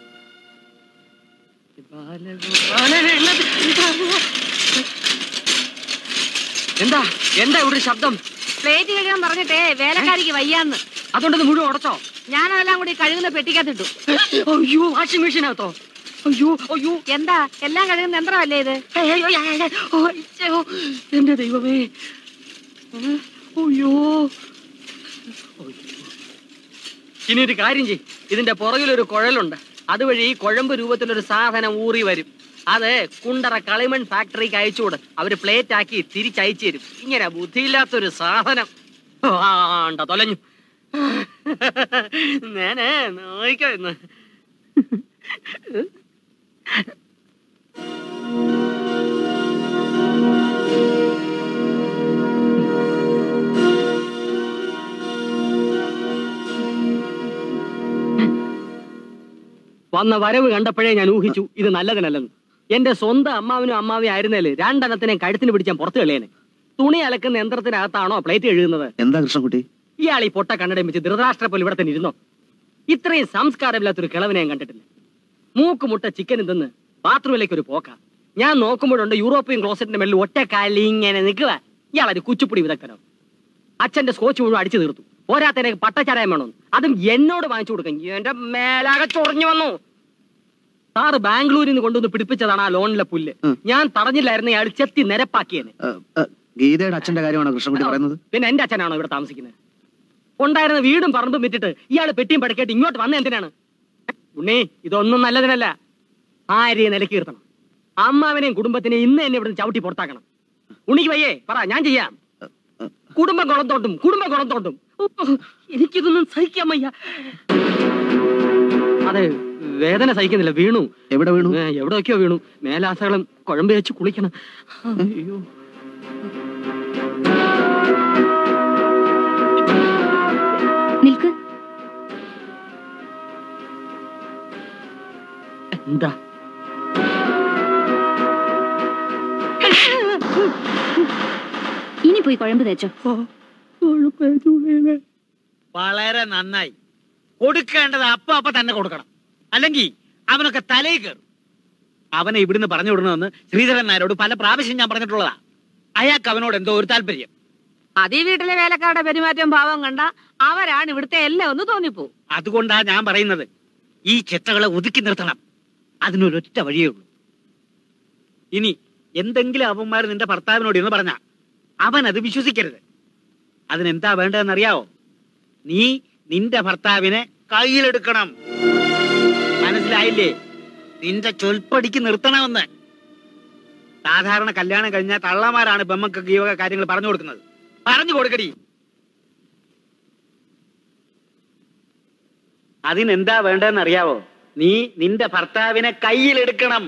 എന്താ? എന്താ ഇവിടെ ശബ്ദം? പ്ലേറ്റ് കഴിയാൻ പറഞ്ഞിട്ടേ വേലക്കാരിക്ക് വയ്യാന്ന്. അതുകൊണ്ടത് മുഴുവൻ ഉടച്ചോ? ഞാനതെല്ലാം കൂടി കഴുകുന്ന പെട്ടിക്കകത്തിട്ടു. അയ്യോ വാഷിംഗ് മെഷീനകത്തോ അയ്യോ അയ്യോ. എന്താ? എല്ലാം കഴുകുന്ന യന്ത്രമല്ലേ ഇത്? അയ്യോ, എന്റെ ദൈവമേ. അയ്യോ. ഇനി ഒരു കാര്യം ചെയ് ഇതിന്റെ പുറകിലൊരു കുഴലുണ്ട്. അതുവഴി ഈ കുഴമ്പ് രൂപത്തിലൊരു സാധനം ഊറി വരും. അത് കുണ്ടറ കളിമൺ ഫാക്ടറിക്ക് അയച്ചുകൂടെ അവർ പ്ലേറ്റ് ആക്കി തിരിച്ചയച്ചു തരും. ഇങ്ങനെ ബുദ്ധിയില്ലാത്തൊരു സാധനം. ആണ്ട തൊലഞ്ഞു. ഞാനേ വന്ന വരവ് കണ്ടപ്പോഴേ ഞാൻ ഊഹിച്ചു ഇത് നല്ലതിനല്ലെന്ന്. എന്റെ സ്വന്തം അമ്മാവിനും അമ്മാവനും ആയിരുന്നേൽ രണ്ടെണ്ണത്തിനെ കഴുത്തിന് പിടിച്ചാൽ പുറത്തു കളിയേനെ തുണി അലക്കുന്ന യന്ത്രത്തിനകത്താണോ പ്ലേറ്റ് എഴുതുന്നത് എന്താ കൃഷ്ണൻകുട്ടി? ഇയാൾ ഈ പൊട്ട കണ്ണടയും വെച്ച് ധൃതരാഷ്ട്ര പോലെ ഇവിടെ തന്നെ ഇരുന്നോ? ഇത്രയും സംസ്കാരമില്ലാത്തൊരു കിളവിനെ ഞാൻ കണ്ടിട്ടില്ല. മൂക്ക് മുട്ട ചിക്കൻ തിന്ന് ബാത്റൂമിലേക്ക് ഒരു പോക്ക. ഞാൻ നോക്കുമ്പോഴുണ്ട് യൂറോപ്യൻ ക്ലോസറ്റിന്റെ മേളിൽ ഒറ്റ കാലി ഇങ്ങനെ നിൽക്കുക. ഇയാളൊരു കുച്ചുപ്പിടി വിദഗ്ധനോ. അച്ഛന്റെ സ്കോച്ച് മുഴുവൻ അടിച്ചു തീർത്തു. പോരാത്തനെ പട്ടച്ചാരായം വേണം? അതും എന്നോട് വാങ്ങിച്ചു കൊടുക്കും എന്റെ മേലാകെ ചൊറിഞ്ഞു വന്നു. സാറ് ബാംഗ്ലൂരിൽ നിന്ന് കൊണ്ടുവന്ന് പിടിപ്പിച്ചതാണ് ആ ലോണിലെ പുല്ല്. ഞാൻ തടഞ്ഞില്ലായിരുന്നു ഇയാൾ ചെത്തി നിരപ്പാക്കിയെ ഗീതയുടെ അച്ഛന്റെ കാര്യമാണോ കൃഷ്ണൻകുട്ടി പറയുന്നത്? പിന്നെ എന്റെ അച്ഛനാണോ ഇവിടെ താമസിക്കുന്നത്? ഉണ്ടായിരുന്ന വീടും പറമ്പും വിറ്റിട്ട് ഇയാൾ പെട്ടിയും പടക്കേട്ട് ഇങ്ങോട്ട് വന്ന എന്തിനാണ്? ഉണ്ണി ഇതൊന്നും നല്ലതിനല്ല. ആരെയും നിലക്കീർത്തണം അമ്മാവിനെയും കുടുംബത്തിനെയും ഇന്ന് എന്നെ ഇവിടുന്ന് ചവിട്ടി പുറത്താക്കണം. ഉണ്ണിക്ക് വയ്യേ പറ ഞാൻ ചെയ്യാം. കുടുംബം കുളത്തോട്ടും കുടുംബം കുളത്തോട്ടും എനിക്കിതൊന്നും സഹിക്കാൻ വയ്യ. അതെ വേദന സഹിക്കുന്നില്ല. വീണു. എവിടെ വീണു? എവിടെയൊക്കെയോ വീണു. മേലാസകളും കുഴമ്പ് വെച്ച് കുളിക്കണം. അയ്യോ. എന്താ? ഇനി പോയി കുഴമ്പ് തേച്ചോ. വളരെ നന്നായി. കൊടുക്കേണ്ടത് അപ്പ അപ്പ തന്നെ കൊടുക്കണം. അല്ലെങ്കിൽ അവനൊക്കെ തലയിൽ കയറും. അവനെ ഇവിടുന്ന് പറഞ്ഞു വിടണമെന്ന് ശ്രീധരൻ നായരോട് പല പ്രാവശ്യം ഞാൻ പറഞ്ഞിട്ടുള്ളതാ. അയാൾക്ക് അവനോട് എന്തോ ഒരു താല്പര്യം. അതീ വീട്ടിലെ വേലക്കാരുടെ പെരുമാറ്റം ഭാവം കണ്ട അവരാണ് ഇവിടുത്തെ എല്ലാം ഒന്ന് തോന്നിപ്പോ അതുകൊണ്ടാ ഞാൻ പറയുന്നത്. ഈ ചിത്രകളെ ഒതുക്കി നിർത്തണം. അതിനൊരൊറ്റ വഴിയേ ഉള്ളൂ. ഇനി എന്തെങ്കിലും അവന്മാർ നിന്റെ ഭർത്താവിനോട് എന്ന് പറഞ്ഞ അവൻ അത് വിശ്വസിക്കരുത്. അതിനെന്താ വേണ്ടതെന്നറിയാവോ? നീ നിന്റെ ഭർത്താവിനെ കയ്യിലെടുക്കണം. മനസ്സിലായില്ലേ? നിന്റെ ചൊൽപ്പടിക്ക് നിർത്തണമെന്ന്. സാധാരണ കല്യാണം കഴിഞ്ഞാൽ തള്ളമാരാണ് ബമ്മക്കൊക്കെ ഈ കാര്യങ്ങൾ പറഞ്ഞു കൊടുക്കുന്നത്. പറഞ്ഞു കൊടുക്കടി. അതിനെന്താ വേണ്ടതെന്ന് അറിയാവോ നീ നിന്റെ ഭർത്താവിനെ കയ്യിലെടുക്കണം.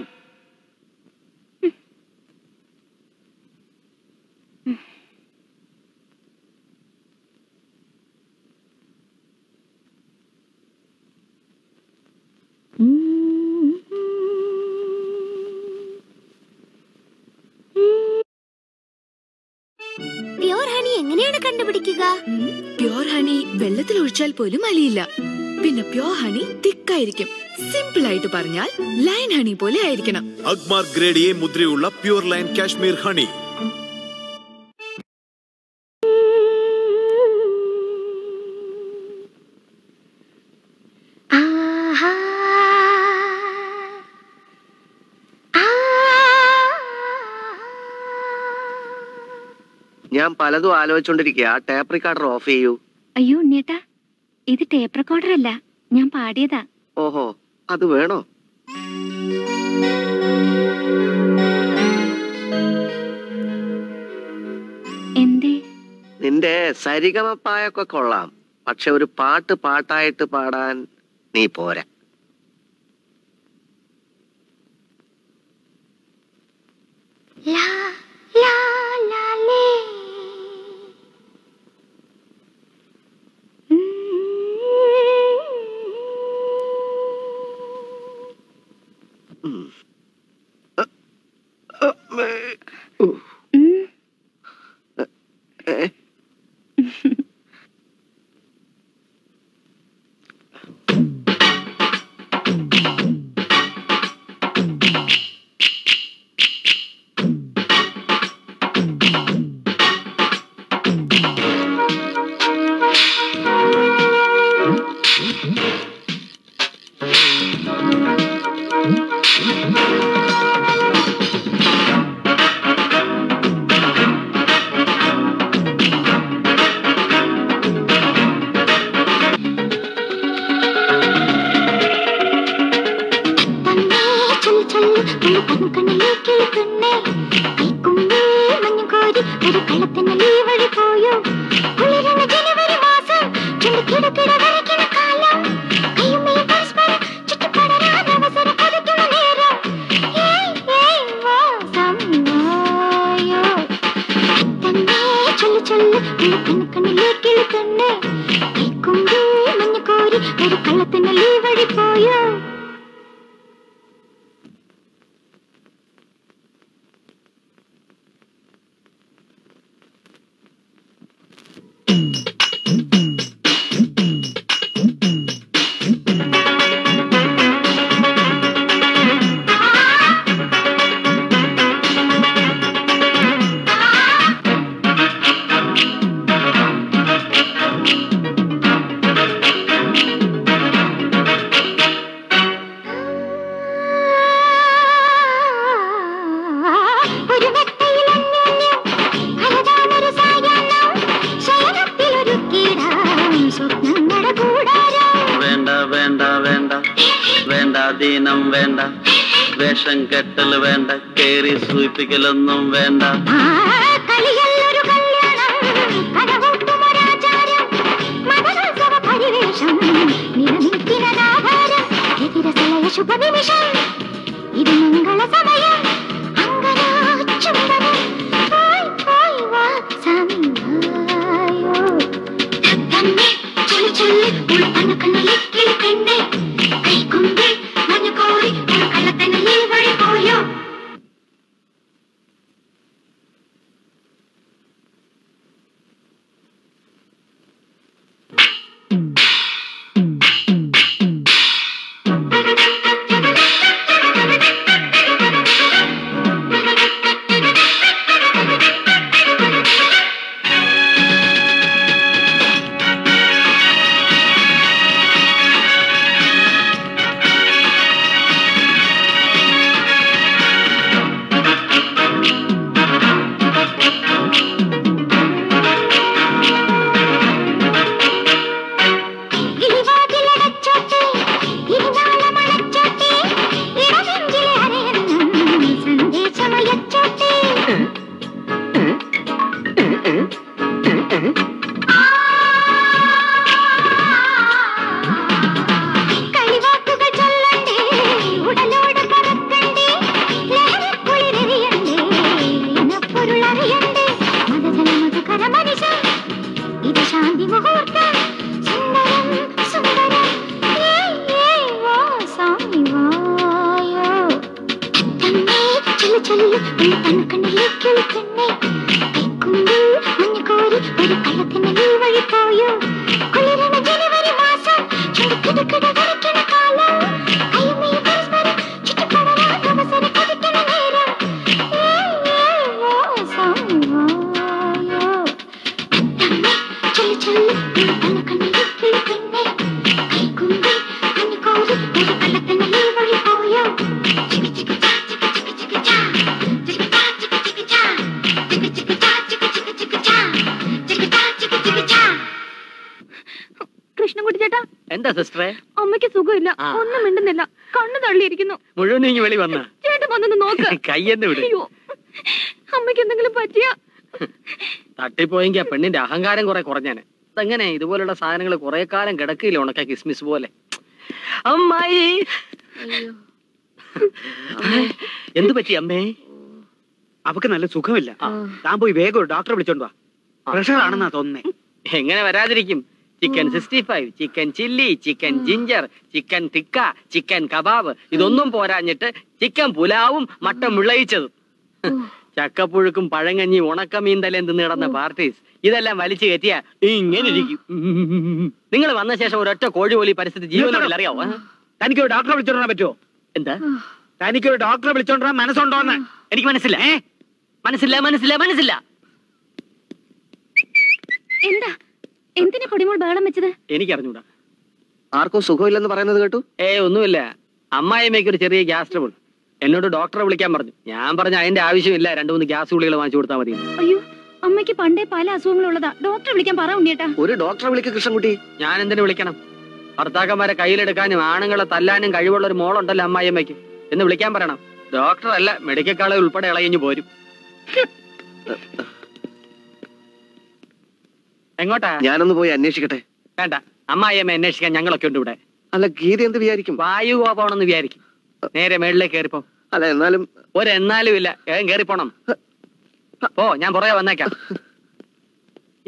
പ്യോർ ഹണി എങ്ങനെയാണ് കണ്ടുപിടിക്കുക? പ്യുവർ ഹണി വെള്ളത്തിൽ ഒഴിച്ചാൽ പോലും അലിയില്ല. പിന്നെ പ്യോർ ഹണി തിക്കായിരിക്കും. സിമ്പിൾ ആയിട്ട് പറഞ്ഞാൽ ലൈൻ ഹണി പോലെ ആയിരിക്കണം. അഗ്മാർ ഗ്രേഡ് എ മുദ്രയുള്ള പ്യൂർ ലൈൻ കാശ്മീർ ഹണി ഞാൻ പലതും ആലോചിച്ചോണ്ടിരിക്കുക ടേപ്പ് റിക്കാർഡർ ഓഫ് ചെയ്യൂ. അയ്യോ ഉണ്ണേട്ടാ ഇത് ടേപ്പ് റെക്കോർഡർ അല്ല ഞാൻ പാടിയതാ ഓഹോ അത് വേണോ എന്തേ നിന്റെ സരിഗമപ്പായൊക്കെ കൊള്ളാം പക്ഷെ ഒരു പാട്ട് പാട്ടായിട്ട് പാടാൻ നീ പോരാ ലാ ലാ ലാ ലേ തന്നെ തട്ടിപ്പോയെങ്കിൽ ആ പെണ്ണിന്റെ അഹങ്കാരം കുറെ കുറഞ്ഞാന്. അതെങ്ങനെ ഇതുപോലുള്ള സാധനങ്ങൾ കുറെ കാലം കിടക്കില്ല ഉണക്ക കിസ്മിസ് പോലെ? അമ്മായി! എന്തു പറ്റി അമ്മേ? അവക്ക് നല്ല സുഖമില്ല. താൻ പോയി വേഗം ഒരു ഡോക്ടറെ വിളിച്ചോണ്ട് വാ. പ്രഷർ ആണെന്നാ തോന്നേ എങ്ങനെ വരാതിരിക്കും? Chicken sixty five chicken chilli chicken ginger chicken tikka chicken kebab. ഇതൊന്നും പോരാഞ്ഞിട്ട് ചിക്കൻ പുലാവും മട്ടൻ വിളയിച്ചതും ചക്കപ്പുഴുക്കും പഴങ്ങഞ്ഞി ഉണക്കമീൻ തലേം തിന്ന് കിടന്ന പാർട്ടീസ്. ഇതെല്ലാം വലിച്ചു കയറ്റിയ ഇങ്ങനെ ഇരിക്കും നിങ്ങൾ വന്ന ശേഷം ഒരൊറ്റ കോഴി പോലി പരിസ്ഥിതി ജീവനോടില്ല അറിയാവോ ആ? തനിക്ക് ഒരു ഡോക്ടറെ വിളിച്ചോണ്ടാ പറ്റുമോ എന്താ? തനിക്ക് ഒരു ഡോക്ടറെ വിളിച്ചോണ്ടാ മനസ്സുണ്ടോന്ന്? എനിക്ക് മനസ്സില്ല. ഏ? മനസ്സില്ല മനസ്സില്ല മനസ്സില്ല. എന്താ? എന്തിനാ പൊടിമോൾ ബഹളം വെച്ചത്? എനിക്കറിഞ്ഞൂടാ. ആർക്കും സുഖമില്ലെന്ന് പറയുന്നത് കേട്ടു? ഏ ഒന്നുമില്ല. അമ്മായിമ്മയ്ക്ക് ഒരു ചെറിയ ഗ്യാസ് ട്രബിൾ. എന്നോട് ഡോക്ടറെ വിളിക്കാൻ പറഞ്ഞു. ഞാൻ പറഞ്ഞു അതിന്റെ ആവശ്യമില്ല രണ്ടു മൂന്ന് ഗ്യാസ് ഗുളികൾ വാങ്ങിച്ചു കൊടുത്താൽ മതി. അയ്യോ അമ്മയ്ക്ക് പണ്ടേ പല അസുഖങ്ങളുള്ളതാ. ഡോക്ടറെ വിളിക്കാൻ പറ ഉണ്ണിയേട്ടാ. ഒരു ഡോക്ടറെ വിളിക്ക് കൃഷ്ണൻകുട്ടി. ഞാൻ എന്തിനു വിളിക്കണം? ഭർത്താക്കന്മാരെ കയ്യിലെടുക്കാനും ആണുങ്ങളെ തല്ലാനും കഴിവുള്ള ഒരു മോളുണ്ടല്ലോ അമ്മായിയമ്മയ്ക്ക്. എന്ന് വിളിക്കാൻ പറയണം. ഡോക്ടർ അല്ല മെഡിക്കൽ കോളേജ് ഉൾപ്പെടെ ഇളയിഞ്ഞു പോരും. എങ്ങോട്ടാ? ഞാനൊന്ന് പോയി അന്വേഷിക്കട്ടെ. വേണ്ട. അമ്മായിയമ്മ അന്വേഷിക്കാൻ ഞങ്ങളൊക്കെ ഉണ്ട് ഇവിടെ. അല്ല ഗീത എന്ത് വിചാരിക്കും? വായു പോകണമെന്ന് വിചാരിക്കും. നേരെ മേളിലേക്ക് കയറിപ്പോ. അല്ല എന്നാലും ഒരു എന്നാലും ഇല്ല. ഏകം കയറിപ്പോണം. പോ ഞാൻ പുറകെ വന്നേക്കാം.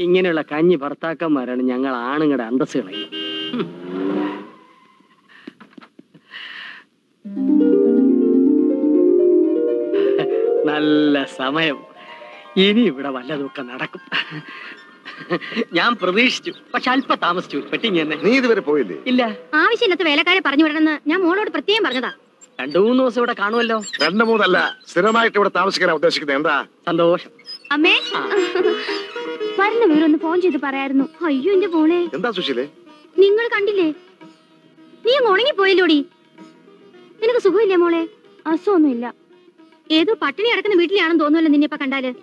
ഇങ്ങനെയുള്ള കഞ്ഞി ഭർത്താക്കന്മാരാണ് ഞങ്ങൾ ആണുങ്ങളുടെ അന്തസ് കളയുന്നത് നല്ല സമയം. ഇനി ഇവിടെ വല്ലതൊക്കെ നടക്കും. ഞാൻ പ്രതീക്ഷിച്ചു. പക്ഷെ അല്പ താമസിച്ചു. പെട്ടിങ് തന്നെ. നീ ഇതുവരെ പോയില്ലേ? ഇല്ല. ആവശ്യമില്ലാത്ത വേലക്കാരെ പറഞ്ഞു വിടണമെന്ന് ഞാൻ മോളോട് പ്രത്യേകം പറഞ്ഞതാ. രണ്ടു മൂന്ന് ദിവസം ഇവിടെ കാണുമല്ലോ. രണ്ടു മൂന്നല്ല സ്ഥിരമായിട്ട് ഇവിടെ താമസിക്കാൻ ഉദ്ദേശിക്കുന്നത്. എന്താ? സന്തോഷം. അമ്മേ. വരുന്ന വീരൊന്ന് ഫോൺ ചെയ്ത് പറയായിരുന്നു. അയ്യോ എന്റെ മോളെ. എന്താ സുശീലേ? നിങ്ങൾ കണ്ടില്ലേ? നീ അങ്ങ് ഉണങ്ങിപ്പോയല്ലോടി? നിനക്ക് സുഖമില്ലേ മോളെ? അസുഖമൊന്നുമില്ല. ഏതോ പട്ടിണി അടക്കുന്ന വീട്ടിലാണെന്ന് തോന്നുമല്ലോ നിന്നെ ഇപ്പൊ കണ്ടാൽ.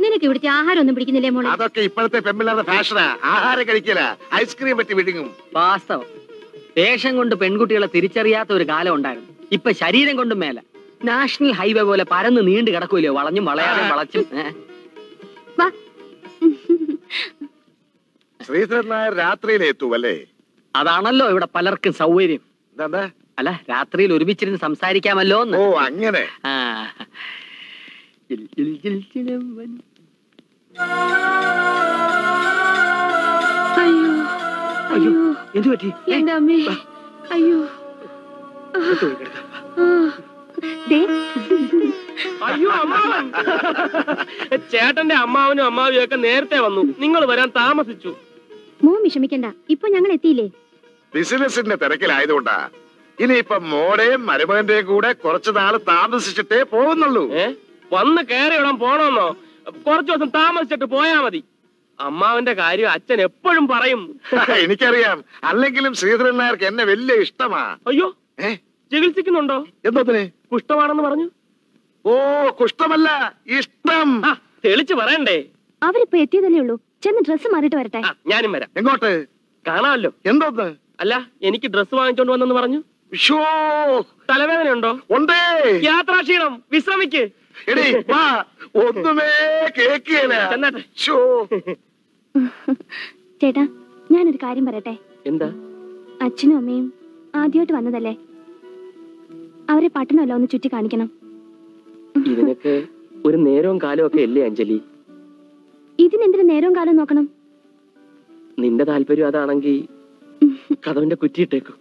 നിനക്ക് ഇവിടുത്തെ ആഹാരം ഒന്നും പിടിക്കുന്നില്ലേ മോളെ? അതൊക്കെ ഇപ്പോഴത്തെ പെമ്പിള്ളാരുടെ ഫാഷനാ ആഹാരം കഴിക്കില്ല ഐസ്ക്രീം പറ്റി വിടുങ്ങും വാസ്തവം. വേഷം കൊണ്ട് പെൺകുട്ടികളെ തിരിച്ചറിയാത്ത ഒരു കാലം ഉണ്ടായിരുന്നു. ഇപ്പൊ ശരീരം കൊണ്ടും മേലെ. നാഷണൽ ഹൈവേ പോലെ പരന്ന് നീണ്ടു കിടക്കൂലോ വളഞ്ഞും വളയാതെ വളച്ചും? ശ്രീധരൻ നായർ രാത്രിയിലേ എത്തൂ അല്ലേ? അതാണല്ലോ ഇവിടെ പലർക്കും സൗകര്യം. എന്താ അല്ല രാത്രിയിൽ ഒരുമിച്ചിരുന്ന് സംസാരിക്കാമല്ലോ എന്ന് ഓ അങ്ങനെ. ആ. ജിൽ ജിൽ ജിൽ ചിലമ്പൻ. അയ്യോ. അയ്യോ എന്തു പറ്റി? എന്റെ അമ്മേ അയ്യോ. അയ്യോ അമ്മാവൻ. ചേട്ടന്റെ അമ്മാവനും അമ്മാവിയും ഒക്കെ നേരത്തെ വന്നു. നിങ്ങൾ വരാൻ താമസിച്ചു. മോൻ വിഷമിക്കണ്ട. ഇപ്പൊ ഞങ്ങൾ എത്തിയില്ലേ? ബിസിനസിന്റെ തിരക്കിലായതുകൊണ്ടാ. ഇനിയിപ്പൊ മോടെയും മരുമകന്റെയും കൂടെ കുറച്ചു നാൾ താമസിച്ചിട്ടേ പോകുന്നുള്ളൂ. വന്ന് കയറി ഇടം പോണോന്നോ? കുറച്ചു ദിവസം താമസിച്ചിട്ട് പോയാ മതി. അമ്മാവന്റെ കാര്യം അച്ഛൻ എപ്പോഴും പറയും. എനിക്കറിയാം. അല്ലെങ്കിലും ശ്രീധരൻ നായർക്ക് എന്നെ വലിയ ഇഷ്ടമാ. അയ്യോ ചികിത്സിക്കുന്നുണ്ടോ? എന്തോത്തിനെ കുഷ്ഠമാണെന്ന് പറഞ്ഞു. ഓ കുഷ്ഠമല്ല ഇഷ്ടം. തെളിച്ചു തെളിച്ച് പറയണ്ടേ. അവരിപ്പോ എത്തിയതല്ലേ ഉള്ളൂ. ചെന്ന് ഡ്രസ് മാറിയിട്ട് വരട്ടെ. ആ ഞാനും വരാം. എങ്ങോട്ട്? കാണാമല്ലോ. എന്തോ അല്ല എനിക്ക് ഡ്രസ് വാങ്ങിച്ചോണ്ട് വന്നെന്ന് പറഞ്ഞു. ഷോ തലവേദന ഉണ്ടോ? ഉണ്ടേ യാത്രാക്ഷീണം വിശ്രമിക്ക്. എടീ വാ. ഒന്നുമേ കേക്കിയല്ലോ ചേട്ടാ ഞാനൊരു കാര്യം പറയട്ടെ? എന്താ? അച്ഛനും അമ്മയും ആദ്യമായിട്ട് വന്നതല്ലേ? അവരെ പട്ടണമല്ല ഒന്ന് ചുറ്റി കാണിക്കണം. ഇതിനൊക്കെ ഒരു നേരവും കാലവും ഒക്കെ അല്ലേ അഞ്ജലി? ഇതിനെന്തിനു നേരവും കാലം നോക്കണം? നിന്റെ താല്പര്യം അതാണെങ്കിൽ കഥവിന്റെ കുറ്റിയിട്ടേക്കും.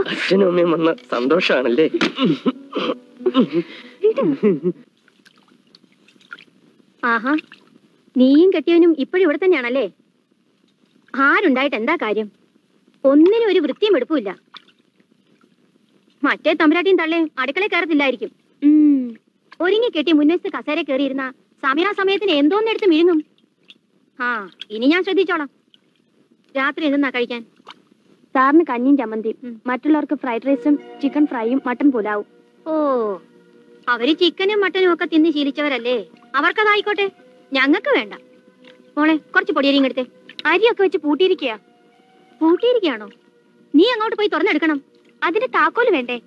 അച്ഛനും അമ്മയും വന്ന സന്തോഷാണല്ലേ? ആഹാ. നീയും കെട്ടിയവനും ഇപ്പോഴും ഇവിടെ തന്നെയാണല്ലേ? ആരുണ്ടായിട്ട് എന്താ കാര്യം? ഒന്നിനും ഒരു വൃത്തിയും എടുപ്പില്ല മറ്റേ തമ്പുരാട്ടിയും തള്ളേ അടുക്കളയിൽ കയറത്തില്ലായിരിക്കും. ഒരുങ്ങി കെട്ടി മുൻവശത്ത് കസേര കയറിയിരുന്ന സമയാസമയത്തിന് എന്തോന്നെടുത്ത് മിഴുങ്ങും ആ ഇനി ഞാൻ ശ്രദ്ധിച്ചോളാം. രാത്രി എന്തെന്നാ കഴിക്കാൻ? സാറിന് കഞ്ഞിയും ചമ്മന്തിയും മറ്റുള്ളവർക്ക് ഫ്രൈഡ് റൈസും ചിക്കൻ ഫ്രൈയും മട്ടൻ പുലാവും. ഓ. അവർ ചിക്കനും മട്ടനും ഒക്കെ തിന്ന് ശീലിച്ചവരല്ലേ? അവർക്കതായിക്കോട്ടെ. ഞങ്ങൾക്ക് വേണ്ട. മോളെ കുറച്ച് പൊടിയരിയും എടുത്തേ. അരിയൊക്കെ വെച്ച് പൂട്ടിയിരിക്കുക പൂട്ടിയിരിക്കുകയാണോ നീ അങ്ങോട്ട് പോയി തുറന്നെടുക്കണം. അതിന്റെ താക്കോൽ വേണ്ടേ?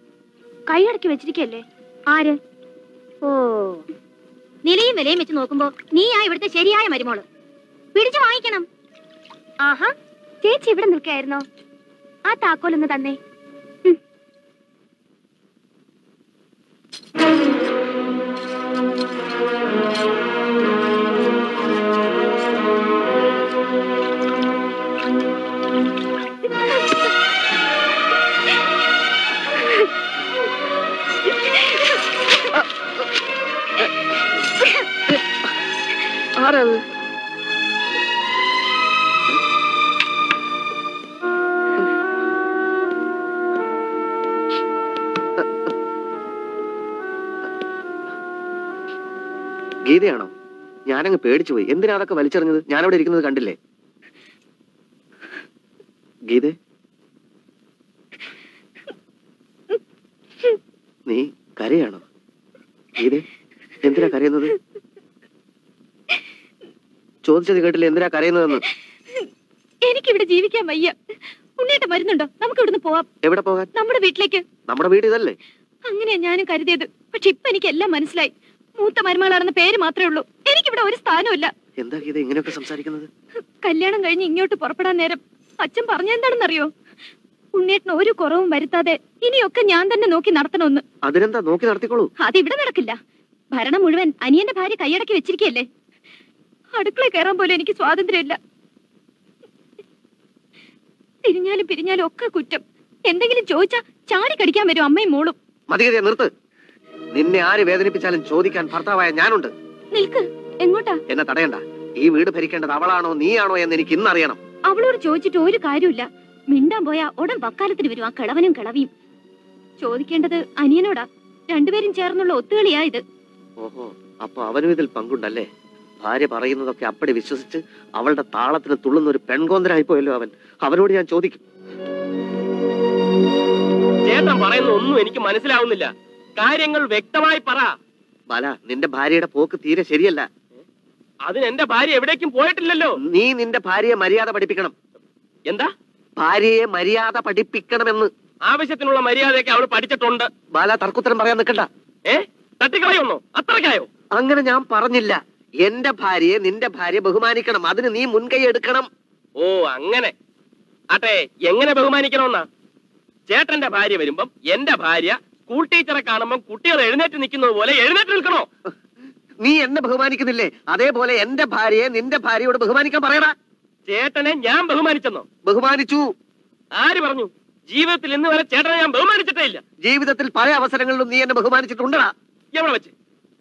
കൈയടക്കി വെച്ചിരിക്കല്ലേ ആര്? ഓ. നിലയും വിലയും വെച്ച് നോക്കുമ്പോ നീയാ ഇവിടുത്തെ ശരിയായ മരുമോൾ. പിടിച്ചു വാങ്ങിക്കണം. ആഹാ. ചേച്ചി ഇവിടെ നിൽക്കായിരുന്നോ ആ താക്കോലൊന്ന് തന്നേ. ഗീതയാണോ ഞാനങ്ങ് പേടിച്ചു പോയി. എന്തിനാ അതൊക്കെ വലിച്ചെറിഞ്ഞത്? ഞാനവിടെ ഇരിക്കുന്നത് കണ്ടില്ലേ? ഗീത? നീ കരയാണോ? ഗീത എന്തിനാ കരയുന്നത്? ചോദിച്ചത് കേട്ടില്ല? എന്തിനാ കരയുന്നതെന്ന്? എനിക്കിവിടെ ജീവിക്കാൻ വയ്യ. ഉണ്ണിയേട്ട മരുന്നുണ്ടോ നമുക്ക് ഇവിടുന്ന് പോവാം. എവിടെ പോകാൻ? നമ്മുടെ വീട്ടിലേക്ക്. നമ്മുടെ വീട് ഇതല്ലേ? അങ്ങനെയാ ഞാനും കരുതിയത്. പക്ഷെ ഇപ്പൊ എനിക്ക് എല്ലാം മനസ്സിലായി. മൂത്ത മരുമകളാണെന്ന പേര് മാത്രമേ ഉള്ളൂ. എനിക്കിവിടെ ഒരു സ്ഥാനമില്ല എന്താ ഗീത ഇങ്ങനെയൊക്കെ സംസാരിക്കുന്നത്? കല്യാണം കഴിഞ്ഞ് ഇങ്ങോട്ട് പുറപ്പെടാൻ നേരം അച്ഛൻ പറഞ്ഞ എന്താണെന്നറിയോ? ഉണ്ണിയേട്ടന് ഒരു കുറവും വരുത്താതെ ഇനിയൊക്കെ ഞാൻ തന്നെ നോക്കി നടത്തണമെന്ന്. അതിനെന്താ? നോക്കി നടത്തിക്കോളൂ. ഇവിടെ നടക്കില്ല. ഭരണം മുഴുവൻ അനിയന്റെ ഭാര്യ കൈയടക്കി വെച്ചിരിക്കല്ലേ അടുക്കള കയറാൻ പോലും എനിക്ക് സ്വാതന്ത്ര്യമില്ല. തിരിഞ്ഞാലും പിരിഞ്ഞാലും ഒക്കെ കുറ്റം. എന്തെങ്കിലും ചോദിച്ചാ ചാടി കടിക്കാൻ വരും അമ്മയും മോളും. നിർത്ത്. നിന്നെ ആര് വേദനിപ്പിച്ചാലും ചോദിക്കാൻ ഭർത്താവായ ഞാനുണ്ട്. നിൽക്ക്. എങ്ങോട്ടാ? എന്നെ തടയണ്ട. ഈ വീട് ഭരിക്കേണ്ടത് അവളാണോ നീയാണോ എന്ന് എനിക്ക് ഇന്നറിയണം. അവളോട് ചോദിച്ചിട്ട് ഒരു കാര്യമില്ല മിണ്ടാൻ പോയാ ഉടൻ വക്കാലത്തിന് വരും ആ കിളവനും കിളവിയും. ചോദിക്കേണ്ടത് അനിയനോടാ. രണ്ടുപേരും ചേർന്നുള്ള ഒത്തുകളിയാ ഇത്. ഓഹോ അപ്പൊ അവനും ഇതിൽ പങ്കുണ്ടല്ലേ? ഭാര്യ പറയുന്നതൊക്കെ അപ്പടി വിശ്വസിച്ച് അവളുടെ താളത്തിന് തുള്ളുന്ന ഒരു പെൺകോന്തരായി പോയല്ലോ അവൻ. അവനോട് ഞാൻ ചോദിക്കും. ചേട്ടൻ പറയുന്ന ഒന്നും എനിക്ക് മനസ്സിലാവുന്നില്ല. കാര്യങ്ങൾ വ്യക്തമായി പറ. ബാല നിന്റെ ഭാര്യയുടെ പോക്ക് തീരെ ശരിയല്ല. അതിന് എന്റെ ഭാര്യ എവിടേക്കും പോയിട്ടില്ലല്ലോ. നീ നിന്റെ ഭാര്യയെ മര്യാദ പഠിപ്പിക്കണം. എന്താ? ഭാര്യയെ മര്യാദ പഠിപ്പിക്കണമെന്ന്. ആവശ്യത്തിനുള്ള മര്യാദയൊക്കെ അവൾ പഠിച്ചിട്ടുണ്ട്. ബാല തർക്കുത്തരം പറയാൻ നിൽക്കണ്ട. ഏ? തട്ടിക്കളയൊന്നോ? അത്രയ്ക്കായോ? അങ്ങനെ ഞാൻ പറഞ്ഞില്ല. എന്റെ ഭാര്യയെ നിന്റെ ഭാര്യ ബഹുമാനിക്കണം. അതിന് നീ മുൻകൈ എടുക്കണം. ഓ അങ്ങനെ. ആട്ടെ എങ്ങനെ ബഹുമാനിക്കണമെന്നാ? ചേട്ടന്റെ ഭാര്യ വരുമ്പം എന്റെ ഭാര്യ സ്കൂൾ ടീച്ചറെ കാണുമ്പോൾ കുട്ടികൾ എഴുന്നേറ്റ് നിൽക്കുന്നത് പോലെ എഴുന്നേറ്റ് നിൽക്കണോ? നീ എന്നെ ബഹുമാനിക്കുന്നില്ലേ? അതേപോലെ എന്റെ ഭാര്യയെ നിന്റെ ഭാര്യയോട് ബഹുമാനിക്കാൻ പറയടാ. ചേട്ടനെ ഞാൻ ബഹുമാനിച്ചെന്നോ? ബഹുമാനിച്ചു. ആര് പറഞ്ഞു? ജീവിതത്തിൽ ഇന്ന് വരെ ചേട്ടനെ ഞാൻ ബഹുമാനിച്ചിട്ടേ ഇല്ല. ജീവിതത്തിൽ പല അവസരങ്ങളിലും നീ എന്നെ ബഹുമാനിച്ചിട്ടുണ്ടടാ. എവിടെ വെച്ച്?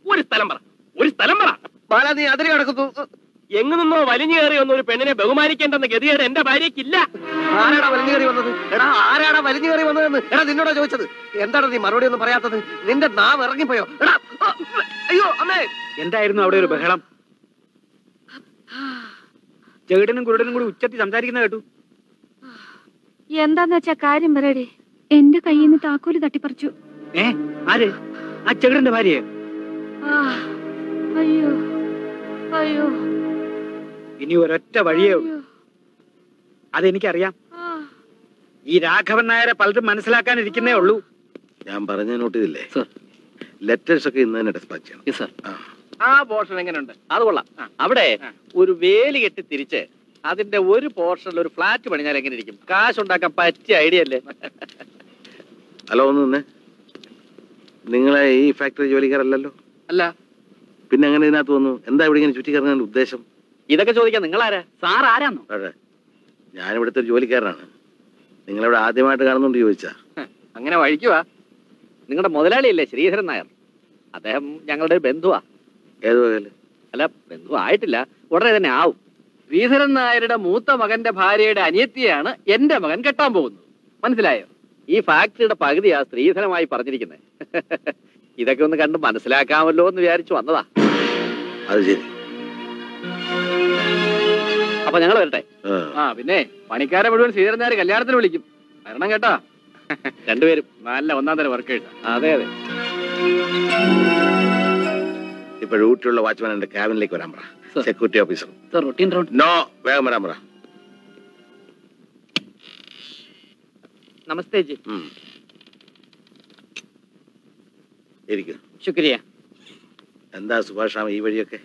ഒരു സ്ഥലം പറ. ഒരു സ്ഥലം പറ. ബാല നീ അതിരി കിടക്കുന്നു എങ്ങു നിന്നോ വലിഞ്ഞു കയറി വന്ന ഒരു പെണ്ണിനെ ബഹുമാനിക്കേണ്ടെന്ന ഗതികേട് എന്റെ ഭാര്യയ്ക്കില്ല. ആരാടാ വലിഞ്ഞു കയറി വന്നത്? എടാ ആരാടാ വലിഞ്ഞു കയറി വന്നതെന്ന്? എടാ നിന്നോടാ ചോദിച്ചത്. എന്താണ് നീ മറുപടി ഒന്നും പറയാത്തത്? നിന്റെ നാവ് ഇറങ്ങിപ്പോയോ? എടാ അയ്യോ അമ്മേ! എന്തായിരുന്നു അവിടെ ഒരു ബഹളം? ചെകിടനും കുരുടനും കൂടി ഉച്ചത്തി സംസാരിക്കുന്ന കേട്ടു. എന്താന്ന് വെച്ചാ കാര്യം പറയടി. എന്റെ കയ്യിൽ നിന്ന് താക്കോൽ തട്ടിപ്പറിച്ചു. ഏ ആര്? ആ ചെകിടന്റെ ഭാര്യയെ? അയ്യോ അയ്യോ. ഇനി ഒരൊറ്റ വഴിയേ ഉള്ളൂ. അതെനിക്കറിയാം. ഈ രാഘവൻ നായരെ പലരും മനസ്സിലാക്കാനിരിക്കുന്നേ ഉള്ളൂ. ഞാൻ പറഞ്ഞ നോട്ട് ചെയ്തില്ലേ? ലെറ്റേഴ്സ് ഒക്കെ ഇന്ന് തന്നെ ഡിസ്പാച്ച് ചെയ്യണം. ആ. പോർഷൻ എങ്ങനെയുണ്ട് അത് കൊള്ളാം. അവിടെ ഒരു വേലി കെട്ടി തിരിച്ച് അതിന്റെ ഒരു പോർഷനിൽ ഒരു ഫ്ലാറ്റ് പണിഞ്ഞാൽ എങ്ങനെ ഇരിക്കും കാശ് ഉണ്ടാക്കാൻ പറ്റിയ ഐഡിയ അല്ലേ? ഹലോ ഒന്ന് നിന്നെ. നിങ്ങളെ ഈ ഫാക്ടറി ജോലിക്കാരല്ലല്ലോ? അല്ല. പിന്നെ അങ്ങനെ ഇതിനകത്ത് വന്നു? എന്താ ഇവിടെ ഇങ്ങനെ ചുറ്റിക്കറങ്ങാൻ ഉദ്ദേശം? ഇതൊക്കെ ചോദിക്കാൻ നിങ്ങളാരാ? സാർ ആരാന്നോ? അതെ. ഞാൻ ഇവിടുത്തെ ഒരു ജോലിക്കാരനാണ്. നിങ്ങളിവിടെ ആദ്യമായിട്ട് കാണുന്നുണ്ട് ചോദിച്ചാ. അങ്ങനെ വഴിക്കുവാ നിങ്ങളുടെ മുതലാളിയല്ലേ ശ്രീധരൻ നായർ? അദ്ദേഹം ഞങ്ങളുടെ ഒരു ബന്ധുവാ. ഏത് വകയിൽ അല്ല ബന്ധു ആയിട്ടില്ല. ഉടനെ തന്നെ ആവും. ശ്രീധരൻ നായരുടെ മൂത്ത മകന്റെ ഭാര്യയുടെ അനിയത്തിയാണ് എന്റെ മകൻ കെട്ടാൻ പോകുന്നത്. മനസ്സിലായോ? ഈ ഫാക്ടറിയുടെ പകുതിയാ സ്ത്രീധനമായി പറഞ്ഞിരിക്കുന്നത് ഇതൊക്കെ ഒന്ന് കണ്ട് മനസ്സിലാക്കാമല്ലോ എന്ന് വിചാരിച്ചു വന്നതാ. അത് ശരി. അപ്പൊ ഞങ്ങൾ വരട്ടെ. ആ. പിന്നെ പണിക്കാരെ മുഴുവൻ ശ്രീധരൻ നായർ കല്യാണത്തിന് വിളിക്കും. വരണം കേട്ടാ. രണ്ടുപേരും. നല്ല ഒന്നാം തരം വർക്ക് അതെ അതെ. ഇപ്പൊ ഡ്യൂട്ടിയുള്ള വാച്ച്മാൻ എന്റെ ക്യാബിനിലേക്ക് വരാൻ പറ. Security officer sir routine round no വേഗം വരാൻ പറ. നമസ്തേ ജി. ശുക്രിയ. എന്താ സുഭാഷ് ഈ വഴിയൊക്കെ?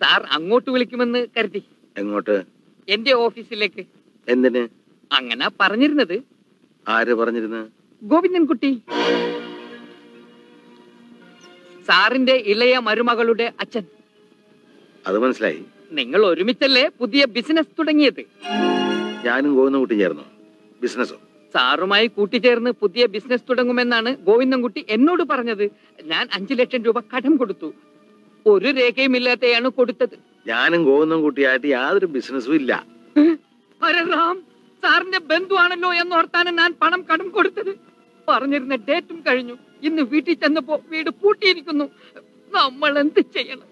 സാർ അങ്ങോട്ട് വിളിക്കുമെന്ന് കരുതി. എങ്ങോട്ട്? എന്റെ ഓഫീസിലേക്ക്. എന്തിന്? അങ്ങനെ പറഞ്ഞിരുന്നത്. ആര് പറഞ്ഞിരുന്നു? ഗോവിന്ദൻകുട്ടി. സാറിന്റെ ഇളയ മരുമകളുടെ അച്ഛൻ. അത് മനസ്സിലായി. നിങ്ങൾ ഒരുമിച്ചല്ലേ പുതിയ ബിസിനസ് തുടങ്ങിയത്? ഞാനും ഗോവിന്ദൻകുട്ടി ചേർന്നു. ബിസിനസ്സോ സാറുമായി കൂട്ടിച്ചേർന്ന് പുതിയ ബിസിനസ് തുടങ്ങുമെന്നാണ് ഗോവിന്ദൻകുട്ടി എന്നോട് പറഞ്ഞത്. ഞാൻ അഞ്ചു ലക്ഷം രൂപ കടം കൊടുത്തു. ഒരു രേഖയും ഇല്ലാതെയാണ് കൊടുത്തത്. ഞാനും ഗോവിന്ദം കുട്ടിയായിട്ട് യാതൊരു ബിസിനസ്സും ഇല്ല. സാറിന്റെ ബന്ധുവാണല്ലോ എന്നോർത്താണ് ഞാൻ പണം കടം കൊടുത്തത്. പറഞ്ഞിരുന്ന ഡേറ്റും കഴിഞ്ഞു. ഇന്ന് വീട്ടിൽ ചെന്നപ്പോ വീട് പൂട്ടിയിരിക്കുന്നു. നമ്മൾ എന്ത് ചെയ്യണം?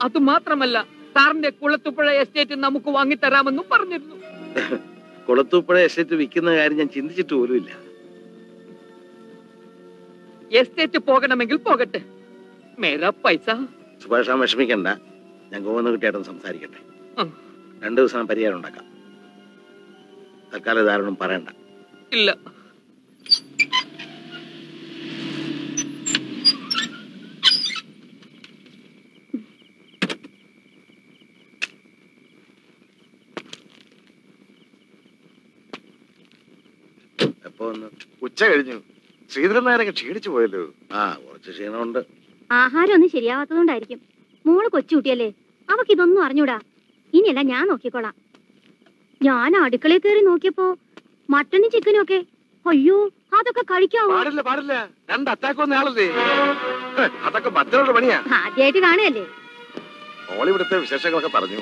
അത് മാത്രമല്ല സാറിന്റെ കുളത്തുപ്പുഴ എസ്റ്റേറ്റ് നമുക്ക് വാങ്ങിത്തരാമെന്നും പറഞ്ഞിരുന്നു. കുളത്തുപ്പുഴ എസ്റ്റേറ്റ് വിൽക്കുന്ന കാര്യം ഞാൻ ചിന്തിച്ചിട്ട് പോലും ഇല്ല. എസ്റ്റേറ്റ് പോകണമെങ്കിൽ പോകട്ടെ. മേരാ പൈസ. സുഭാഷാൻ വിഷമിക്കണ്ട. ഞാൻ ഗോവിന്ദ കുട്ടിയായിട്ട് സംസാരിക്കട്ടെ. രണ്ടു ദിവസം പരിഹാരം ഉണ്ടാക്കാം. തൽക്കാലം ധാരണം പറയണ്ട. ഇല്ല. ഉച്ച കഴിഞ്ഞു. ശ്രീധരൻ നായരൊക്കെ ക്ഷീണിച്ചു പോയല്ലോ. ആ കുറച്ച് ക്ഷീണമുണ്ട്. ആഹാരം ഒന്നും ശരിയാവാത്തതുകൊണ്ടായിരിക്കും. മോൾ കൊച്ചുകുട്ടിയല്ലേ അവക്ക് ഇതൊന്നും അറിഞ്ഞൂടാ. ഇനിയല്ല ഞാൻ നോക്കിക്കോളാം. ഞാൻ അടുക്കളയിൽ കയറി നോക്കിയപ്പോ മട്ടനും ചിക്കനും ഒക്കെ. അയ്യോ അതൊക്കെ കഴിക്കാവോ? പാടില്ല പാടില്ല. രണ്ട് അറ്റാക്ക് വന്ന ആളല്ലേ? ഹ്, അതൊക്കെ മറ്റൊരുടെ പണിയാ. ആദ്യമായിട്ട് കാണുകയല്ലേ? ഇവിടുത്തെ വിശേഷങ്ങളൊക്കെ പറഞ്ഞു.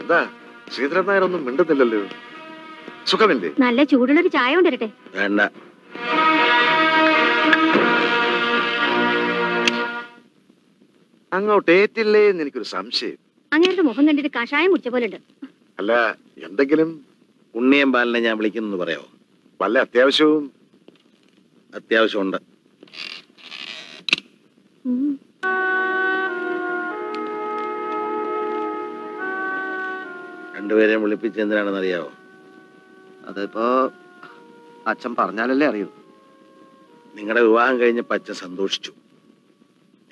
എന്താ? ശ്രീധരൻ നായർ ഒന്നും മിണ്ടുന്നില്ലല്ലോ. സുഖമില്ലേ? നല്ല ചൂടുള്ളൊരു ചായ കൊണ്ടുവരട്ടെ. വേണ്ട. അങ്ങോട്ട് ഏറ്റില്ലേ എന്ന് എനിക്കൊരു സംശയം. അങ്ങനത്തെ മുഖം കണ്ടിട്ട് കഷായം കുടിച്ച പോലെ ഉണ്ട് അല്ല എന്തെങ്കിലും? ഉണ്ണിയം ബാലിനെ ഞാൻ വിളിക്കുന്നു പറയോ? വല്ല അത്യാവശ്യവും? അത്യാവശ്യമുണ്ട്. രണ്ടുപേരെയും വിളിപ്പിച്ച് എന്തിനാണെന്ന് അറിയാവോ അതിപ്പോ അച്ഛൻ പറഞ്ഞാലല്ലേ അറിയൂ. നിങ്ങളുടെ വിവാഹം കഴിഞ്ഞപ്പോൾ അച്ഛൻ സന്തോഷിച്ചു.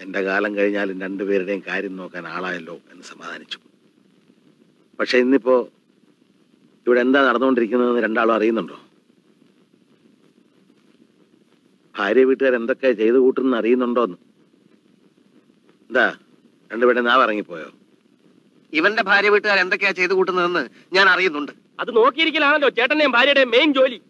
എന്റെ കാലം കഴിഞ്ഞാലും രണ്ടുപേരുടെയും കാര്യം നോക്കാൻ ആളായല്ലോ എന്ന് സമാധാനിച്ചു. പക്ഷെ ഇന്നിപ്പോ ഇവിടെ എന്താ നടന്നുകൊണ്ടിരിക്കുന്നതെന്ന് രണ്ടാളും അറിയുന്നുണ്ടോ? ഭാര്യ വീട്ടുകാർ എന്തൊക്കെ ചെയ്തു കൂട്ടുന്ന അറിയുന്നുണ്ടോന്ന്? എന്താ രണ്ടുപേരുടെ നാവ് ഇറങ്ങിപ്പോയോ? ഇവന്റെ ഭാര്യ വീട്ടുകാർ എന്തൊക്കെയാ ചെയ്തു കൂട്ടുന്നതെന്ന് ഞാൻ അറിയുന്നുണ്ട്. അത് നോക്കിയിരിക്കലാണല്ലോ ചേട്ടന്റെയും ഭാര്യയുടെയും മെയിൻ ജോലി.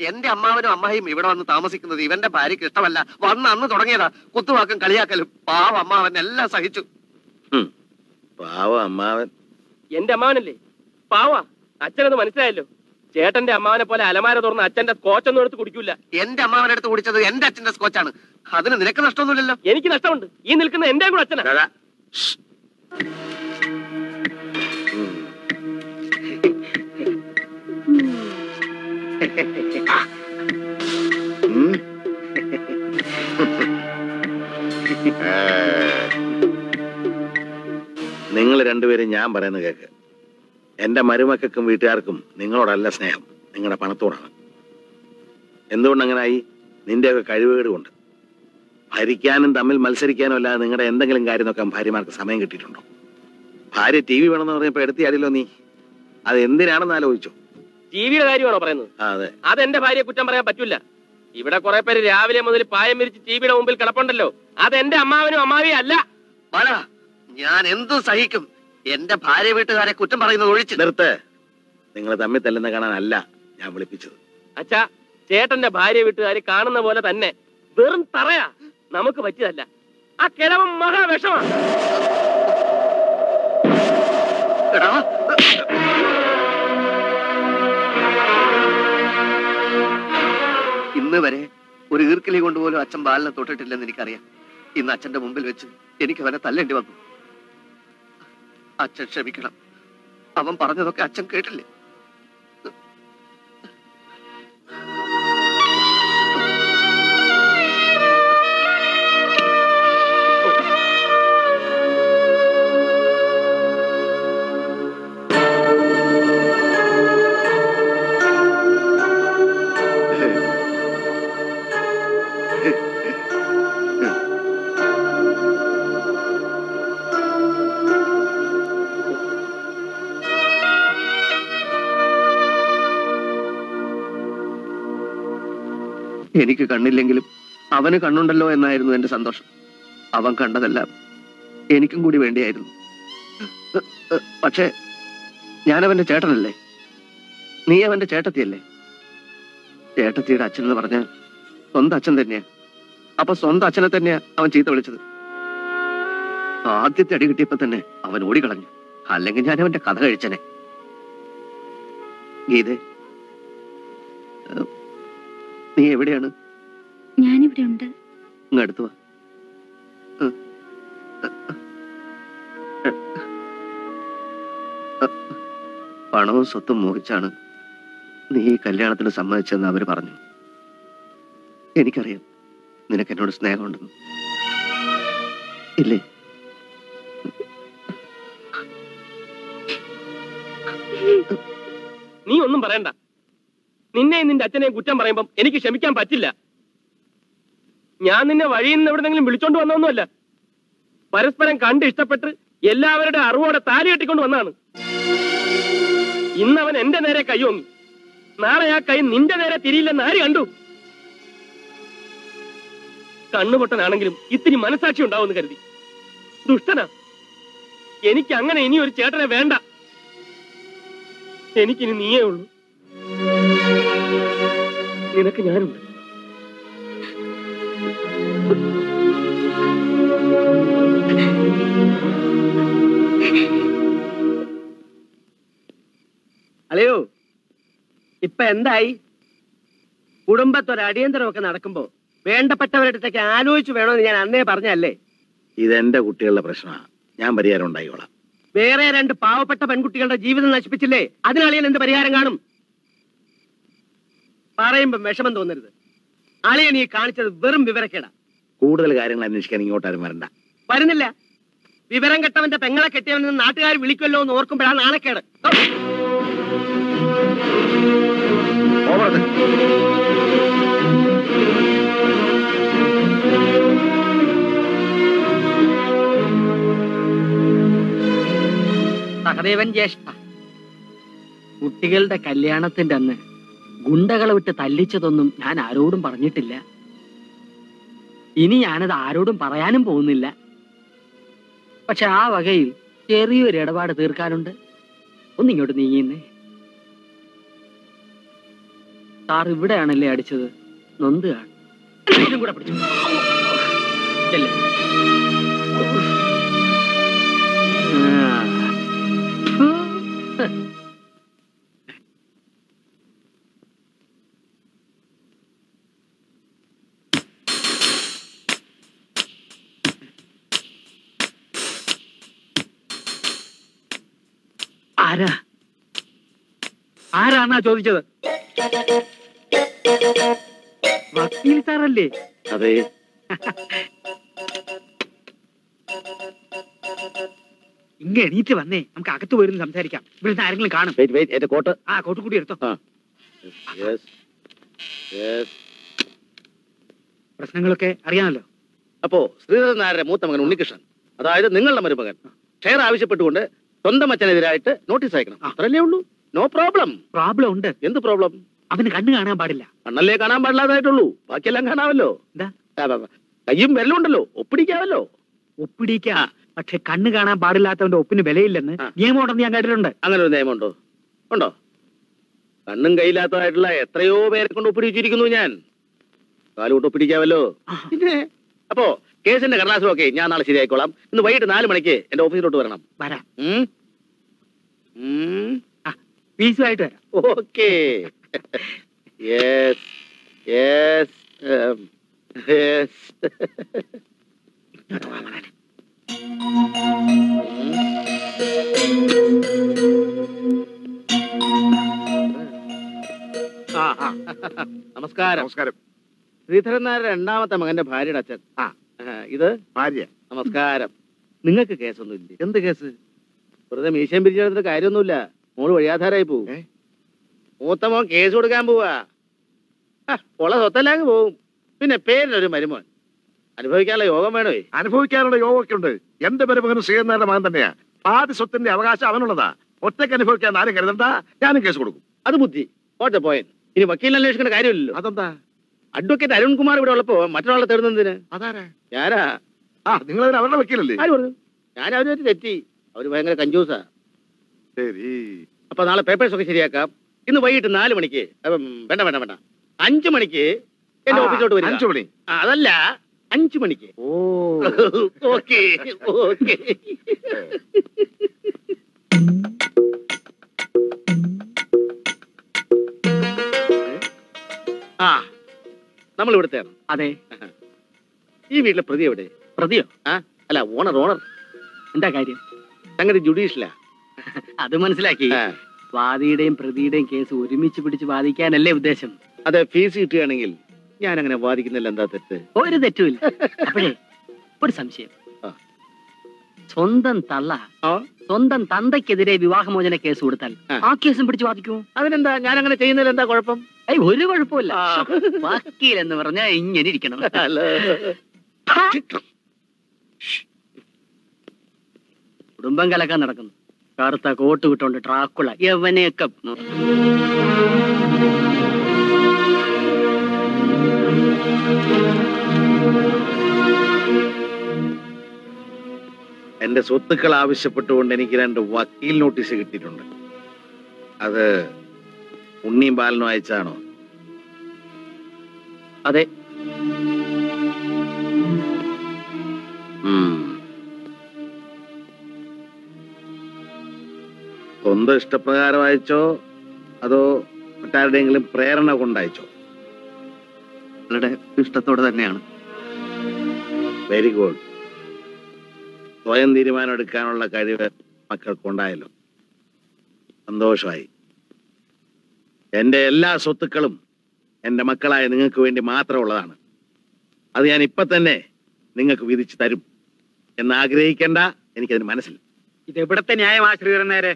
എന്റെ അമ്മാവനും അമ്മായിയും ഇവിടെ വന്ന് താമസിക്കുന്നത് ഇവന്റെ ഭാര്യക്ക് ഇഷ്ടമല്ല. വന്ന് അന്ന് തുടങ്ങിയതാ. കുത്തുവാക്കും കളിയാക്കലും. പാവ അമ്മാവൻ എല്ലാം സഹിച്ചു. പാവ അമ്മാവൻ. എന്റെ അമ്മാവനല്ലേ? പാവ. അച്ഛനത് മനസ്സിലായല്ലോ. ചേട്ടന്റെ അമ്മാവനെ പോലെ അലമാര തുറന്ന് അച്ഛന്റെ സ്കോച്ചൊന്നും എടുത്ത് കുടിക്കൂല. എന്റെ അമ്മാവനെ എടുത്ത് കുടിച്ചത് എന്റെ അച്ഛന്റെ സ്കോച്ചാണ് അതിന് നിനക്ക് നഷ്ടമൊന്നുമില്ലല്ലോ. എനിക്ക് നഷ്ടമുണ്ട്. ഈ നിൽക്കുന്ന എന്റെ കൂടെ അച്ഛനാ. നിങ്ങൾ രണ്ടുപേരും ഞാൻ പറയുന്നത് കേക്ക്. എന്റെ മരുമക്കും വീട്ടുകാർക്കും നിങ്ങളോടല്ല സ്നേഹം. നിങ്ങളുടെ പണത്തോടാണ്. എന്തുകൊണ്ട് അങ്ങനായി നിന്റെയൊക്കെ കഴിവുകേട് കൊണ്ട് ഭരിക്കാനും തമ്മിൽ മത്സരിക്കാനും അല്ലാതെ നിങ്ങളുടെ എന്തെങ്കിലും കാര്യം നോക്കാൻ ഭാര്യമാർക്ക് സമയം കിട്ടിയിട്ടുണ്ടോ? ഭാര്യ ടി വി വേണമെന്ന് പറഞ്ഞപ്പോ എടുത്തിയാടില്ലോ നീ. അത് എന്തിനാണെന്ന് ആലോചിച്ചോ. ടി വിയുടെ കാര്യമാണോ പറയുന്നത്? അത്. എന്റെ അതെന്റെ ഭാര്യയെ കുറ്റം പറയാൻ പറ്റൂല. ഇവിടെ കുറെ പേര് രാവിലെ മുതൽ പായം വിരിച്ച് ടിവിയുടെ മുമ്പിൽ കിടപ്പുണ്ടല്ലോ. അത് എന്റെ അമ്മാവനും അമ്മാവിയും അല്ല. ഞാൻ എന്തും സഹിക്കും. എന്റെ ഭാര്യ വീട്ടുകാരെ കുറ്റം പറയുന്നത് ഒഴിച്ച്. നിർത്ത്. നിങ്ങൾ തമ്മിൽ തല്ലുന്ന കാണാനല്ല ഞാൻ വിളിപ്പിച്ചത്. അച്ഛാ ചേട്ടന്റെ ഭാര്യ വീട്ടുകാരെ കാണുന്ന പോലെ തന്നെ വെറും തറയാ. നമുക്ക് പറ്റിയതല്ല. ആ കിഴവൻ മഹാവിഷമാണ്. ഒരു ഈർക്കിലി കൊണ്ടുപോലും അച്ഛൻ ബാലിനെ തൊട്ടിട്ടില്ലെന്ന് എനിക്കറിയാം. ഇന്ന് അച്ഛന്റെ മുമ്പിൽ വെച്ച് എനിക്ക് അവനെ തല്ലേണ്ടി വന്നു. അച്ഛൻ ക്ഷമിക്കണം. അവൻ പറഞ്ഞതൊക്കെ അച്ഛൻ കേട്ടില്ലേ? എനിക്ക് കണ്ണില്ലെങ്കിലും അവന് കണ്ണുണ്ടല്ലോ എന്നായിരുന്നു എന്റെ സന്തോഷം. അവൻ കണ്ടതെല്ലാം എനിക്കും കൂടി വേണ്ടിയായിരുന്നു. പക്ഷേ ഞാനവന്റെ ചേട്ടനല്ലേ? നീ അവന്റെ ചേട്ടത്തിയല്ലേ? ചേട്ടത്തിയുടെ അച്ഛൻ എന്ന് പറഞ്ഞാൽ സ്വന്തം അച്ഛൻ തന്നെയാ. അപ്പൊ സ്വന്തം അച്ഛനെ തന്നെയാ അവൻ ചീത്ത വിളിച്ചത്. ആദ്യത്തെ അടി കിട്ടിയപ്പോ തന്നെ അവൻ ഓടിക്കളഞ്ഞു. അല്ലെങ്കിൽ ഞാൻ അവന്റെ കഥ കഴിച്ചനെ. ഗീതേ നീ എവിടെയാണ്? ഞാനിവിടെ ഉണ്ട് അടുത്ത് വാ. പണവും സ്വത്തും മോഹിച്ചാണ് നീ ഈ കല്യാണത്തിന് സമ്മതിച്ചെന്ന് അവർ പറഞ്ഞു. എനിക്കറിയാം നിനക്ക് എന്നോട് സ്നേഹമുണ്ടെന്ന്. ഇല്ലേ? നീ ഒന്നും പറയണ്ട. നിന്നെയും നിന്റെ അച്ഛനെയും കുറ്റം പറയുമ്പം എനിക്ക് ക്ഷമിക്കാൻ പറ്റില്ല. ഞാൻ നിന്നെ വഴിയിൽ നിന്ന് എവിടെന്നെങ്കിലും വിളിച്ചോണ്ട് വന്നൊന്നുമല്ല പരസ്പരം കണ്ട് ഇഷ്ടപ്പെട്ട് എല്ലാവരുടെ അറിവോടെ താലി കെട്ടിക്കൊണ്ട് വന്നാണ്. ഇന്നവൻ എന്റെ നേരെ കൈയോങ്ങി നാളെ ആ കൈ നിന്റെ നേരെ തിരിയില്ലെന്ന് ആര് കണ്ടു? കണ്ണുപൊട്ടനാണെങ്കിലും ഇത്തിരി മനസാക്ഷി ഉണ്ടാവുമെന്ന് കരുതി. ദുഷ്ടനാ. എനിക്ക് അങ്ങനെ ഇനി ഒരു ചേട്ടനെ വേണ്ട. എനിക്കിനി നീയേ ഉള്ളൂ. നിനക്ക് ഞാനുണ്ട്. അല്ലയോ ഇപ്പൊ എന്തായി? കുടുംബത്തൊരു അടിയന്തരമൊക്കെ നടക്കുമ്പോ വേണ്ടപ്പെട്ടവരുടെ അടുത്തേക്ക് ആലോചിച്ച് വേണമെന്ന് ഞാൻ അന്നേ പറഞ്ഞല്ലേ ഇതെന്റെ കുട്ടികളുടെ പ്രശ്നമാണ് ഞാൻ പരിഹാരം ഉണ്ടായിക്കോളാം വേറെ രണ്ട് പാവപ്പെട്ട പെൺകുട്ടികളുടെ ജീവിതം നശിപ്പിച്ചില്ലേ? അതിനളിയൻ എന്ത് പരിഹാരം കാണും? പറയുമ്പോ വിഷമം തോന്നരുത്. അളിയൻ ഈ കാണിച്ചത് വെറും വിവരക്കേടാ. കൂടുതൽ കാര്യങ്ങൾ അന്വേഷിക്കാൻ ഇങ്ങോട്ടാരും വരണ്ട. വരുന്നില്ല. വിവരം കെട്ടവന്റെ പെങ്ങളെ കെട്ടിയവനെന്ന് നാട്ടുകാർ വിളിക്കുമല്ലോ എന്ന് ഓർക്കുമ്പോഴാണ് നാണക്കേട്. സഹദേവൻ ജ്യേഷ്ഠ കുട്ടികളുടെ കല്യാണത്തിന്റെ അന്ന് ഗുണ്ടകളെ വിട്ട് തല്ലിച്ചതൊന്നും ഞാൻ ആരോടും പറഞ്ഞിട്ടില്ല. ഇനി ഞാനത് ആരോടും പറയാനും പോകുന്നില്ല. പക്ഷെ ആ വകയിൽ ചെറിയൊരു ഇടപാട് തീർക്കാനുണ്ട്. ഒന്നിങ്ങോട്ട് നീങ്ങിന്നേ സാർ ഇവിടെയാണല്ലേ അടിച്ചത്? നൊന്ത് കാണും ഇതും കൂടെ പിടിച്ചു. ചെല്ല്. ആരാ? ആരാന്നാ ചോദിച്ചത്? വക്കീൽ സാറല്ലേ? അതെ ഇങ്ങ എണീറ്റ് വന്നേ. നമുക്ക് അകത്ത് പോയിരുന്നു സംസാരിക്കാം. ഇവിടുന്ന് ആരെങ്കിലും കാണും. എന്റെ കോട്ട്. ആ കോട്ട് കൂടി എടുത്തോ. പ്രശ്നങ്ങളൊക്കെ അറിയാമല്ലോ. അപ്പോ ശ്രീധരൻ നായരുടെ മൂത്ത മകൻ ഉണ്ണികൃഷ്ണൻ അതായത് നിങ്ങളുടെ മരുമകൻ ഷെയർ ആവശ്യപ്പെട്ടുകൊണ്ട് സ്വന്തം അച്ഛനെതിരായിട്ട് നോട്ടീസ് അയക്കണം. അത്രല്ലേ ഉള്ളൂ. നോ പ്രോബ്ലം പ്രോബ്ലം ഉണ്ട്. എന്ത് പ്രോബ്ലം അവന് കണ്ണ് കാണാൻ പാടില്ല. കണ്ണല്ലേ കാണാൻ പാടില്ലാതായിട്ടുള്ളൂ. ബാക്കിയെല്ലാം കാണാമല്ലോ. കയ്യും വിരലുണ്ടല്ലോ. ഒപ്പിടിക്കാമല്ലോ. ഒപ്പിടിക്കാ. പക്ഷെ കണ്ണ് കാണാൻ പാടില്ലാത്തവന്റെ ഒപ്പിന് വിലയില്ലെന്ന് നിയമം ഉണ്ടെന്ന് ഞാൻ കേട്ടിട്ടുണ്ട്. അങ്ങനെ ഒരു നിയമമുണ്ടോ? ഉണ്ടോ? കണ്ണും കയ്യില്ലാത്തതായിട്ടുള്ള എത്രയോ പേരെ കൊണ്ട് ഒപ്പിടിച്ചിരിക്കുന്നു ഞാൻ. കാലുകൊണ്ട് ഒപ്പിടിക്കാമല്ലോ. പിന്നെ അപ്പോ കേസിന്റെ കടലാസും ഒക്കെ ഞാൻ നാളെ ശരിയായിക്കോളാം. ഇന്ന് വൈകിട്ട് നാല് മണിക്ക് എന്റെ ഓഫീസിലോട്ട് വരണം. വരാം. ആയിട്ട്? ഫീസുമായിട്ട് വരാം. ഓക്കെ. Yes yes yes. ആ, ആ. നമസ്കാരം. നമസ്കാരം. ശ്രീധരൻ നായർ രണ്ടാമത്തെ മകന്റെ ഭാര്യയുടെ അച്ഛൻ. ആ ഇത് ഭാര്യ. നമസ്കാരം. നിങ്ങൾക്ക് കേസൊന്നും ഇല്ലേ എന്ത് കേസ്? വെറുതെ മീശയും പിരിച്ചെടുത്തിട്ട് കാര്യമൊന്നുമില്ല. മോൾ വഴിയാധാരായി പോവും. മൂത്ത മോൻ കേസ് കൊടുക്കാൻ പോവാ. ഉള്ള സ്വത്തല്ലാങ്ങ് പോവും. പിന്നെ പേരിനൊരു മരുമോൻ. അനുഭവിക്കാനുള്ള യോഗം വേണോ അനുഭവിക്കാനുള്ള യോഗമൊക്കെ ഉണ്ട് എന്റെ മരുമകനും ശ്രീധരനാരുടെ മകൻ തന്നെയാ. പാതി സ്വത്തിന്റെ അവകാശം അവനുള്ളതാ. ഒറ്റയ്ക്ക് അനുഭവിക്കാൻ ആരും കരുതണ്ട. ഞാനും കേസ് കൊടുക്കും. അത് ബുദ്ധി. ഓട്ടെ പോയൻ ഇനി വക്കീലിനെ അന്വേഷിക്കേണ്ട കാര്യമില്ലല്ലോ. അതെന്താ? അഡ്വക്കേറ്റ് അരുൺകുമാർ ഇവിടെ ഉള്ളപ്പോ മറ്റൊരാളെ തേടുന്നതിന് അതാരാ? ഞാനാ. ആ നിങ്ങൾ അവരുടെ വക്കീലല്ലേ? ആര് പറഞ്ഞു? ഞാൻ അവരുമായിട്ട് തെറ്റി. അവർ ഭയങ്കര കഞ്ചൂസാ. ശരി. അപ്പൊ നാളെ പേപ്പേഴ്സ് ഒക്കെ ശരിയാക്കാം. ഇന്ന് വൈകിട്ട് നാല് മണിക്ക് വേണ്ട വേണ്ട വേണ്ട. അഞ്ചു മണിക്ക് എന്റെ ഓഫീസിലോട്ട് വരും അഞ്ചു മണി. അതല്ല അഞ്ചു മണിക്ക്. ഓ. Okay okay. ആ. നമ്മൾ ഇവിടുത്തെ അതെ. ഈ വീട്ടിലെ പ്രതി എവിടെ? പ്രതിയോ? ആ അല്ല ഓണർ ഓണർ എന്താ കാര്യം? സംഗതി ജുഡീഷ്യലാ അത് മനസ്സിലാക്കി. വാദിയുടെയും പ്രതിയുടെയും കേസ് ഒരുമിച്ച് പിടിച്ച് വാദിക്കാനല്ലേ ഉദ്ദേശം? അതെ ഫീസ് കിട്ടുകയാണെങ്കിൽ ഞാൻ അങ്ങനെ വാദിക്കുന്നില്ല എന്താ തെറ്റ്? ഒരു തെറ്റുമില്ല അപ്പോഴേ ഒരു സംശയം. സ്വന്തം തള്ള സ്വന്തം തന്തയ്ക്കെതിരെ വിവാഹമോചന കേസ് കൊടുത്താൽ ആ. കേസും പിടിച്ച് വാദിക്കുമോ അതിനെന്താ? ഞാൻ അങ്ങനെ ചെയ്യുന്നതിൽ എന്താ കുഴപ്പം? ഒരു കുഴപ്പമില്ല വക്കീൽ എന്ന് പറഞ്ഞാൽ ഇങ്ങനെ ഇരിക്കണം. കുടുംബം കലക്കാൻ നടക്കുന്നു. കറുത്ത കോട്ട് വിട്ടോണ്ട് ട്രാക്കുള. യവനെയൊക്കെ എന്റെ സ്വത്തുക്കൾ ആവശ്യപ്പെട്ടുകൊണ്ട് എനിക്ക് രണ്ട് വക്കീൽ നോട്ടീസ് കിട്ടിയിട്ടുണ്ട്. അത് ഉണ്ണിയും ബാലനും അയച്ചാണോ അതെ. സ്വന്തം ഇഷ്ടപ്രകാരം അയച്ചോ? അതോ മറ്റാരുടെയെങ്കിലും പ്രേരണ കൊണ്ടയച്ചോ നിങ്ങളുടെ ഇഷ്ടത്തോടെ തന്നെയാണ്. വെരി ഗുഡ് സ്വയം തീരുമാനം എടുക്കാനുള്ള കഴിവ് മക്കൾക്കുണ്ടായല്ലോ സന്തോഷമായി. എന്റെ എല്ലാ സ്വത്തുക്കളും എന്റെ മക്കളായ നിങ്ങൾക്ക് വേണ്ടി മാത്രമുള്ളതാണ്. അത് ഞാൻ ഇപ്പം തന്നെ നിങ്ങൾക്ക് വിധിച്ചു തരും. എന്ന് ആഗ്രഹിക്കേണ്ട എനിക്കതിന് മനസ്സിൽ ഇത് എവിടത്തെ ന്യായമാ ശ്രീധരൻ നേരെ?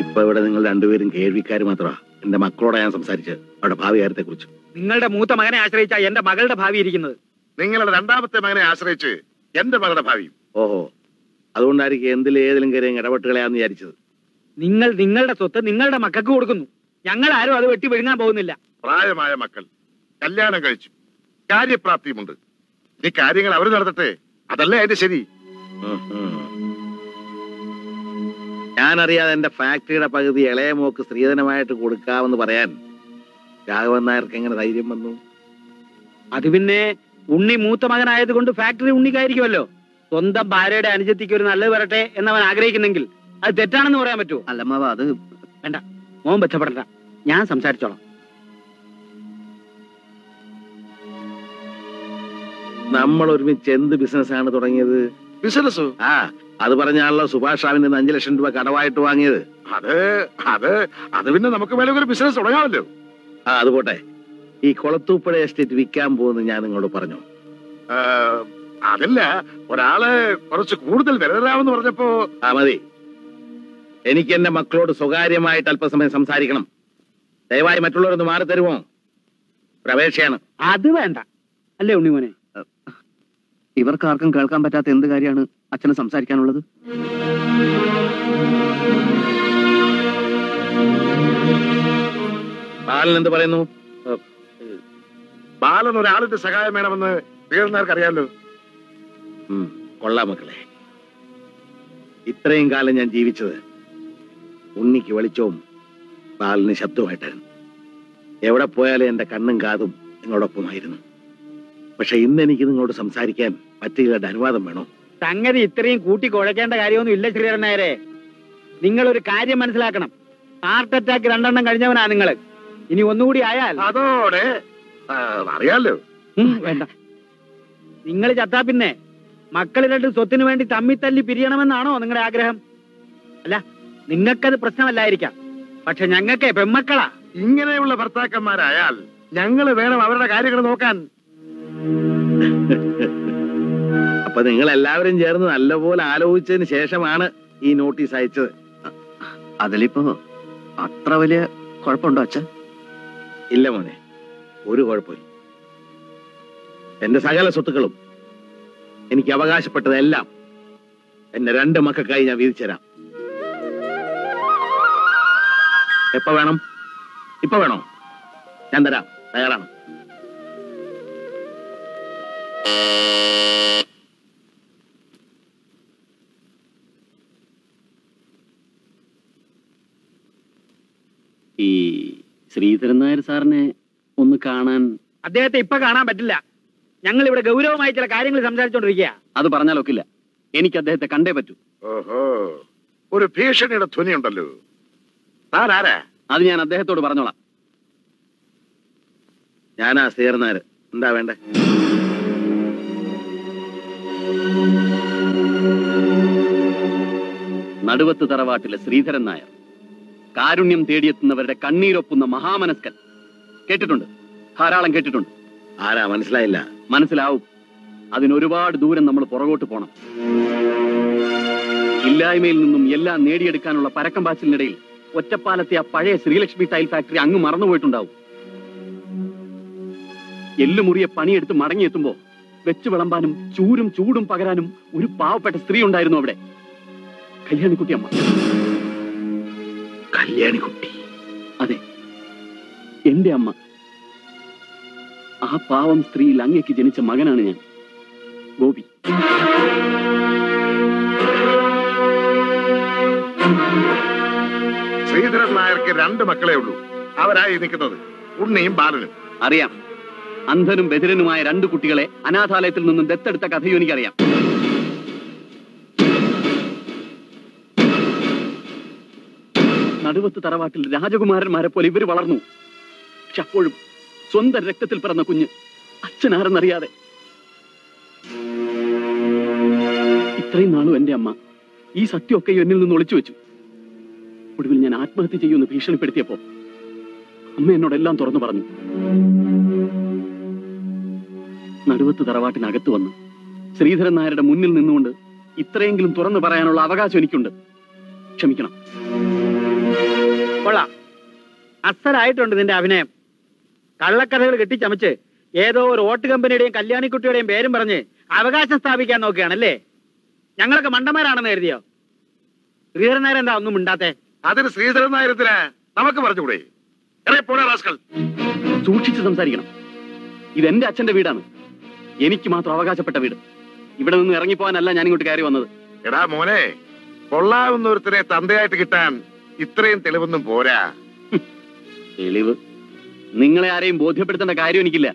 ഇപ്പൊ ഇവിടെ നിങ്ങൾ രണ്ടുപേരും കേൾവിക്കാർ മാത്രമാ. എന്റെ മക്കളോട് ഞാൻ സംസാരിച്ചത് അവരുടെ ഭാവി കാര്യത്തെ കുറിച്ച് നിങ്ങളുടെ മൂത്ത മകനെ ആശ്രയിച്ചാ എന്റെ മകളുടെ ഭാവി ഇരിക്കുന്നത്. നിങ്ങളുടെ രണ്ടാമത്തെ മകനെ ആശ്രയിച്ച് എന്റെ മകളുടെ ഭാവി ഓഹോ അതുകൊണ്ടായിരിക്കും എന്തിലും ഏതിലും കയറി ഇടപെട്ടുകളെയാന്ന് വിചാരിച്ചത്. നിങ്ങൾ നിങ്ങളുടെ സ്വത്ത് നിങ്ങളുടെ മക്കൾക്ക് കൊടുക്കുന്നു. ഞങ്ങൾ ആരും അത് വെട്ടി വിഴുങ്ങാൻ പോകുന്നില്ല. പ്രായമായ മക്കൾ കല്യാണം കഴിച്ചു. കാര്യപ്രാപ്തിയുമുണ്ട്. ഈ കാര്യങ്ങൾ അവർ നടത്തട്ടെ? അതല്ലേ അതിന്റെ ശരി? ഞാനറിയാതെ എന്റെ ഫാക്ടറിയുടെ പകുതി ഇളയ മോക്ക് സ്ത്രീധനമായിട്ട് കൊടുക്കാമെന്ന് പറയാൻ രാഘവൻ നായർക്ക് എങ്ങനെ ധൈര്യം വന്നു? അത് പിന്നെ ഉണ്ണി മൂത്ത മകനായത് കൊണ്ട് ഫാക്ടറി ഉണ്ണിക്കായിരിക്കുമല്ലോ. സ്വന്തം ഭാര്യയുടെ അനുജത്തിക്ക് ഒരു നല്ലത് വരട്ടെ അവൻ ആഗ്രഹിക്കുന്നെങ്കിൽ അത് തെറ്റാണെന്ന് പറയാൻ പറ്റുമോ? അല്ലമ്മാവ അത് വേണ്ട. മോൻ ബന്ധപ്പെടണ്ട. ഞാൻ സംസാരിച്ചോളാം. നമ്മൾ ഒരുമിച്ച് എന്ത് ബിസിനസ്സാണ് തുടങ്ങിയത്? ബിസിനസ് ആ അത് പറഞ്ഞാണല്ലോ സുഭാഷ് റാവിന്റെ അഞ്ചു ലക്ഷം രൂപ കടവായിട്ട് വാങ്ങിയത്. അത് അത് അത് പിന്നെ നമുക്ക് വേണമെങ്കിൽ ഒരു ബിസിനസ് തുടങ്ങാമല്ലോ. ആ അത് പോട്ടെ. ഈ കൊളത്തൂപ്പുഴ എസ്റ്റേറ്റ് വിൽക്കാൻ പോകുന്നു ഞാൻ നിങ്ങളോട് പറഞ്ഞു. ആ, അതില്ല ഒരാൾ കുറച്ച് കൂടുതൽ വിരതരാമെന്ന് പറഞ്ഞപ്പോ ആ മതി. എനിക്ക് എന്റെ മക്കളോട് സ്വകാര്യമായിട്ട് അല്പസമയം സംസാരിക്കണം. ദയവായി മറ്റുള്ളവരൊന്ന് മാറി തരുമോ? പ്രവേശയാണ് അത് വേണ്ട. അല്ലേ ഉണ്ണിമോനെ? ഇവർക്ക് ആർക്കും കേൾക്കാൻ പറ്റാത്ത എന്ത് കാര്യമാണ് അച്ഛന് സംസാരിക്കാനുള്ളത്? ബാലൻ എന്ത് പറയുന്നു? ബാലൻ ഒരാളിന്റെ സഹായം വേണമെന്ന് ഉം, കൊള്ളാം മക്കളെ. ഇത്രയും കാലം ഞാൻ ജീവിച്ചത് ഉണ്ണിക്ക് വെളിച്ചവും ബാലിന് ശബ്ദവുമായിട്ടായിരുന്നു. എവിടെ പോയാലും എന്റെ കണ്ണും കാതും നിങ്ങളോടൊപ്പമായിരുന്നു. പക്ഷെ ഇന്ന് എനിക്ക് നിങ്ങളോട് സംസാരിക്കാൻ മറ്റുകളുടെ അനുവാദം വേണോ? സംഗതി ഇത്രയും കൂട്ടി കുഴക്കേണ്ട കാര്യമൊന്നും ഇല്ല ശ്രീധരൻ നായരെ. നിങ്ങൾ ഒരു കാര്യം മനസ്സിലാക്കണം. ഹാർട്ട് അറ്റാക്ക് രണ്ടെണ്ണം കഴിഞ്ഞവനാ നിങ്ങൾ ഇനി ഒന്നുകൂടി ആയാൽ അതോടെ അറിയാലോ. വേണ്ട. നിങ്ങൾ ചത്താ പിന്നെ മക്കൾ രണ്ടും സ്വത്തിനു വേണ്ടി തമ്മി തല്ലി പിരിയണമെന്നാണോ നിങ്ങളുടെ ആഗ്രഹം? അല്ല നിങ്ങൾക്കത് പ്രശ്നമല്ലായിരിക്കാം. പക്ഷെ ഞങ്ങൾക്ക് പെമ്മക്കളാ ഇങ്ങനെയുള്ള ഭർത്താക്കന്മാരായാൽ ഞങ്ങൾ വേണം അവരുടെ കാര്യങ്ങൾ നോക്കാൻ. അപ്പൊ നിങ്ങൾ എല്ലാവരും ചേർന്ന് നല്ലപോലെ ആലോചിച്ചതിന് ശേഷമാണ് ഈ നോട്ടീസ് അയച്ചത്. അതിലിപ്പോ അത്ര വലിയ കുഴപ്പമുണ്ടോ അച്ഛൻ? ഇല്ല മോനെ ഒരു കുഴപ്പമില്ല. എന്റെ സകല സ്വത്തുക്കളും എനിക്ക് അവകാശപ്പെട്ടതെല്ലാം എന്റെ രണ്ട് മക്കൾക്കായി ഞാൻ വീതിച്ചുതരാം എപ്പോ വേണം? ഇപ്പൊ വേണോ? ഞാൻ തരാം. തയ്യാറാണ്. ഈ ശ്രീധരൻ നായർ സാറിനെ ഒന്ന് കാണാൻ അദ്ദേഹത്തെ ഇപ്പൊ കാണാൻ പറ്റില്ല. ഞങ്ങൾ ഇവിടെ ഗൗരവമായി ചില കാര്യങ്ങൾ സംസാരിച്ചോണ്ടിരിക്കുക അത് പറഞ്ഞാലൊക്കില്ല എനിക്ക് അദ്ദേഹത്തെ കണ്ടേ പറ്റൂ. ഓഹോ. ഒരു ഭീഷണിയുടെ ധ്വനിയുണ്ടല്ലോ. താൻ ആരാ അത് ഞാൻ അദ്ദേഹത്തോട് പറഞ്ഞോളാം. ഞാനാ സീർന്നാര് എന്താ വേണ്ടേ? നടുവത്ത് തറവാട്ടിലെ ശ്രീധരൻ നായർ. കാരുണ്യം തേടിയെത്തുന്നവരുടെ കണ്ണീരൊപ്പുന്ന മഹാമനസ്കൻ. കേട്ടിട്ടുണ്ട്? ധാരാളം കേട്ടിട്ടുണ്ട്. ആരാ? മനസ്സിലായില്ല. മനസ്സിലാവും. അതിനൊരുപാട് ദൂരം നമ്മൾ പുറകോട്ട് പോണം. ഇല്ലായ്മയിൽ നിന്നും എല്ലാം നേടിയെടുക്കാനുള്ള പരക്കം പാച്ചിലിനിടയിൽ ഒറ്റപ്പാലത്തെ ആ പഴയ ശ്രീലക്ഷ്മി ടൈൽ ഫാക്ടറി അങ്ങ് മറന്നുപോയിട്ടുണ്ടാവും. എല്ലുമുറിയെ പണിയെടുത്ത് മടങ്ങിയെത്തുമ്പോ വെച്ചു വിളമ്പാനും ചൂരും ചൂടും പകരാനും ഒരു പാവപ്പെട്ട സ്ത്രീ ഉണ്ടായിരുന്നു അവിടെ. കല്യാണിക്കുട്ടി അമ്മ കല്യാണിക്കുട്ടി. അതെ. എന്റെ അമ്മ. ആ പാവം സ്ത്രീയിൽ അങ്ങേക്ക് ജനിച്ച മകനാണ് ഞാൻ. ഗോപി. ശ്രീധരൻ നായർക്ക് രണ്ട് മക്കളെ ഉള്ളൂ. അവരായി നിൽക്കുന്നത് ഉണ്ണിയും ബാലനും. അറിയാം. അന്ധനും ബധിരനുമായ രണ്ട് കുട്ടികളെ അനാഥാലയത്തിൽ നിന്നും ദത്തെടുത്ത കഥയും എനിക്കറിയാം. നടുവത്ത് തറവാട്ടിൽ രാജകുമാരന്മാരെ പോലെ ഇവർ വളർന്നു. പക്ഷെ അപ്പോഴും സ്വന്തം രക്തത്തിൽ പിറന്ന കുഞ്ഞ് അച്ഛനാരെന്നറിയാതെ. ഇത്രയും നാളും എന്റെ അമ്മ ഈ സത്യമൊക്കെ എന്നിൽ നിന്ന് ഒളിച്ചു വെച്ചു. ഒടുവിൽ ഞാൻ ആത്മഹത്യ ചെയ്യുമെന്ന് ഭീഷണിപ്പെടുത്തിയപ്പോ അമ്മ എന്നോടെല്ലാം തുറന്നു പറഞ്ഞു. നടുവത്ത് തറവാട്ടിനകത്ത് വന്ന് ശ്രീധരൻ നായരുടെ മുന്നിൽ നിന്നുകൊണ്ട് ഇത്രയെങ്കിലും തുറന്നു പറയാനുള്ള അവകാശം എനിക്കുണ്ട്. ക്ഷമിക്കണം. കൊള്ളാം. അസലായിട്ടുണ്ട് നിന്റെ അഭിനയം. കള്ളക്കഥകൾ കെട്ടിച്ചമച്ച് ഏതോ ഒരു ഓട്ട് കമ്പനിയുടെയും കല്യാണിക്കുട്ടിയുടെയും പേരും പറഞ്ഞ് അവകാശം സ്ഥാപിക്കാൻ നോക്കുകയാണല്ലേ? ഞങ്ങളൊക്കെ മണ്ടന്മാരാണെന്ന് കരുതിയോ? ശ്രീധരൻ നായർ എന്താ ഒന്നും മിണ്ടാത്തെ? അതിന് ശ്രീധരൻ നായരത്തിന് നമുക്ക് പറഞ്ഞുകൂടെ? സൂക്ഷിച്ച് സംസാരിക്കണം. ഇതെന്റെ അച്ഛന്റെ വീടാണ്. എനിക്ക് മാത്രം അവകാശപ്പെട്ട വീട്. ഇവിടെ നിന്ന് ഇറങ്ങിപ്പോകാനല്ല ഞാൻ ഇങ്ങോട്ട് കയറി വന്നത്. എടാ മോനെ കൊള്ളാവുന്ന ഒരുത്തരെ തന്തയായിട്ട് കിട്ടാൻ ഇത്രയും തെളിവൊന്നും പോരാ. തെളിവ്. നിങ്ങളെ ആരെയും ബോധ്യപ്പെടുത്തേണ്ട കാര്യം എനിക്കില്ല.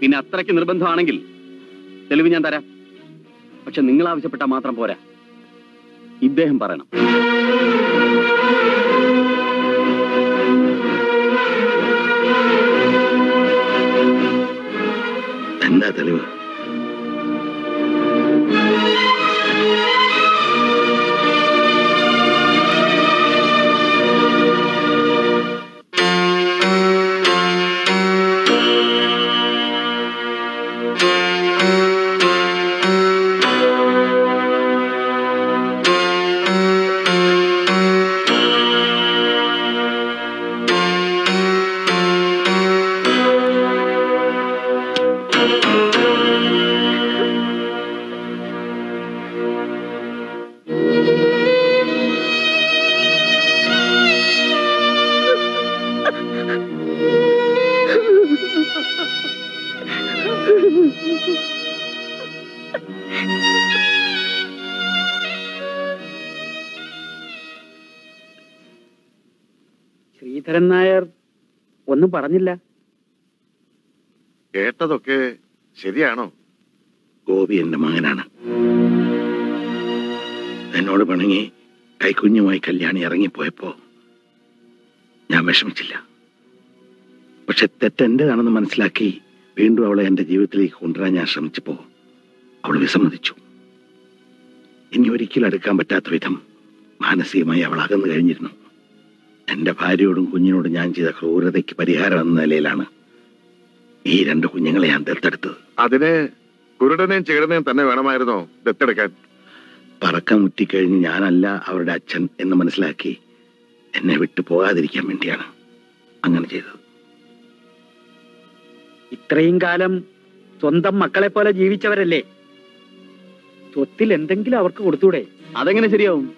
പിന്നെ അത്രയ്ക്ക് നിർബന്ധമാണെങ്കിൽ തെളിവ് ഞാൻ തരാം. പക്ഷെ നിങ്ങൾ ആവശ്യപ്പെട്ടാൽ മാത്രം പോരാ. ഇദ്ദേഹം പറയണം. എന്താ തെളിവ്? പറഞ്ഞില്ല. കേട്ടതൊക്കെ ശരിയാണോ? ഗോപി എന്റെ മകനാണ്. എന്നോട് പിണങ്ങി കൈക്കുഞ്ഞുമായി കല്യാണി ഇറങ്ങിപ്പോയപ്പോ ഞാൻ വിഷമിച്ചില്ല. പക്ഷെ തെറ്റെന്റേതാണെന്ന് മനസ്സിലാക്കി വീണ്ടും അവളെ എന്റെ ജീവിതത്തിലേക്ക് കൊണ്ടുവരാൻ ഞാൻ ശ്രമിച്ചപ്പോ അവൾ വിസമ്മതിച്ചു. ഇനി ഒരിക്കലും അടുക്കാൻ പറ്റാത്ത വിധം മാനസികമായി അവൾ അകന്നു കഴിഞ്ഞിരുന്നു. എന്റെ ഭാര്യയോടും കുഞ്ഞിനോടും ഞാൻ ചെയ്ത ക്രൂരതയ്ക്ക് പരിഹാരം എന്ന നിലയിലാണ് ഈ രണ്ട് കുഞ്ഞുങ്ങളെ ഞാൻ ദത്തെടുത്തത്. അതിന് കുരുടനെയും ചേടനെയും തന്നെ വേണമായിരുന്നോ ദത്തെടുക്കാൻ. പറക്കം മുറ്റിക്കഴിഞ്ഞ് ഞാനല്ല അവരുടെ അച്ഛൻ എന്ന് മനസ്സിലാക്കി എന്നെ വിട്ടു പോകാതിരിക്കാൻ വേണ്ടിയാണ് അങ്ങനെ ചെയ്തത്. ഇത്രയും കാലം സ്വന്തം മക്കളെ പോലെ ജീവിച്ചവരല്ലേ? സ്വത്തിൽ എന്തെങ്കിലും അവർക്ക് കൊടുത്തൂടെ? അതെങ്ങനെ ശരിയാവും?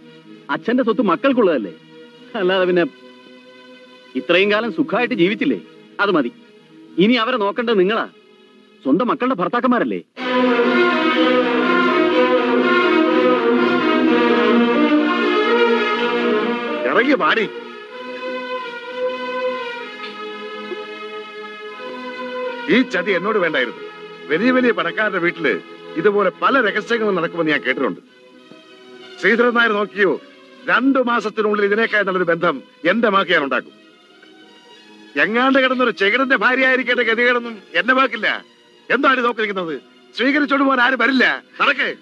അച്ഛന്റെ സ്വത്ത് മക്കൾക്കുള്ളതല്ലേ? അല്ലാതെ പിന്നെ ഇത്രയും കാലം സുഖമായിട്ട് ജീവിച്ചില്ലേ? അത് മതി. ഇനി അവരെ നോക്കേണ്ടത് നിങ്ങളാ. സ്വന്തം മക്കളുടെ ഭർത്താക്കന്മാരല്ലേ? ഇറങ്ങി പാടി ഈ ചതി എന്നോട് വേണ്ടായിരുന്നു. വലിയ വലിയ പണക്കാരുടെ വീട്ടിൽ ഇതുപോലെ പല രഹസ്യങ്ങളും നടക്കുമെന്ന് ഞാൻ കേട്ടിട്ടുണ്ട്. ശ്രീധരൻ നായർ നോക്കിയോ? രണ്ടു മാസത്തിനുള്ളിൽ ഇതിനേക്കാൾ നല്ലൊരു ബന്ധം എന്റെ മാക്ക് ഞാൻ ഉണ്ടാക്കും. എങ്ങാണ്ട് കിടന്നൊരു ചെകിടന്റെ ഭാര്യ ആയിരിക്കേണ്ട ഗതികേടൊന്നും എന്റെ വാക്കില്ല. എന്താണ് നോക്കിയിരിക്കുന്നത്? സ്വീകരിച്ചോണ്ട് പോകാൻ ആരും വരില്ല. നടക്കേ.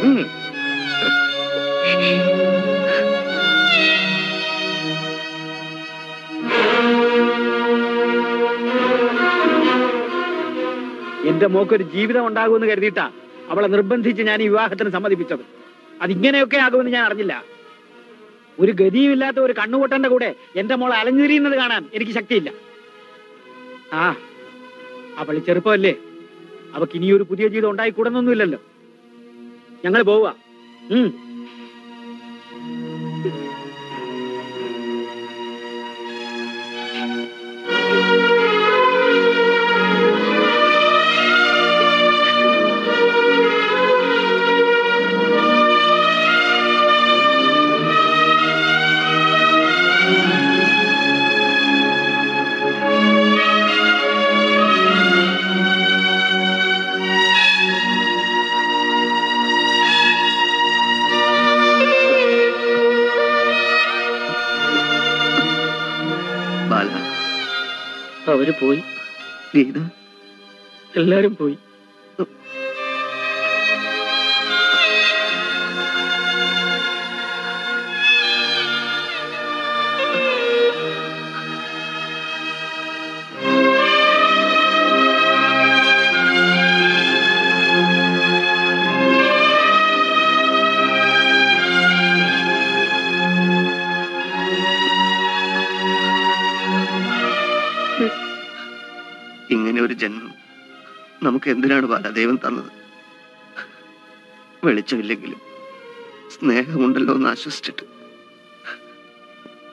ഉം. എന്റെ മോക്കൊരു ജീവിതം ഉണ്ടാകുമെന്ന് കരുതിയിട്ടാ അവളെ നിർബന്ധിച്ച് ഞാൻ ഈ വിവാഹത്തിന് സമ്മതിപ്പിച്ചത്. അതിങ്ങനെയൊക്കെ ആകുമെന്ന് ഞാൻ അറിഞ്ഞില്ല. ഒരു ഗതിയുമില്ലാത്ത ഒരു കണ്ണുകൂട്ടന്റെ കൂടെ എന്റെ മോൾ അലഞ്ഞിരിയുന്നത് കാണാൻ എനിക്ക് ശക്തിയില്ല. ആ അവൾ ചെറുപ്പമല്ലേ? അവക്ക് ഇനിയൊരു പുതിയ ജീവിതം ഉണ്ടായിക്കൂടുന്നൊന്നുമില്ലല്ലോ. ഞങ്ങൾ പോവുക. ഉം. ഗീത എല്ലാരും പോയി. നമുക്ക് എന്തിനാണ് ബാലദൈവം തന്നത്? വെളിച്ചമില്ലെങ്കിലും സ്നേഹമുണ്ടല്ലോ എന്ന് ആശ്വസിച്ചിട്ട്.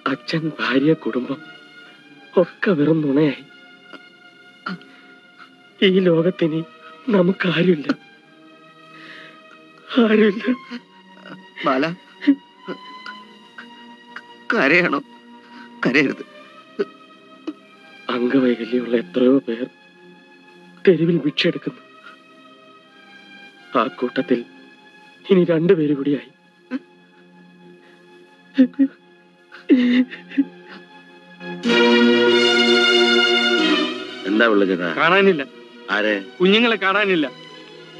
അച്ഛൻ ഭാര്യ കുടുംബം ഒക്കെ വെറും നുണയായി. ഈ ലോകത്തിന് നമുക്കാരുമില്ല. ആരുമില്ല. ബാല കരയാണോ? കരയരുത്. അംഗവൈകല്യമുള്ള എത്രയോ പേർ തെരുവിൽ ഭിക്ഷയെടുക്കുന്നു ആ കൂട്ടത്തിൽ ഇനി രണ്ടുപേര് കൂടിയായി. എന്താ വിളിച്ചത് കാണാനില്ല. ആരെ? കുഞ്ഞുങ്ങളെ കാണാനില്ല.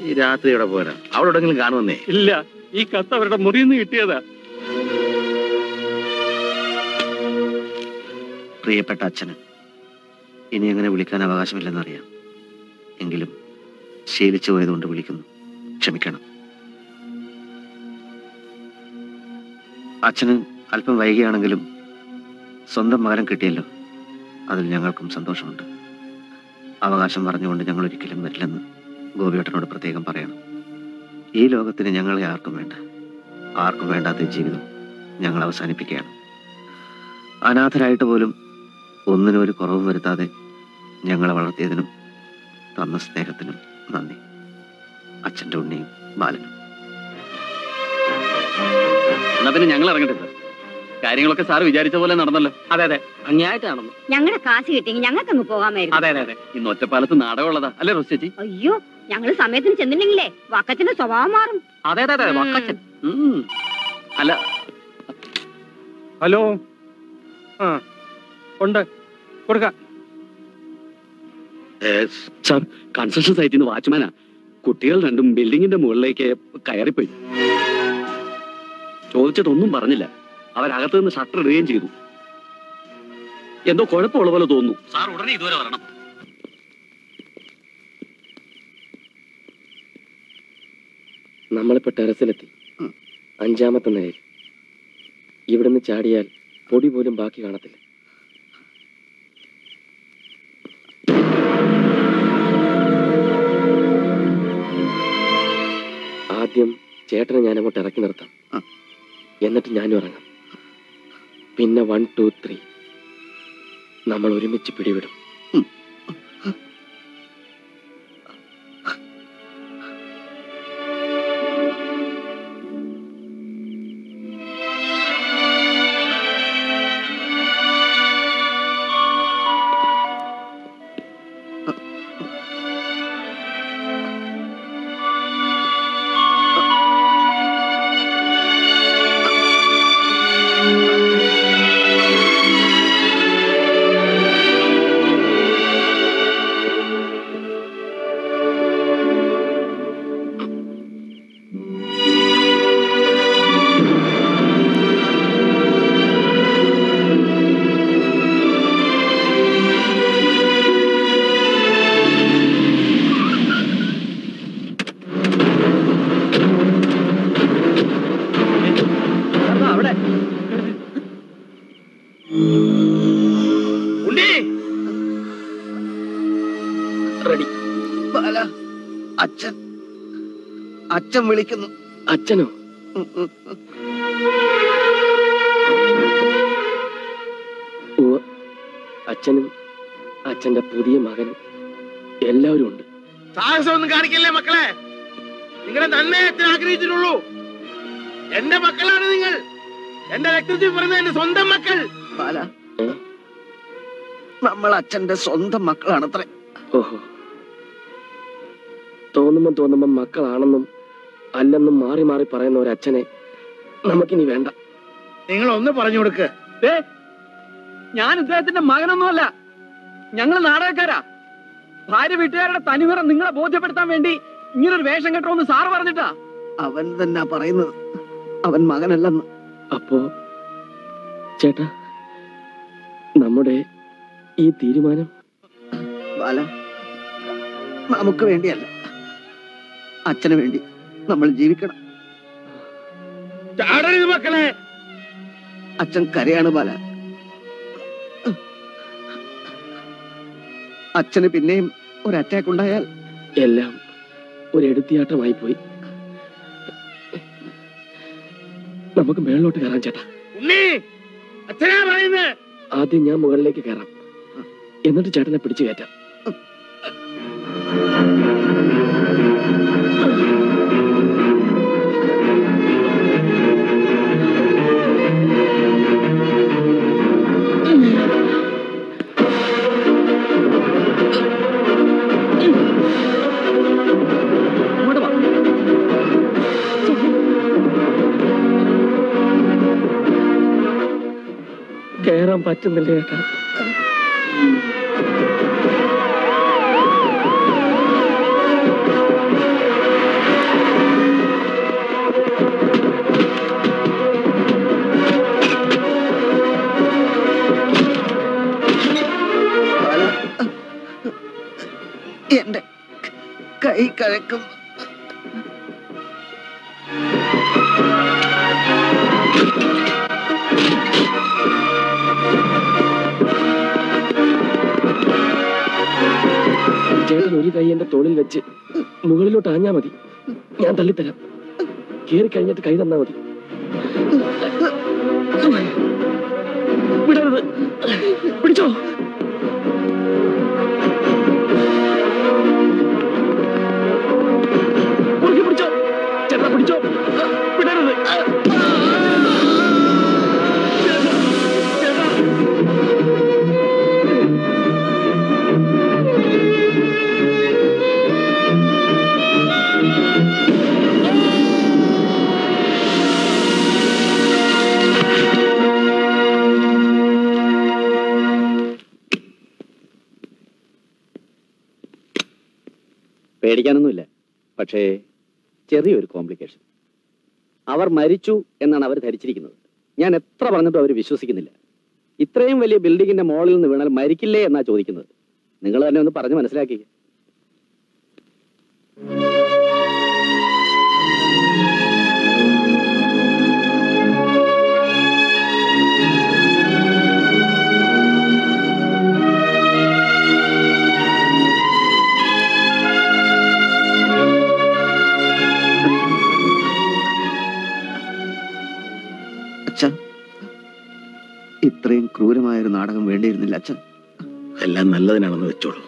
ഈ രാത്രി ഇവിടെ പോരാ. അവിടെ എവിടെങ്കിലും കാണുമെന്നേ? ഇല്ല. ഈ കത്ത് അവരുടെ മുറിയിൽ നിന്ന് കിട്ടിയതാ. പ്രിയപ്പെട്ട അച്ഛന് ഇനി അങ്ങനെ വിളിക്കാൻ അവകാശമില്ലെന്നറിയാം. എങ്കിലും ശീലിച്ചു പോയതുകൊണ്ട് വിളിക്കുന്നു. ക്ഷമിക്കണം. അച്ഛന് അല്പം വൈകിയാണെങ്കിലും സ്വന്തം മകനം കിട്ടിയല്ലോ. അതിൽ ഞങ്ങൾക്കും സന്തോഷമുണ്ട്. അവകാശം പറഞ്ഞുകൊണ്ട് ഞങ്ങൾ ഒരിക്കലും വരില്ലെന്ന് ഗോപിയേട്ടനോട് പ്രത്യേകം പറയണം. ഈ ലോകത്തിന് ഞങ്ങളെ ആർക്കും വേണ്ട. ആർക്കും വേണ്ടാത്ത ജീവിതം ഞങ്ങൾ അവസാനിപ്പിക്കുകയാണ്. അനാഥരായിട്ട് പോലും ഒന്നിനും ഒരു കുറവും വരുത്താതെ ഞങ്ങളെ വളർത്തിയതിനും തന്ന സ്നേഹത്തിനും നന്ദി. അച്ഛന്റെ ഉണ്ണിയും ബാലനും. എന്നാ പിന്നെ ഞങ്ങൾ ഇറങ്ങട്ടെ സാർ. കാര്യങ്ങളൊക്കെ സാർ വിചാരിച്ച പോലെ നടന്നല്ലോ. അതെ അതെ. ഭംഗിയായിട്ട് നടന്നു. ഞങ്ങളുടെ കാശ് കിട്ടിയെങ്കിൽ ഞങ്ങൾക്കങ്ങ് പോകാമായിരുന്നു. അതെ അതെ അതെ. ഇന്ന് ഒറ്റപ്പാലത്ത് നാടകമുള്ളതാ അല്ലേ റോസ് ചേച്ചി? അയ്യോ ഞങ്ങൾ സമയത്തിന് ചെന്നില്ലെങ്കിലേ വക്കച്ചന്റെ സ്വഭാവം മാറും. അതെ അതെ അതെ വക്കച്ചൻ. അല്ല. ഹലോ. ആ ഉണ്ട്. കൊടുക്കാം. സാർ കൺസ്ട്രക്ഷൻ സൈറ്റിൽ നിന്ന് വാച്ച്മാനാ. കുട്ടികൾ രണ്ടും ബിൽഡിങ്ങിന്റെ മുകളിലേക്ക് കയറിപ്പോയി. ചോദിച്ചതൊന്നും പറഞ്ഞില്ല. അവരകത്ത് നിന്ന് ഷട്ടർ ഇടുകയും ചെയ്തു. എന്തോ കുഴപ്പമുള്ള പോലെ തോന്നുന്നു. സാർ ഉടനെ ഇതുവരെ വരണം. നമ്മളിപ്പോ ടെറസിലെത്തി. അഞ്ചാമത്തെ നിലയിൽ ഇവിടുന്ന് ചാടിയാൽ പൊടി പോലും ബാക്കി കാണത്തില്ല. ആദ്യം ചേട്ടനെ ഞാൻ അങ്ങോട്ട് ഇറക്കി നിർത്താം. എന്നിട്ട് ഞാനും ഇറങ്ങാം. പിന്നെ വൺ ടു ത്രീ നമ്മൾ ഒരുമിച്ച് പിടിവിടും. അച്ഛൻ വിളിക്കുന്നു. അച്ഛനോ. അച്ഛനും അച്ഛന്റെ പുതിയ മകനും എല്ലാവരും ഉണ്ട്. സാഹസമൊന്നും കാണിക്കല്ലേ മക്കളെ? നിങ്ങളെ നന്മയെ അച്ഛൻ ആഗ്രഹിച്ചിട്ടുള്ളൂ. എന്റെ മക്കളാണ് നിങ്ങൾ. എന്റെ രക്തത്തിൽ പറഞ്ഞ എന്റെ സ്വന്തം മക്കൾ. ബാല നമ്മൾ അച്ഛന്റെ സ്വന്തം മക്കളാണത്രേ. ഓഹോ. തോന്നുമ്പോ തോന്നുമ്പോ മക്കളാണെന്നും അല്ലെന്നും മാറി മാറി പറയുന്ന ഒരു അച്ഛനെ നമുക്കിനി വേണ്ട. നിങ്ങൾ ഒന്ന് പറഞ്ഞു കൊടുക്ക്. ദേ, ഞാൻ ഇദ്ദേഹത്തിന്റെ മകനൊന്നുമല്ല. ഞങ്ങൾ നാടകക്കാരാ. ഭാര്യ വീട്ടുകാരുടെ തനിനിറം നിങ്ങളെ ബോധ്യപ്പെടുത്താൻ വേണ്ടി ഇങ്ങനൊരു വേഷം കെട്ടോന്ന് സാറ് പറഞ്ഞിട്ടാ. അവൻ തന്നെ പറയുന്നത്. അവൻ മകനല്ലെന്ന്. അപ്പോ ചേട്ടാ നമ്മുടെ ഈ തീരുമാനം? ബാല നമുക്ക് വേണ്ടിയല്ല. അച്ഛന് വേണ്ടി. നമ്മൾ ജീവിക്കണം. ചാടരുത് മക്കളെ. അച്ഛൻ കരയാണ് ബാല. അച്ഛന് പിന്നെയും ഒരു അറ്റാക്ക് ഉണ്ടായാൽ? എല്ലാം ഒരു എടുത്തിയാട്ടമായി പോയി. നമുക്ക് മേളിലോട്ട് കയറാം ചേട്ടാ. ആദ്യം ഞാൻ മുകളിലേക്ക് കയറാം. എന്നിട്ട് ചേട്ടനെ പിടിച്ചു കയറ്റാം. കയറാൻ പറ്റുന്നില്ല ചേട്ടാ എന്റെ കൈ കഴക്കും. ഒരു കൈ എന്റെ തോളിൽ വെച്ച് മുകളിലോട്ട് ആഞ്ഞാ മതി. ഞാൻ തള്ളിത്തരാം. കേറി കഴിഞ്ഞിട്ട് കൈ തന്നാ മതി. കോംപ്ലിക്കേഷൻ അവർ മരിച്ചു എന്നാണ് അവർ ധരിച്ചിരിക്കുന്നത്. ഞാൻ എത്ര പറഞ്ഞിട്ടും അവർ വിശ്വസിക്കുന്നില്ല. ഇത്രയും വലിയ ബിൽഡിങ്ങിന്റെ മോളിൽ നിന്ന് വീണാൽ മരിക്കില്ലേ എന്നാ ചോദിക്കുന്നത്. നിങ്ങൾ തന്നെ ഒന്ന് പറഞ്ഞ് മനസ്സിലാക്കി ഇത്രയും ക്രൂരമായ ഒരു നാടകം വേണ്ടിയിരുന്നില്ല അച്ഛൻ. എല്ലാം നല്ലതിനാണെന്ന് വെച്ചോളൂ.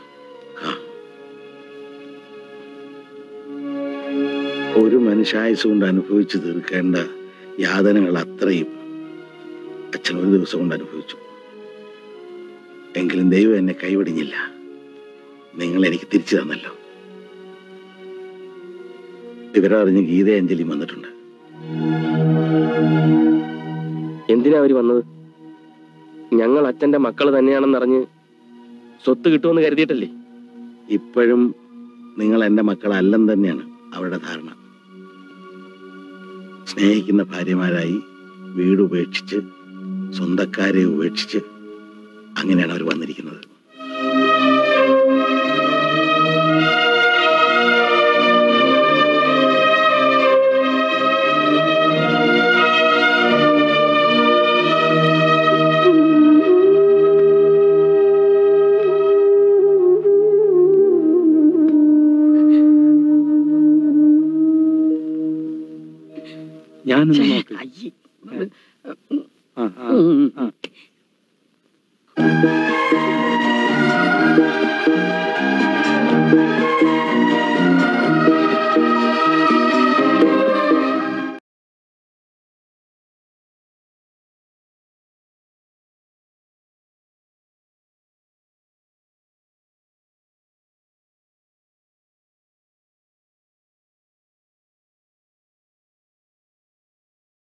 ഒരു മനുഷ്യായുസ് കൊണ്ട് അനുഭവിച്ചു തീർക്കേണ്ട യാതനകൾ അത്രയും അച്ഛൻ ഒരു ദിവസം കൊണ്ട് അനുഭവിച്ചു. എങ്കിലും ദൈവം എന്നെ കൈവിടിഞ്ഞില്ല. നിങ്ങൾ എനിക്ക് തിരിച്ചു തന്നല്ലോ. വിവരം അറിഞ്ഞ് ഗീതയഞ്ജലി വന്നിട്ടുണ്ട്. എന്തിനാ അവർ വന്നത്? ഞങ്ങൾ അച്ഛന്റെ മക്കൾ തന്നെയാണെന്നറിഞ്ഞ് സ്വത്ത് കിട്ടുമെന്ന് കരുതിയിട്ടല്ലേ? ഇപ്പോഴും നിങ്ങൾ എന്റെ മക്കളല്ലെന്ന് തന്നെയാണ് അവരുടെ ധാരണ. സ്നേഹിക്കുന്ന ഭാര്യമാരായി വീട് ഉപേക്ഷിച്ച് സ്വന്തക്കാരെ ഉപേക്ഷിച്ച് അങ്ങനെയാണ് അവർ വന്നിരിക്കുന്നത്. ഞാൻ അയ്യേ ആ ആ ആ